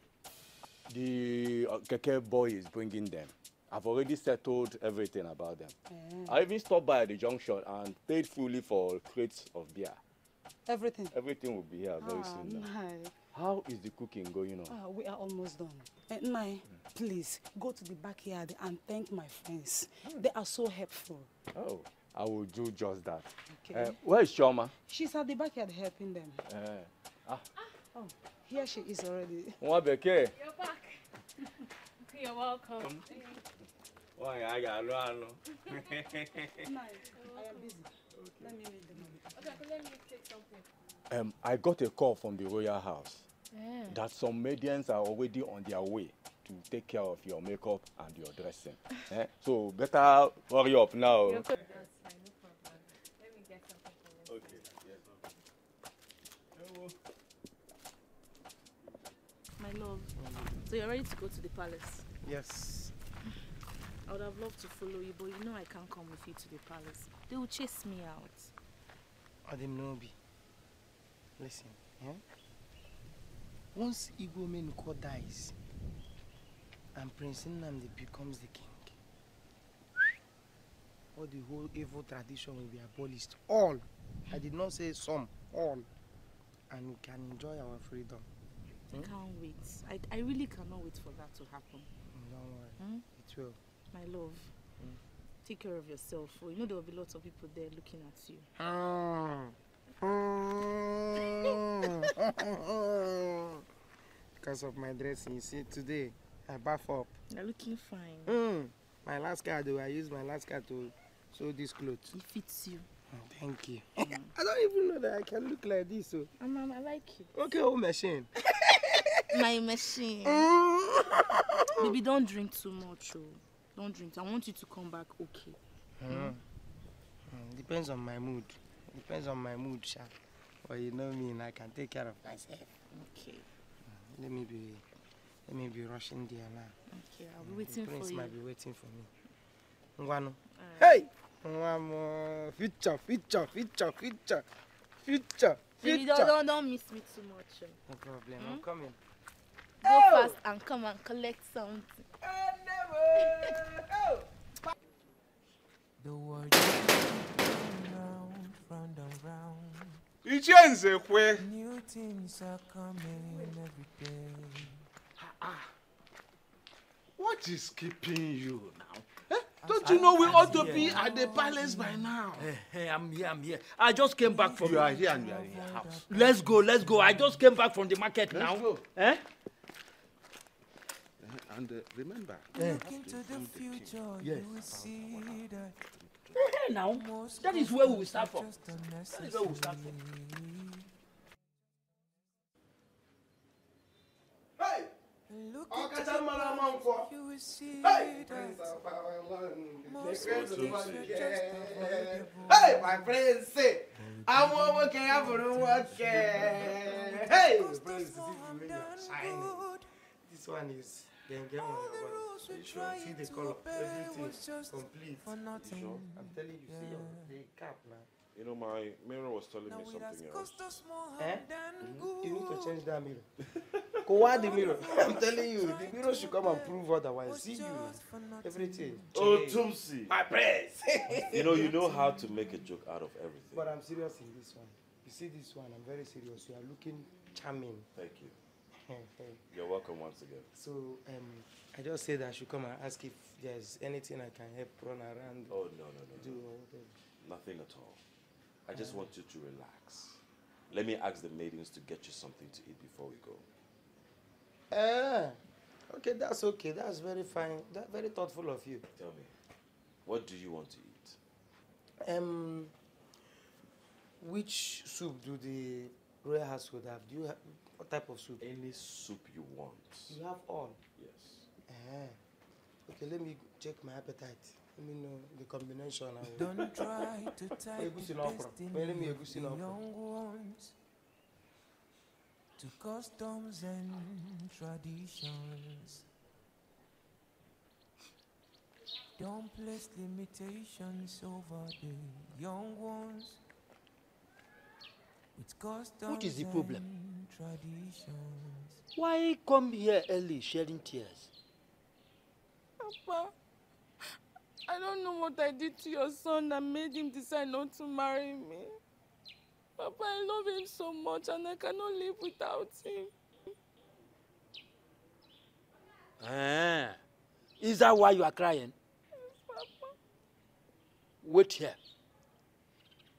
The uh, Keke boy is bringing them. I've already settled everything about them. Eh. I even stopped by the junction and paid fully for crates of beer. Everything. Everything will be here very ah, soon. now. Nai. How is the cooking going on? Ah, we are almost done. Eh, Nai, please go to the backyard and thank my friends. They are so helpful. Oh, I will do just that. Okay. Uh, where is Shoma? She's at the backyard helping them. Uh, ah, Oh, here she is already. nwa bekee. You're back. <laughs> You're welcome. Nwaanyị a ga-alụ alụ. Nai, I am busy. Let me make the money. Okay, let me take something. Um, I got a call from the royal house Yeah. that some medians are already on their way to take care of your makeup and your dressing. <laughs> eh? So better hurry up now. You're good. That's fine, no problem. Let me get something for you. Okay, My love. So you're ready to go to the palace? Yes. I would have loved to follow you, but you know I can't come with you to the palace. They will chase me out. Ademnobi, listen, yeah? Once Igwe Menoko dies and Prince Nnamdi becomes the king, all the whole evil tradition will be abolished. All. I did not say some, all. And we can enjoy our freedom. I Hmm? can't wait. I, I really cannot wait for that to happen. Don't worry. Hmm? It will. My love. Take care of yourself. Oh, you know there will be lots of people there looking at you. <laughs> <laughs> because of my dressing, you see, today I bath up. You're looking fine. Mm. My last card, though, I used my last card to sew this clothes. It fits you. Oh, thank you. <laughs> I don't even know that I can look like this. So. Um, um, I like it. Okay, oh machine. <laughs> My machine. Baby, don't drink too much. Oh. Don't drink. I want you to come back okay. Mm. Mm, Depends on my mood. Depends on my mood, Sha. But you know me, and I can take care of myself. Okay. Let me be, let me be rushing there now. Okay, I'll be waiting the prince for you. might be waiting for me. Ngwanu. Alright. Hey! Nwamo, future, future, future, future, future, future. don't, don't, don't miss me too much. oh. No problem, I'm Hmm? coming. Go fast and come and collect something. The world is round, round and round. Ichie Nzekwe. New things are coming every day. What is keeping you now? Eh? Don't you know we ought to be at the palace by now? Hey, I'm here, I'm here. I just came back from. You are here and you are in your house. Let's go, let's go. I just came back from the market Let's now. go. Eh? And uh, remember, Look into the future, Yes. you will see that. Now, that is where we will start from. That is where we will start from. Hey! Ọkàtà mara máa ń kọ. Hey! Hey, my friends say, I'm ọmọ kẹrin àbúrò wọn kẹ. Hey! This one is you sure? See the color, everything complete. For nothing. Sure? I'm telling you, see your the cap now. You know, my mirror was telling Now me something else. Eh? than You need to change that mirror. <laughs> Kowa the mirror. I'm telling you, the mirror should come and prove otherwise. See you. Everything. Oh. Tumsi. My prince. <laughs> You know, you know how to make a joke out of everything. But I'm serious in this one. You see this one, I'm very serious. You are looking charming. Thank you. <laughs> You're welcome once again. so um, I just said I should come and ask if there's anything I can help run around. Oh, no, no, no, Do no. Nothing at all. I just want you to relax. Let me ask the maidens to get you something to eat before we go. Ah, okay, that's okay. That's very fine. That's very thoughtful of you. Tell me, what do you want to eat? Um, which soup do the royal household have? Do you have what type of soup? Any soup you want. You have all. Yes. Ah, okay. Let me check my appetite. Let me know the combination. Don't try to <laughs> type the destiny Wait, let me of the young ones to customs and traditions. Don't place limitations over the young ones with customs What is the problem? Why come here early shedding tears? Papa, I don't know what I did to your son that made him decide not to marry me. Papa, I love him so much and I cannot live without him. Ah, is that why you are crying? Wait here.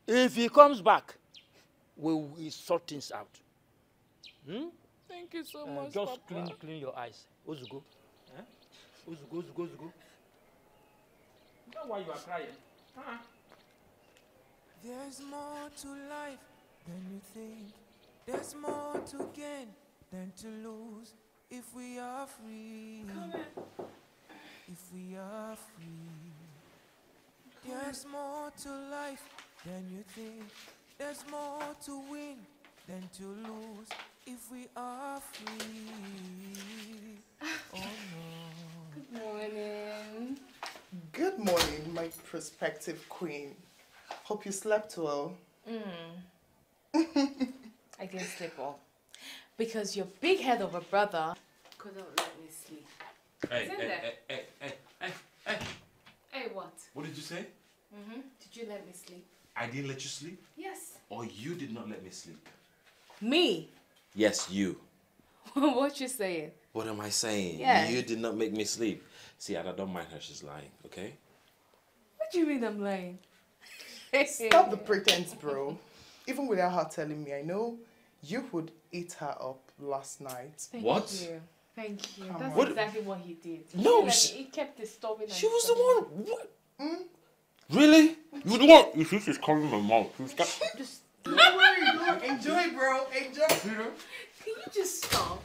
If he comes back, we will sort things out. Hmm? Thank you so Uh, much, just Papa. clean, clean your eyes. Ozugo. Eh? Ozugo, Ozugo, Ozugo. Is that why you are crying? Huh? There's more to life than you think. There's more to gain than to lose if we are free. If we are free. There's more to life than you think. There's more to win than to lose if we are free. <laughs> Oh no. Good morning. Good morning, my prospective queen. Hope you slept well. Mm. <laughs> I didn't sleep well. Because your big head of a brother couldn't let me sleep. Hey, hey, hey, hey, hey, hey, hey. Hey, what? What did you say? Mm-hmm. Did you let me sleep? I didn't let you sleep? Yes. Or you did not let me sleep? Me? Yes, you. <laughs> what you saying? What am I saying? Yeah. You did not make me sleep. See, I don't mind her, she's lying, okay? What do you mean I'm lying? Stop the <laughs> pretense, bro. Even without her telling me, I know you would eat her up last night. Thank What? you. Thank you. Come That's on. What- exactly what he did. No, Like, she- he kept disturbing. She was the one. What? Hmm? Really? You the one? You see, she's calling my mouth. She's got... Just Don't worry, don't enjoy, bro. Enjoy. Can you just stop?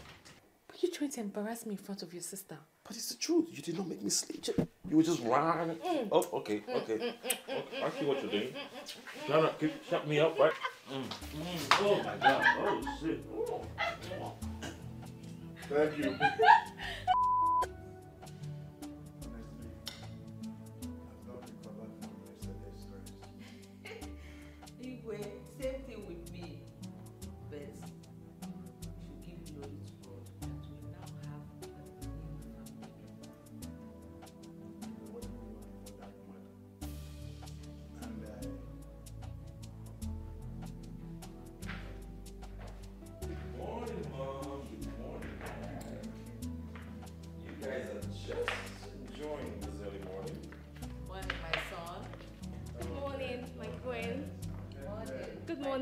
But you're trying to embarrass me in front of your sister. But it's the truth. You did not make me sleep. You were just lying. Mm. Oh, okay, mm, okay. Mm, mm, okay. I see what you're doing. No, no, keep, shut me up, right? Mm. Mm. Oh my god. Oh shit. Thank you. <laughs>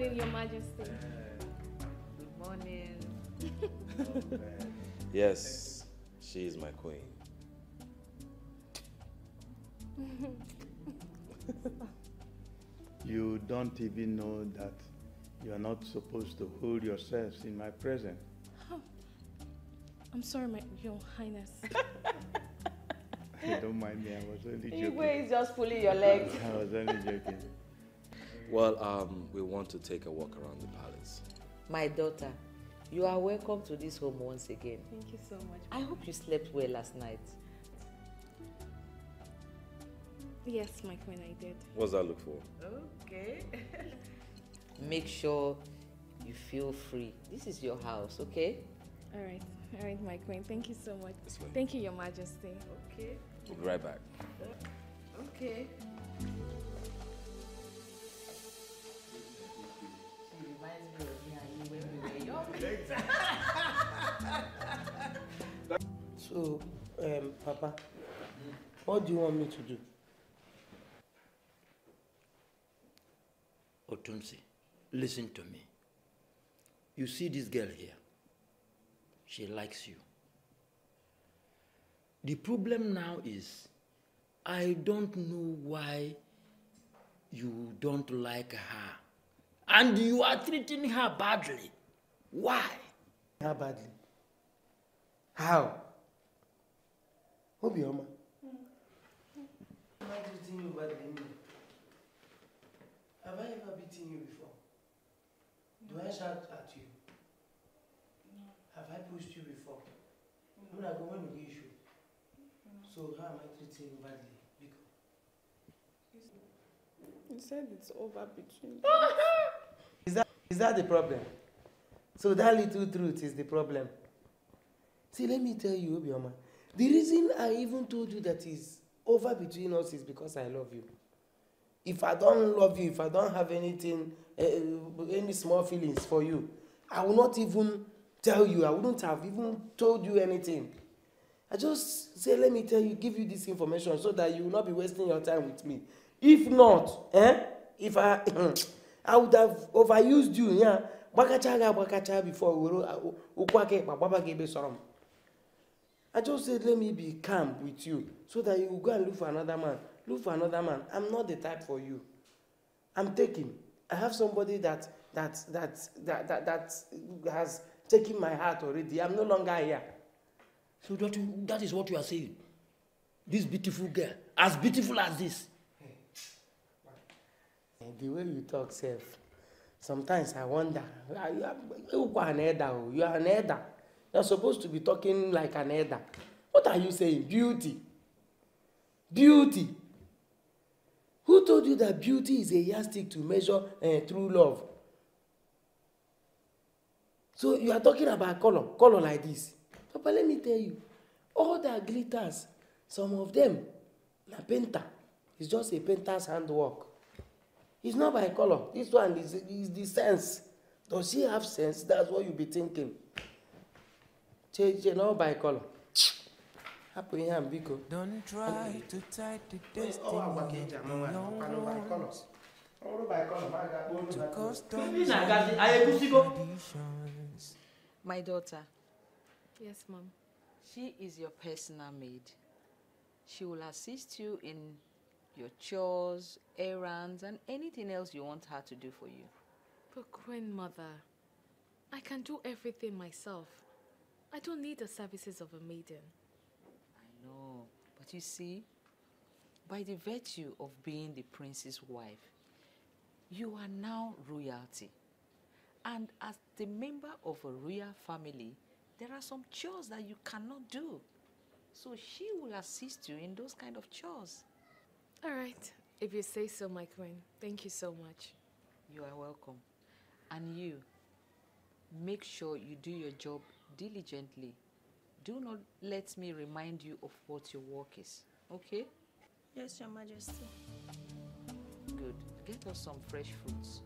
morning, Your Majesty. Good morning. <laughs> Yes, she is my queen. You don't even know that you are not supposed to hold yourselves in my presence. I'm sorry, my Your Highness. <laughs> you Don't mind me, I was only joking. Igwe is just pulling your legs. <laughs> I was only joking. Well, um, we want to take a walk around the palace. My daughter, you are welcome to this home once again. Thank you so much. I hope you slept well last night. Yes, my queen, I did. What's that look for? Okay. <laughs> Make sure you feel free. This is your house, okay? All right, all right, my queen. Thank you so much. Thank you, Your Majesty. Okay. We'll be right back. Okay. So, um, Papa, what do you want me to do? Otumsi, listen to me. You see this girl here? She likes you. The problem now is, I don't know why you don't like her. And you are treating her badly. Why? How badly? How? Obioma. Am I treating you badly? No. Have I ever beaten you before? Do I shout at you? Have I pushed you before? When I go when you issue. So how am I treating you badly? You said it's over between <laughs> Is that is that the problem? So that little truth is the problem. See, let me tell you, Obioma. The reason I even told you that is over between us is because I love you. If I don't love you, if I don't have anything, uh, any small feelings for you, I will not even tell you. I wouldn't have even told you anything. I just say, let me tell you, give you this information so that you will not be wasting your time with me. If not, eh? If I, <coughs> I would have overused you, yeah. Gbakacha ga gbakacha before were okwu aka ịkpa gbaba gị ebe sọ̀rọ̀ m. I just said, let me be calm with you so that you go and look for another man. Look for another man. I'm not the type for you. I'm taken. I have somebody that that that that that, that has taken my heart already. I'm no longer here. So that, you, that is what you are saying. This beautiful girl, as beautiful as this. The way you talk, self. Sometimes I wonder. are You are you are an elder. oh. You are an elder. You're supposed to be talking like an elder. What are you saying? Beauty. Beauty. Who told you that beauty is a yardstick to measure uh, true love? So you are talking about color, color like this. Papa, let me tell you, all that glitters, some of them, na painter. It's just a painter's handwork. It's not by color. This one is, is the sense. Does she have sense? That's what you be thinking. Change it not by color. Happy ihe a biko. Don't try to tie the destiny Ọ agwa ka eji ama nwaanyị, ọkwanụ by colors. Ọ bụrụ by color, ma na-agazi, anyị ekwusigo? My daughter, Yes, Mom. she is your personal maid. She will assist you in your chores, errands, and anything else you want her to do for you. But grandmother, I can do everything myself. I don't need the services of a maiden. I know, but you see, by the virtue of being the prince's wife, you are now royalty. And as the member of a royal family, there are some chores that you cannot do. So she will assist you in those kind of chores. All right, if you say so, my queen. Thank you so much. You are welcome. And you, make sure you do your job diligently. Do not let me remind you of what your work is. Okay? Yes, Your Majesty. Good. Get us some fresh fruits.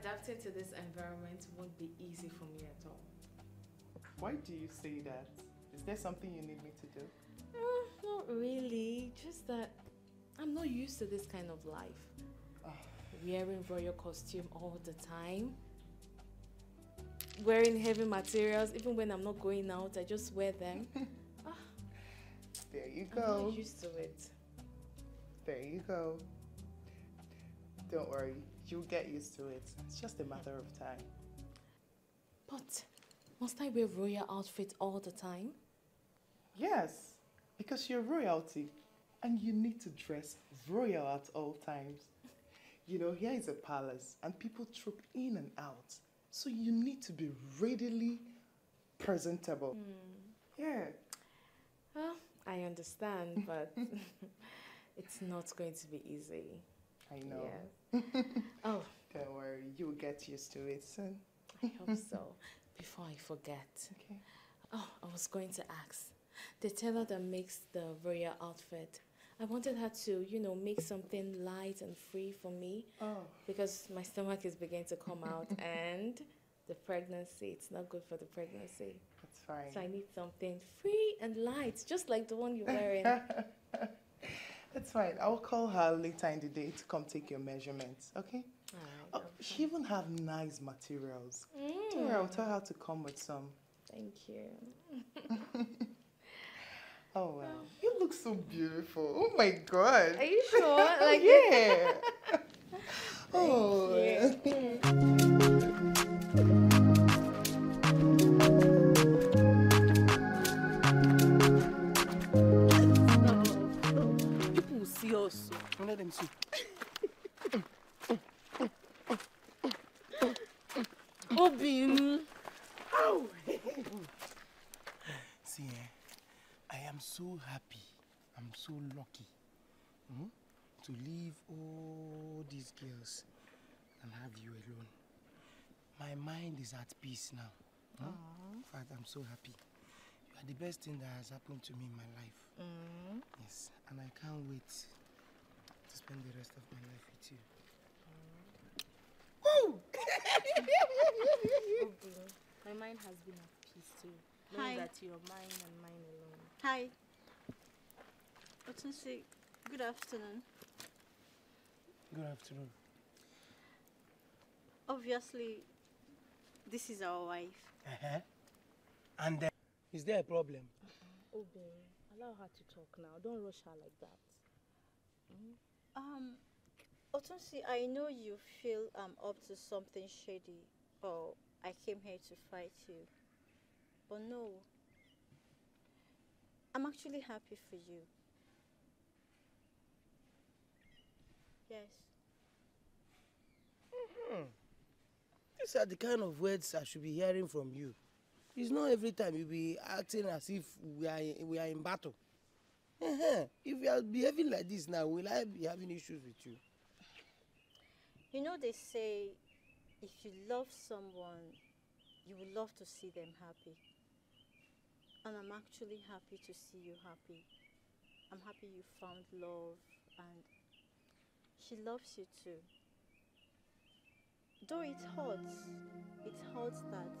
Adapting to this environment won't be easy for me at all. Why do you say that? Is there something you need me to do? Uh, not really. Just that I'm not used to this kind of life. Wearing royal costume all the time. Wearing heavy materials, even when I'm not going out, I just wear them. <laughs> There you go. I'm not used to it. There you go. Don't worry, you'll get used to it. It's just a matter of time. But must I wear royal outfit all the time? Yes, because you're royalty and you need to dress royal at all times. You know, here is a palace and people troop in and out. So you need to be readily presentable. Hmm. Yeah. Well, I understand, but <laughs> it's not going to be easy. I know. Yeah. <laughs> oh. Don't worry, you'll get used to it soon. I hope <laughs> so. Before I forget. Okay. Oh, I was going to ask. The tailor that makes the royal outfit, I wanted her to, you know, make something light and free for me. Oh. Because my stomach is beginning to come out <laughs> and the pregnancy, it's not good for the pregnancy. That's fine. So I need something free and light, just like the one you're wearing. That's fine. I'll call her later in the day to come take your measurements, okay? Oh, she even have nice materials. Mm. Don't worry, I'll tell her to come with some. Thank you. <laughs> Oh wow, oh. you look so beautiful. Oh my god. Are you sure? <laughs> Like yeah. <laughs> Oh. you. People will see us. so Let them see. Obin. See, eh, I am so happy. I'm so lucky hmm, to leave all these girls and have you alone. My mind is at peace now. hmm. In fact, I'm so happy. You are the best thing that has happened to me in my life. Yes, and I can't wait to spend the rest of my life with you. Woo! Obin, my mind has been at peace too. Hi. Knowing that you're mine and mine alone. Hi. Otunsi, good afternoon. Good afternoon. Obviously, this is our wife. Uh-huh. And then, is there a problem? Obin, allow her to talk now. Don't rush her like that. Um, Otunsi, I know you feel I'm up to something shady, or I came here to fight you. But no, I'm actually happy for you. Yes. Hmm. These are the kind of words I should be hearing from you. It's not every time you be acting as if we are we are in battle. <laughs> If you are behaving like this now, will I be having issues with you? You know, they say if you love someone, you will love to see them happy. And I'm actually happy to see you happy. I'm happy you found love and she loves you too. Though it hurts, it hurts that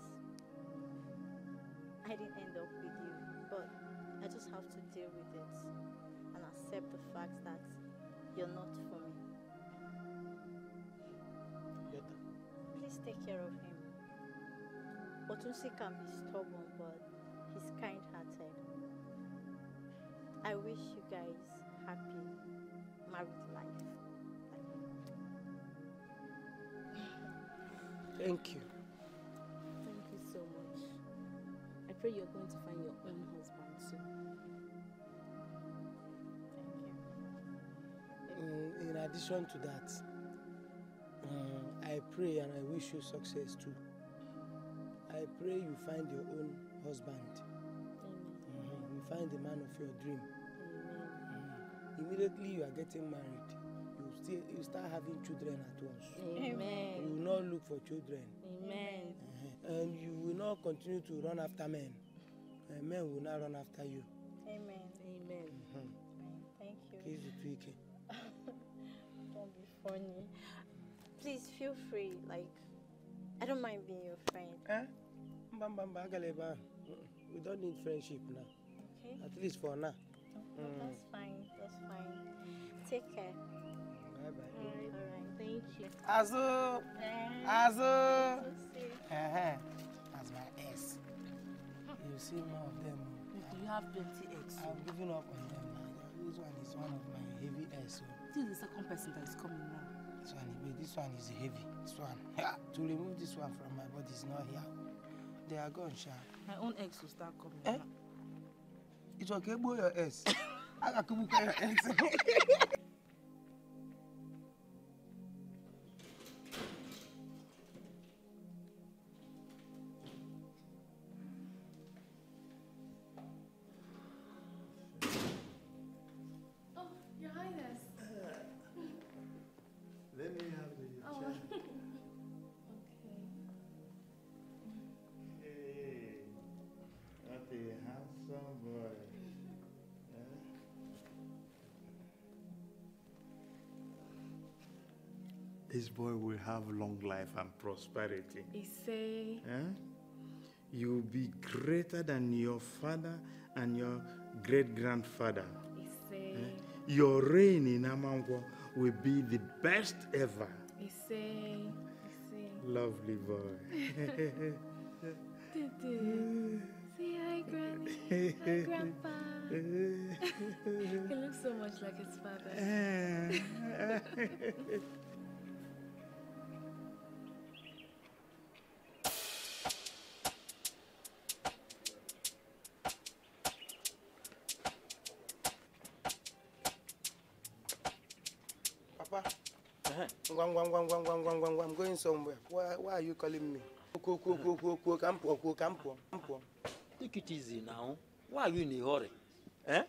I didn't end up with you, but I just have to deal with it and accept the fact that you're not for me. Please take care of him. Otunsi can be stubborn, but he's kind-hearted. I wish you guys happy married life. Thank you. Thank you so much. I pray you're going to find your own addition to that, uh, I pray and I wish you success too. I pray you find your own husband. Mhm. You find the man of your dream. Mhm. Immediately you are getting married, you still you start having children at once. Amen. You will not look for children. Amen. Mhm. And you will not continue to run after men. And men will not run after you. Amen. Amen. Mhm. Thank you. Kiss Wike. Funny. Please feel free. Like, I don't mind being your friend. Eh? Mba, mba, mba, Agaleba. Mm-mm. We don't need friendship now. Okay. At least for now. Oh, Mm. That's fine. That's fine. Take care. Bye bye. Alright. Alright. Thank you. Azu! Azu! Otunsi. Uh-huh. That's my S. You see more of them. You have plenty eggs. I've given up on them. This one is one of my heavy S. oh. This is the second person that is coming now. This one, wait, this one is heavy. This one. <laughs> Ha! To remove this one from my body is not here. They are gone, Sha. My own eggs will start coming Eh? now. It's okay, boy, your S. I got to book your S. <laughs> boy will have long life and prosperity. He say, Eh? You'll be greater than your father and your great grandfather. he say, Your reign in Amankwa will be the best ever. he say, he say. Lovely boy. Say hi, Granny. Hi, Grandpa. <laughs> he looks so much like his father. <laughs> somewhere. Why, why are you calling me? M pụọ, kwo, ka m pụọ, m pụọ. Take it easy now. Why are you in a hurry? Eh?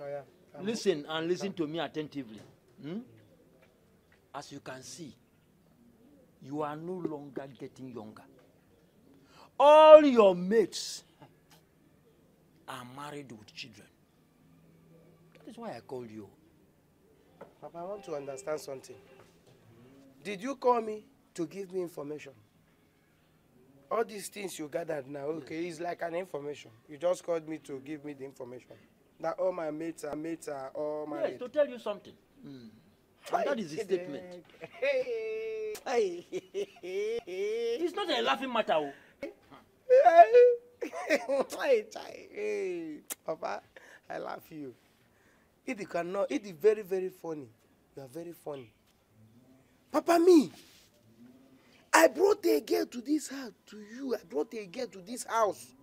Oh, yeah. I'm- Listen and listen to me attentively. Hmm? As you can see, you are no longer getting younger. All your mates are married with children. That is why I called you. Papa, I want to understand something. Did you call me to give me information? All these things you gathered now, okay, it's like an information. You just called me to give me the information. That all my mates are mates are all Yes, married. to tell you something. Hmm. And that is the statement. Hey. It's not a laughing matter. oh. Chai, <laughs> chai. Hey, Papa, I love you. It cannot. It is very, very funny. You are very funny. Papa, me. I brought a girl to this house to you. I brought a girl to this house.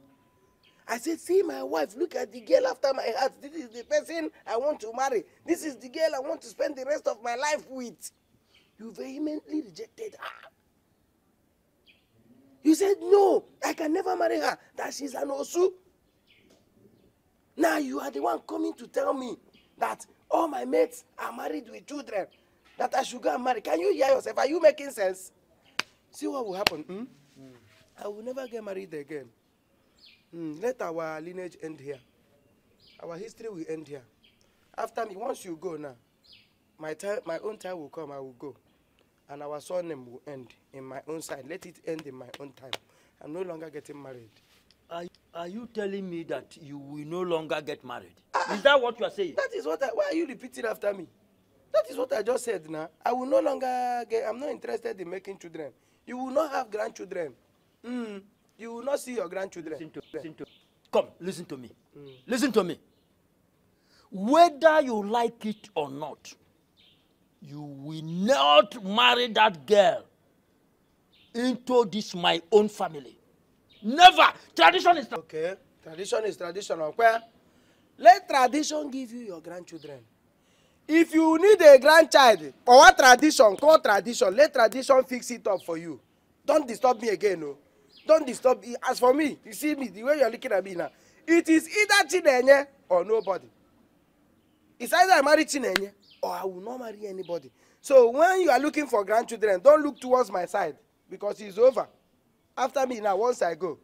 I said, see my wife, look at the girl after my heart. This is the person I want to marry. This is the girl I want to spend the rest of my life with. You vehemently rejected her. You said, no, I can never marry her, that she's an Osu. Now you are the one coming to tell me that all my mates are married with children, that I should go and marry. Can you hear yourself? Are you making sense? See what will happen? Hmm? I will never get married again. Hmm, Let our lineage end here. Our history will end here. After me, once you go now, my time, my own time will come. I will go, and our surname will end in my own side. Let it end in my own time. I'm no longer getting married. Are, are you telling me that you will no longer get married? Is that what you are saying? That is what. I, why are you repeating after me? That is what I just said. Now I will no longer get. I'm not interested in making children. You will not have grandchildren. Mm. You will not see your grandchildren. Listen to, listen to, come, listen to me. Listen to me. Whether you like it or not, you will not marry that girl into this my own family. Never. Tradition is. Okay. Tradition is tradition. Okay. Let tradition give you your grandchildren. If you need a grandchild, or what tradition, call tradition. Let tradition fix it up for you. Don't disturb me again, no. Don't disturb me. As for me, you see me, the way you're looking at me now, it is either Chinenye or nobody. It's either I marry Chinenye or I will not marry anybody. So when you are looking for grandchildren, don't look towards my side because it's over. After me now, once I go,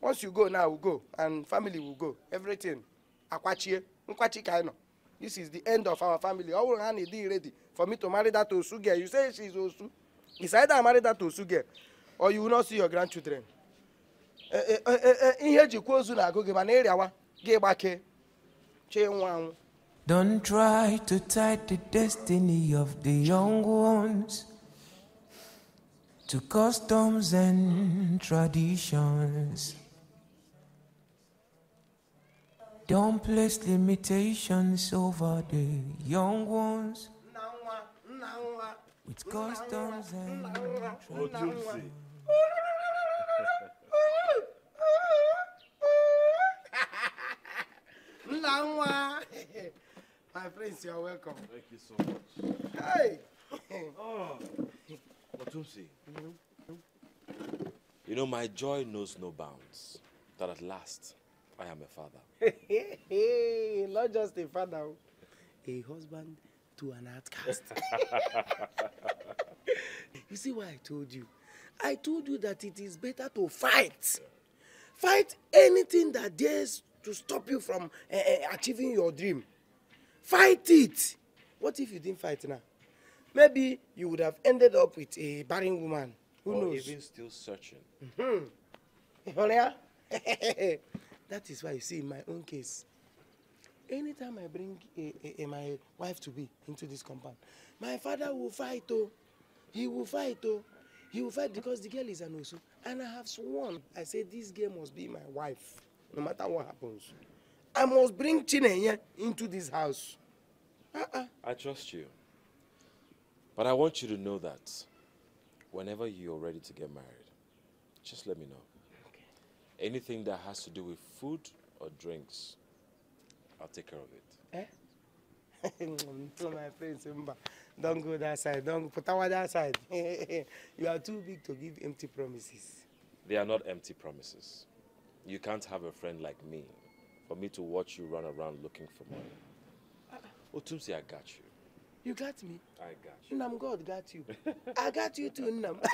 once you go now, I will go, and family will go. Everything. Akwachie, nkwachi kaino. This is the end of our family. All hand is ready for me to marry that Osu girl. You say she's Osu. It's either marry that Osu girl or you will not see your grandchildren. Eh, eh, eh, Ihe ejikwa ozu na-agụ gị mana ịrịawa gị gbake chee nwa anwụ. Don't try to tie the destiny of the young ones to customs and traditions. Don't place limitations over the young ones with customs and traditions. Nna. My friends, you are welcome. Thank you so much. Hey. Oh, Otumsi. You know, my joy knows no bounds. That at last I am a father. Not just a father, oh. a husband to an outcast. <laughs> you see why I told you? I told you that it is better to fight. Fight anything that dares to stop you from uh, achieving your dream. Fight it. What if you didn't fight now? maybe you would have ended up with a barren woman. Who or knows? even still searching. Hmm. <laughs> <laughs> That is why you see in my own case, anytime I bring a, a, a, my wife to be into this compound, my father will fight oh. He will fight oh. He will fight because the girl is an osu. And I have sworn, I said this girl must be my wife, no matter what happens. I must bring Chinenye into this house. Uh-uh. I trust you. But I want you to know that whenever you're ready to get married, just let me know. Anything that has to do with food or drinks, I'll take care of it. Eh? <laughs> so my friend Simba, don't go that side. Don't put our that side. <laughs> you are too big to give empty promises. They are not empty promises. You can't have a friend like me for me to watch you run around looking for money. Otumsi, I got you. You got me. I got you. Nam God got you. <laughs> I got you too, Nam. <laughs>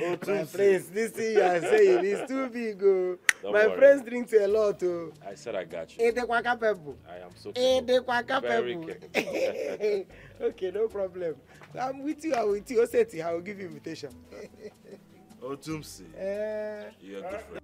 Oh, my Tumsi. friends, this thing you are saying is too big. Oh. Don't My worry. friends drink a lot. Oh. I said I got you. Ede kwa kapebu. I am so Ede capable. kwa Very kapebu. capable. <laughs> okay, no problem. I'm with you. I'm with you. Oseti, I will give you invitation. Otumsi, Eh. you're a good friend.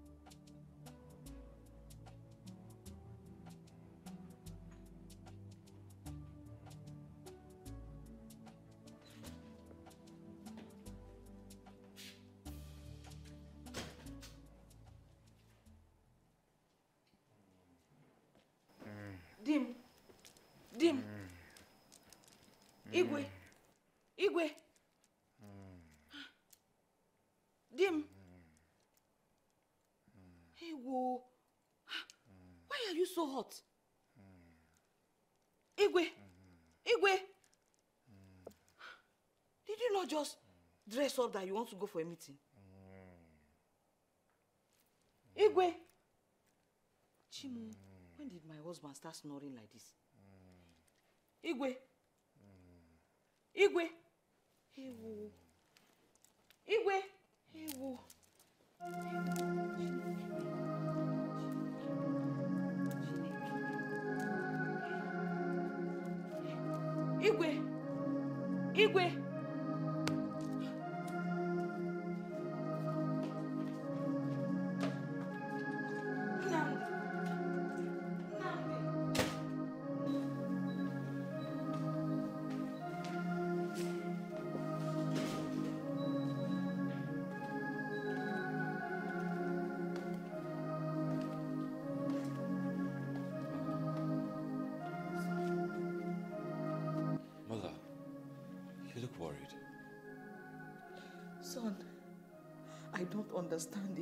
Hot? Igwe. Igwe. Did you not just dress up that you want to go for a meeting? Igwe. Chimu, when did my husband start snoring like this? Igwe. Igwe. Ewo. Igwe. Ewo. Igwe. Igwe.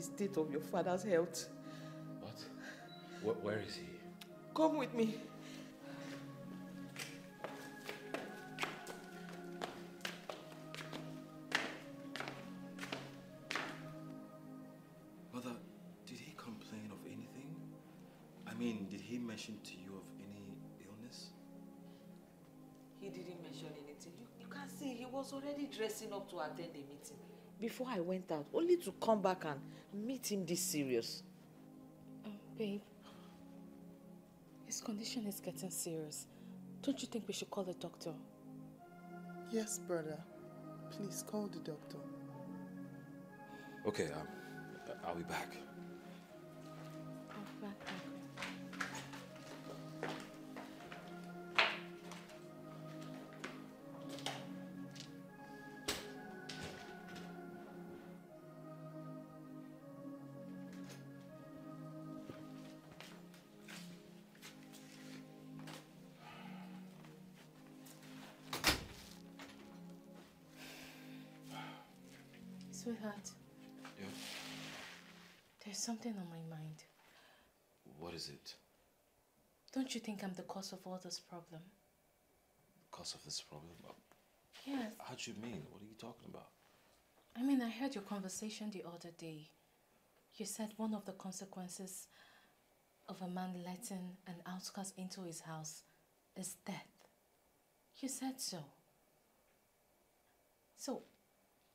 The state of your father's health. What? Wh- where is he? Come with me. Mother, did he complain of anything? I mean, did he mention to you of any illness? He didn't mention anything. You, you can see he was already dressing up to attend the meeting. Before I went out, only to come back and meet him this serious. Oh, babe. His condition is getting serious. Don't you think we should call the doctor? Yes, brother. Please call the doctor. Okay, um, I'll be back. Oh, back, back. Sweetheart. Yeah? There's something on my mind. What is it? Don't you think I'm the cause of all this problem? Cause of this problem? Uh, Yes. How do you mean? What are you talking about? I mean, I heard your conversation the other day. You said one of the consequences of a man letting an outcast into his house is death. You said so. So,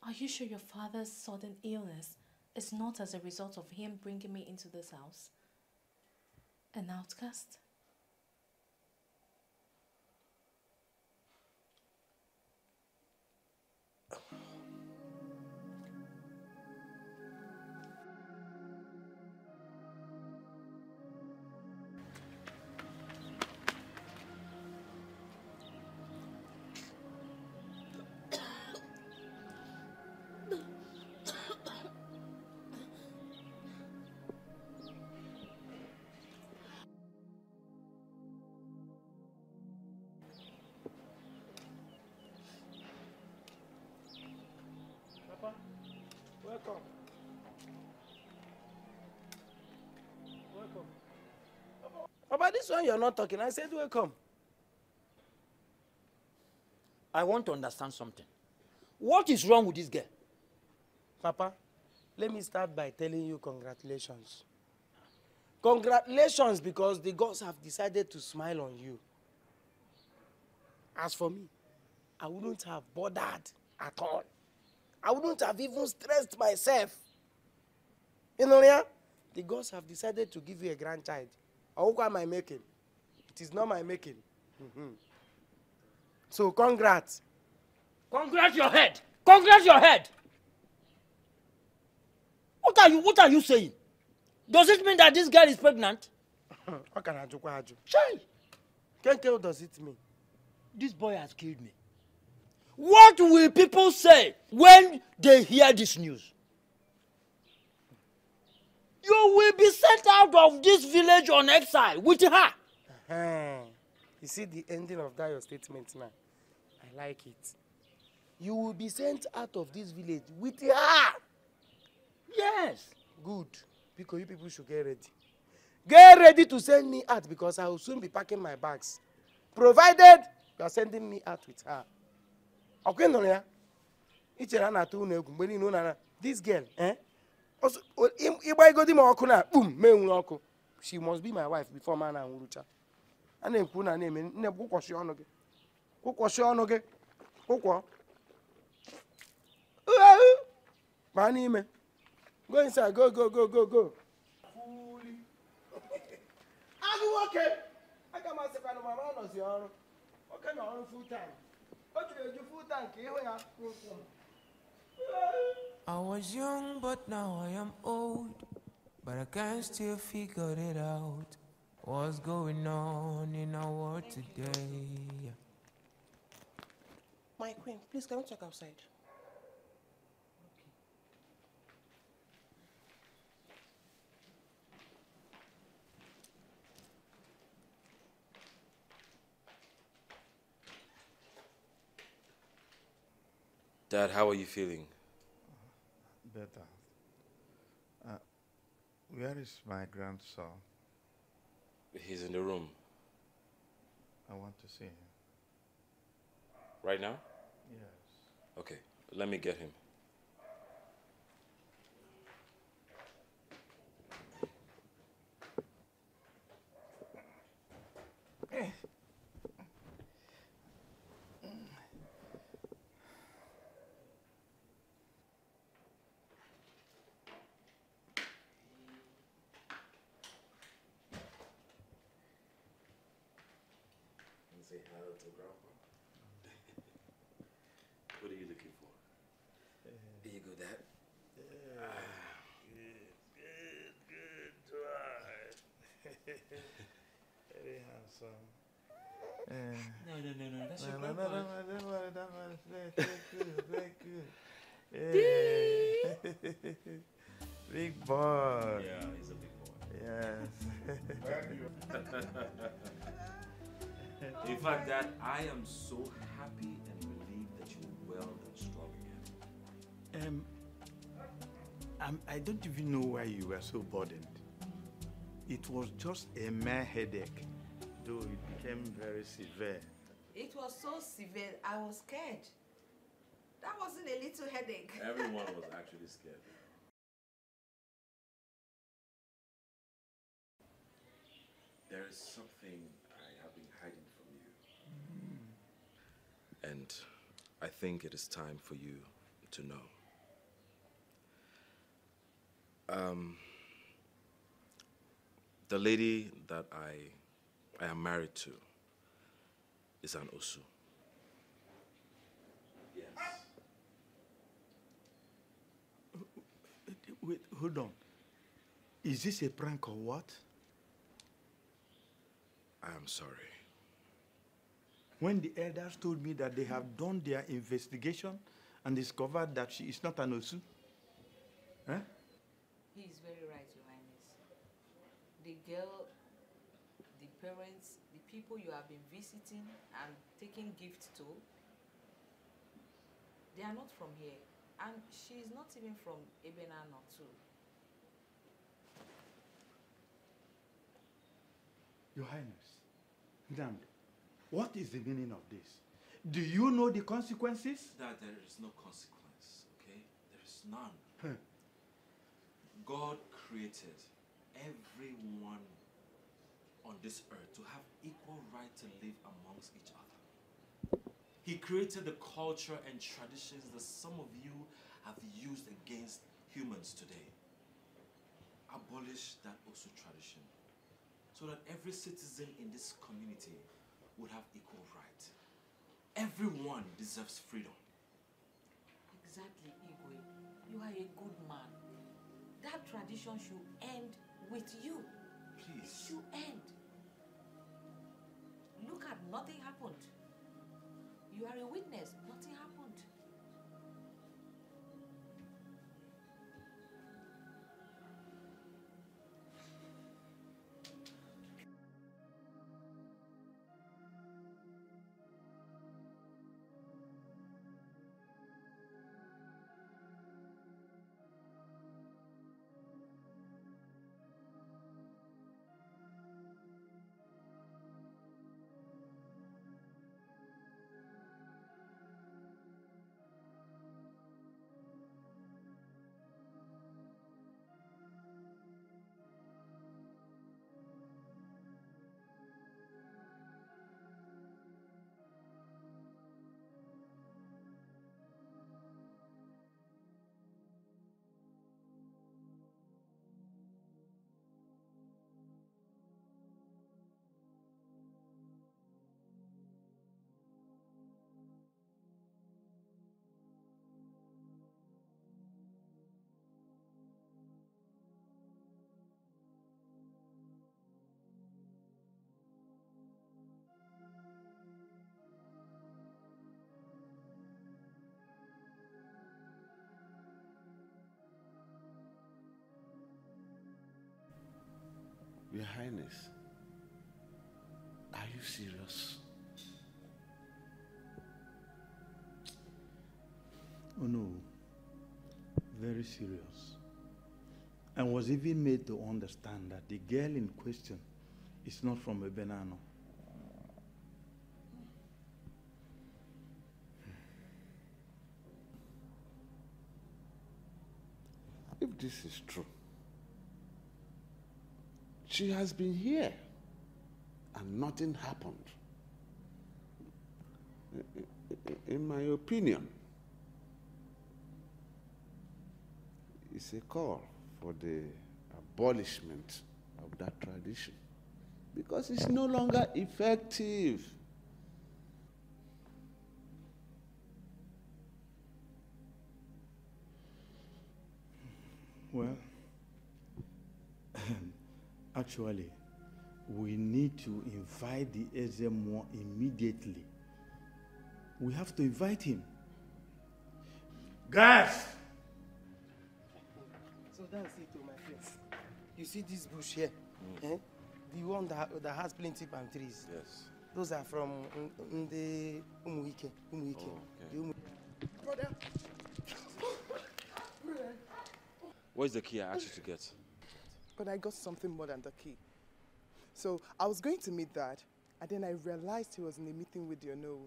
are you sure your father's sudden illness is not as a result of him bringing me into this house? An outcast? Welcome. Welcome. About this one you're not talking. I said welcome. I want to understand something. What is wrong with this girl? Papa, let me start by telling you congratulations. Congratulations because the gods have decided to smile on you. As for me, I wouldn't have bothered at all. I wouldn't have even stressed myself. You know, yeah? The gods have decided to give you a grandchild. How am I making? It is not my making. Mhm. So, congrats. Congrats your head. Congrats your head. What are you what are you saying? Does it mean that this girl is pregnant? How can I do what Chai! Kenke, does it mean? This boy has killed me. What will people say when they hear this news? You will be sent out of this village on exile with her. Eh, You see the ending of that your statement now. I like it. You will be sent out of this village with her. Yes. Good. Because you people should get ready. Get ready to send me out because I will soon be packing my bags. Provided you are sending me out with her. Okay, no, ya? ichere a na-atụ unu egwu mgbe niile unu na this girl eh? Also, o- ị- ịgba igodi m ọkụ na kpum mee nwere ọkụ. She must be my wife before ma na-anwụrụcha a na-ekwu na na-eme nne kwụkwọchi ọnụ gị. Kwụkwọchi ọnụ gị. Kwụkwọ. <laughs> Baa n'ime. Go inside. Go go go go go. Nwoke. Aga m asịkwanụ mama nọzi ọrụ. Nwoke na ọrụ full time. I was young, but now I am old. But I can still figure it out. What's going on in our world today? My queen, please can we talk outside? Dad, how are you feeling? Better. Uh, where is my grandson? He's in the room. I want to see him. Right now? Yes. Okay, let me get him. I don't even know why you were so burdened. It was just a mere headache, though it became very severe. It was so severe, I was scared. That wasn't a little headache. <laughs> Everyone was actually scared. There is something I have been hiding from you. Mm-hmm. And I think it is time for you to know. Um, the lady that I, I am married to is an Osu. Yes. Wait, hold on. Is this a prank or what? I am sorry. When the elders told me that they have done their investigation and discovered that she is not an Osu, eh? He is very right, Your Highness. The girl, the parents, the people you have been visiting and taking gifts to, they are not from here. And she is not even from Ebenano too. Your Highness, Nnamdi, what is the meaning of this? Do you know the consequences? That there is no consequence, okay? There is none. God created everyone on this earth to have equal right to live amongst each other. He created the culture and traditions that some of you have used against humans today. Abolish that also tradition so that every citizen in this community would have equal right. Everyone deserves freedom. Exactly, Igwe. You are a good man. That tradition should end with you. Please. It should end. Look at nothing happened. You are a witness. Your Highness, are you serious? Oh no, very serious. And was even made to understand that the girl in question is not from Ebenano. If this is true, she has been here and nothing happened. In my opinion, it's a call for the abolishment of that tradition because it's no longer effective. Well, actually, we need to invite the Ezemo immediately. We have to invite him. Guys! So that's it, oh, my friends. You see this bush here? Eh? The one that, that has plenty of palm trees. Yes. Those are from N- Nde Umuike. Umuike. Oh, The Umu- Brother. Where's the key I asked you to get? But I got something more than the key. So I was going to meet Dad, and then I realized he was in a meeting with Yono.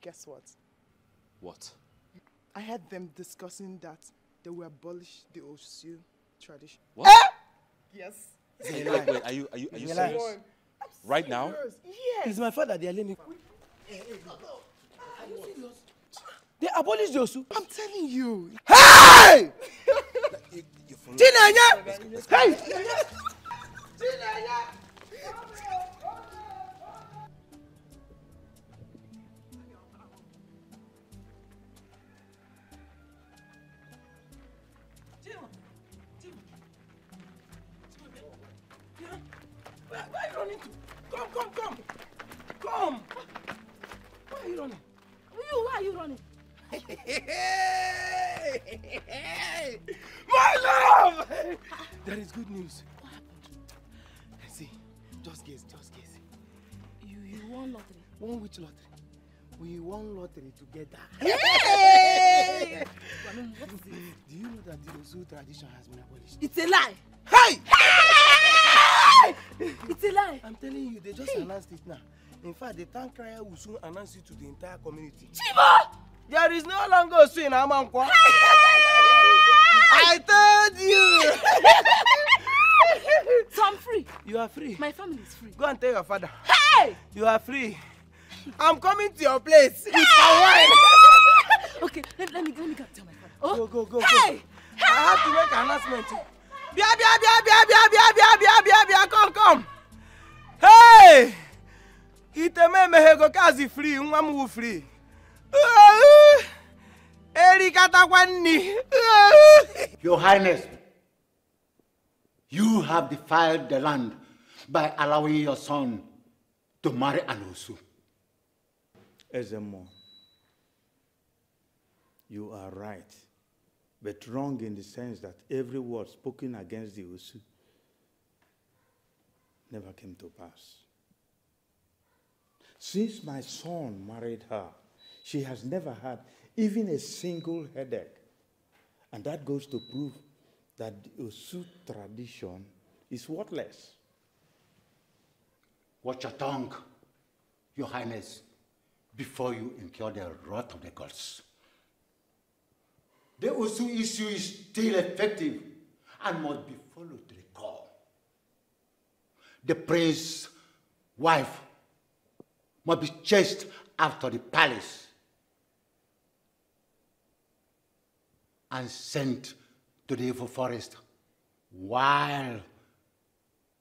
Guess what? What? I had them discussing that they will abolish the Osu tradition. What? Eh? Yes. Wait, wait, wait, are you are you are you It's a lie. serious? Right now? Yes. It's my father. They are learning. Ah, they abolished the Osu. I'm telling you. Hey! <laughs> Hey! Are you running to? Come, come, come. Come. Where are you running? You, why are you running? My love! There is good news. What happened? See, just guess, just guess. You, you won lottery. Won which lottery? We won lottery together. <laughs> Hey! Do you know that the Ozu tradition has been abolished? It's a lie. Hey! It's a lie. I'm telling you, they just announced it now. In fact, the town crier will soon announce it to the entire community. Chibo! There is no longer in Amankwa. I told you! <laughs> so I'm free. You are free. My family is free. Go and tell your father. Hey! You are free. I'm coming to your place with my wine. okay, let, let me let me go tell my father. Oh, go go go. Hey! Go. I have to make an announcement. Bia bia bia bia bia bia bia bia bia bia come come. Hey! Itememeghe kazi free, nwa m free. Erikatakwa nni. <laughs> Your Highness, you have defiled the land by allowing your son to marry an Osu. Ezemo, you are right, but wrong in the sense that every word spoken against the Osu never came to pass. Since my son married her, she has never had even a single headache. And that goes to prove that Osu tradition is worthless. Watch your tongue, Your Highness, before you incur the wrath of the gods. The Osu issue is still effective and must be followed to the core. The prince's wife must be chased after the palace and sent to the evil forest while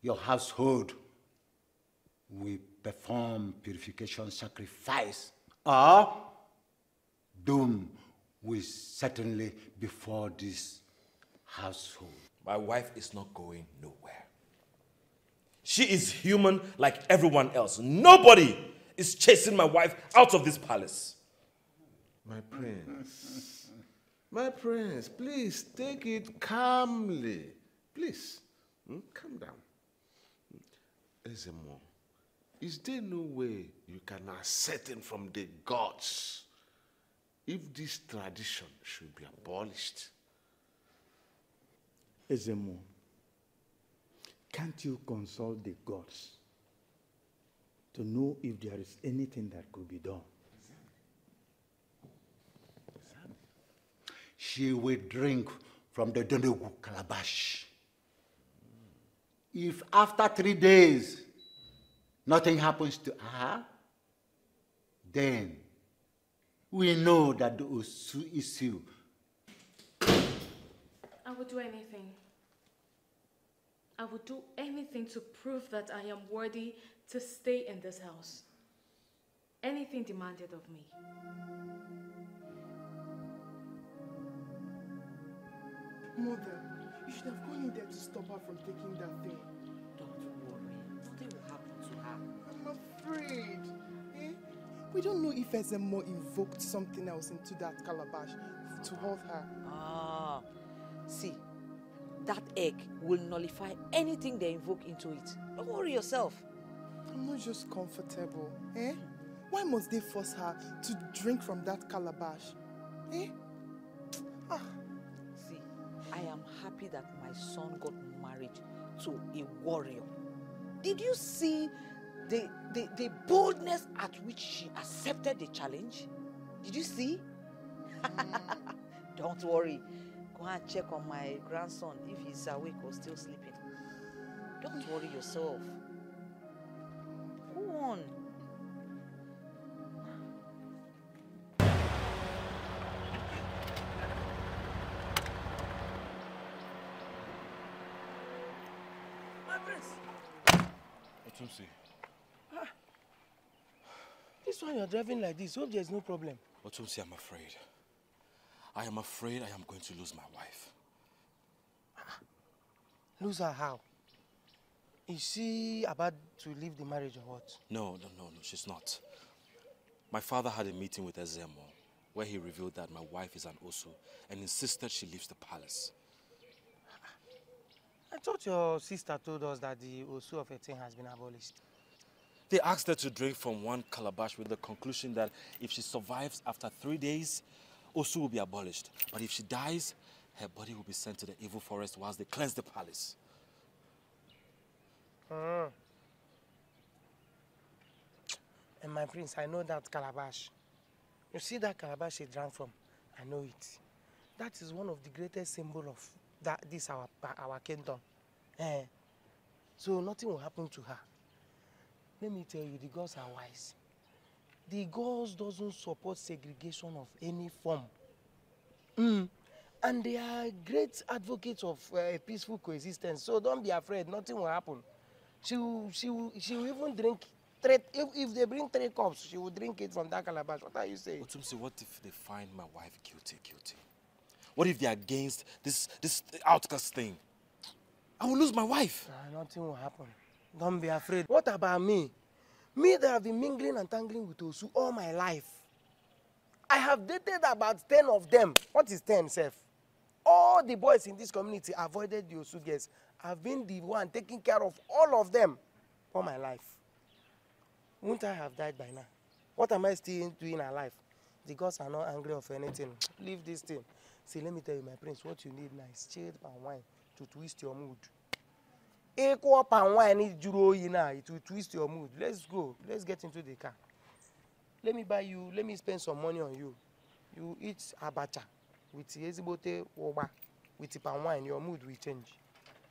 your household will perform purification sacrifice or doom will certainly befall this household. My wife is not going nowhere. She is human like everyone else. Nobody is chasing my wife out of this palace. My prince, my prince, please take it calmly. Please, hmm, calm down. Ezemo, is there no way you can ascertain from the gods if this tradition should be abolished? Ezemo, can't you consult the gods to know if there is anything that could be done? She will drink from the Donogu calabash. If after three days nothing happens to her, then we know that the Osu issue I would do anything. I would do anything to prove that I am worthy to stay in this house. Anything demanded of me. Mother, you should have gone in there to stop her from taking that thing. Don't worry. Nothing will happen to her. I'm afraid. Eh? We don't know if Ezemo invoked something else into that calabash to hold her. Ah, see, that egg will nullify anything they invoke into it. Don't worry yourself. I'm not just comfortable. Eh? Why must they force her to drink from that calabash? Eh? Ah. Happy that my son got married to a warrior. Did you see the, the, the boldness at which she accepted the challenge? Did you see? <laughs> Don't worry. Go and check on my grandson if he's awake or still sleeping. Don't worry yourself. Go on. Otumsi, ah. This one you're driving like this. Hope there's no problem. Otumsi, I'm afraid. I am afraid I am going to lose my wife. Ah. Lose her how? Is she about to leave the marriage or what? No, no, no, no, she's not. My father had a meeting with Ezemo where he revealed that my wife is an Osu and insisted she leaves the palace. I thought your sister told us that the Osu of Etin has been abolished. They asked her to drink from one calabash with the conclusion that if she survives after three days, Osu will be abolished. But if she dies, her body will be sent to the evil forest whilst they cleanse the palace. Mm. And my prince, I know that calabash. You see that calabash she drank from? I know it. That is one of the greatest symbol of that this our our kingdom. Eh. So nothing will happen to her. Let me tell you, the gods are wise. The gods doesn't support segregation of any form. Mm. And they are great advocates of uh, peaceful coexistence. So don't be afraid, nothing will happen. She will, she will, she will even drink three, if, if they bring three cups, she will drink it from that calabash. What are you saying? Otumsi, what if they find my wife guilty, guilty? What if they're against this, this outcast thing? I will lose my wife. Nah, nothing will happen. Don't be afraid. What about me? Me that have been mingling and tangling with Osu all my life. I have dated about 10 of them. What is 10, Seth? All the boys in this community avoided the Osu girls. I've been the one taking care of all of them all my life. Won't I have died by now? What am I still doing alive? The gods are not angry of anything. Leave this thing. See, let me tell you, my prince, what you need now is chilled palm wine to twist your mood. Equal palm wine is juro now, it will twist your mood. Let's go. Let's get into the car. Let me buy you, let me spend some money on you. You eat abacha with ezigbote uba with palm wine, your mood will change.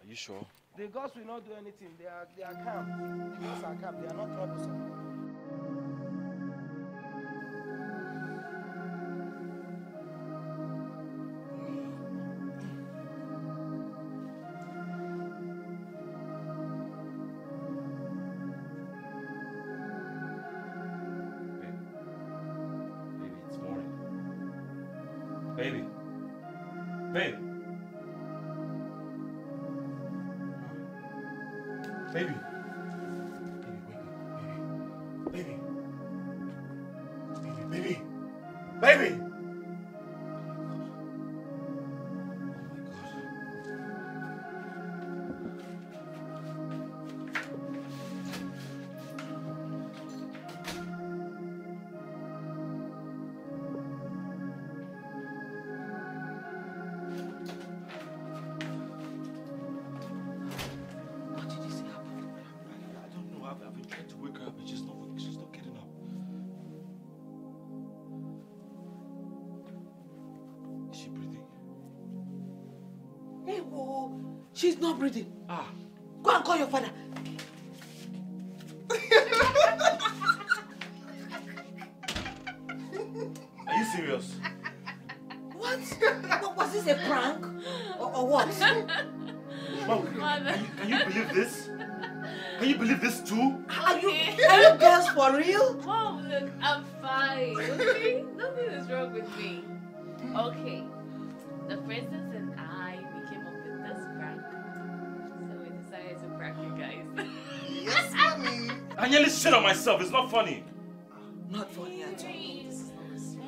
Are you sure? The gods will not do anything. They are, they are calm. The gods are calm. They are not troublesome. Baby. Babe. Baby. She's not breathing. Ah. Go and call your father. Are you serious? What? no, was this a prank? Or, or what? Mom, Mother. can you, can you believe this? Can you believe this too? Are you, are you girls for real? Mom, look, I'm fine. Okay? Nothing is wrong with me. Nearly shit on myself. It's not funny. Not funny at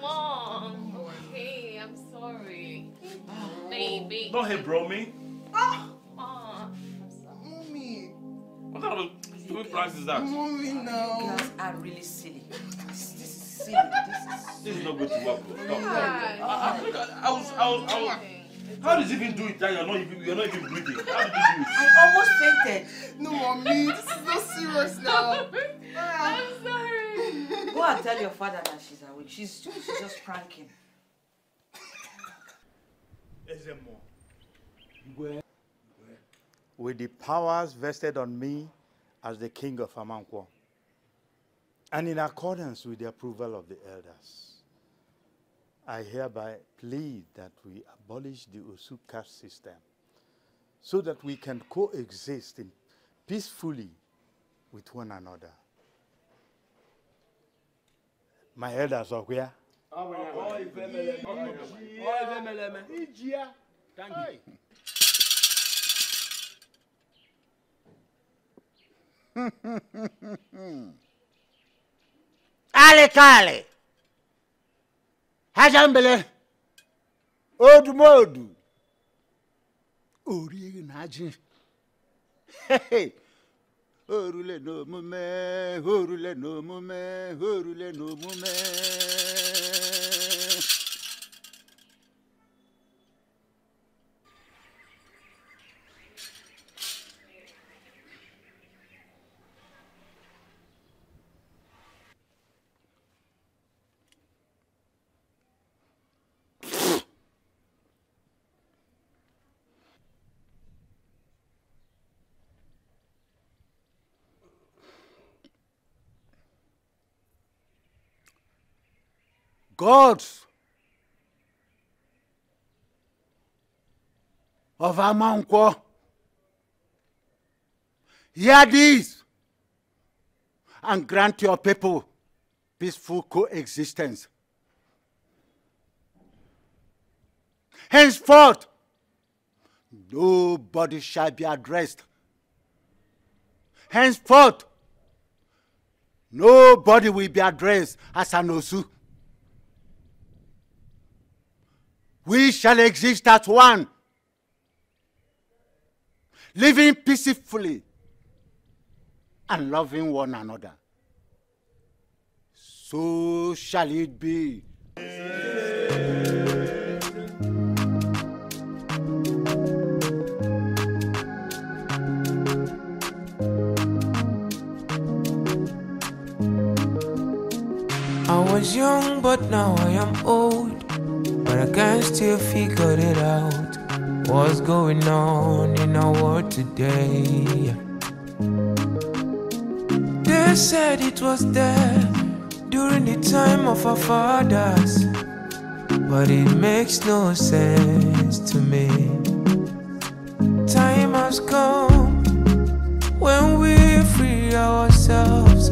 Mom, okay, I'm sorry. Baby. Don't hit bro me. Ah. Ah, Mom. Mommy. What kind of a stupid prank is that? Mommy now. Girls are really silly. This, this is silly. This <laughs> is This is not going to work, bro. Stop. Why? I, I, look at- I was, I was, I was. How did you even do it that you're not even, you're not even breathing? How did you do it? I almost fainted. No, mommy. This is not serious now. I'm sorry. Go and tell your father that she's awake. She's, she's just pranking. with the powers vested on me as the king of Amankwo, and in accordance with the approval of the elders, I hereby plead that we abolish the Osu caste system so that we can coexist in peacefully with one another. My elders are where? Thank you. Ale kale. Hajambele. Odumodu. Ori na ji. Orule n'omume, orule n'omume, orule n'omume. Gods of Amankwo, hear this and grant your people peaceful coexistence. Henceforth, nobody shall be addressed. Henceforth, nobody will be addressed as an Osu. We shall exist as one, living peacefully and loving one another. So shall it be. I was young, but now I am old. But I can't still figure it out. What's going on in our world today? They said it was there during the time of our fathers. But it makes no sense to me. Time has come when we free ourselves,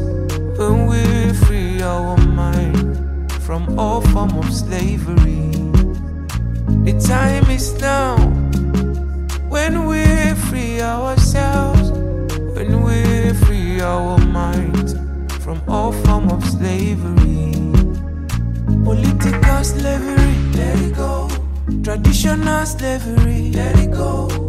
when we free our mind from all form of slavery. The time is now when we free ourselves, when we free our minds from all form of slavery. Political slavery, let it go. Traditional slavery, let it go.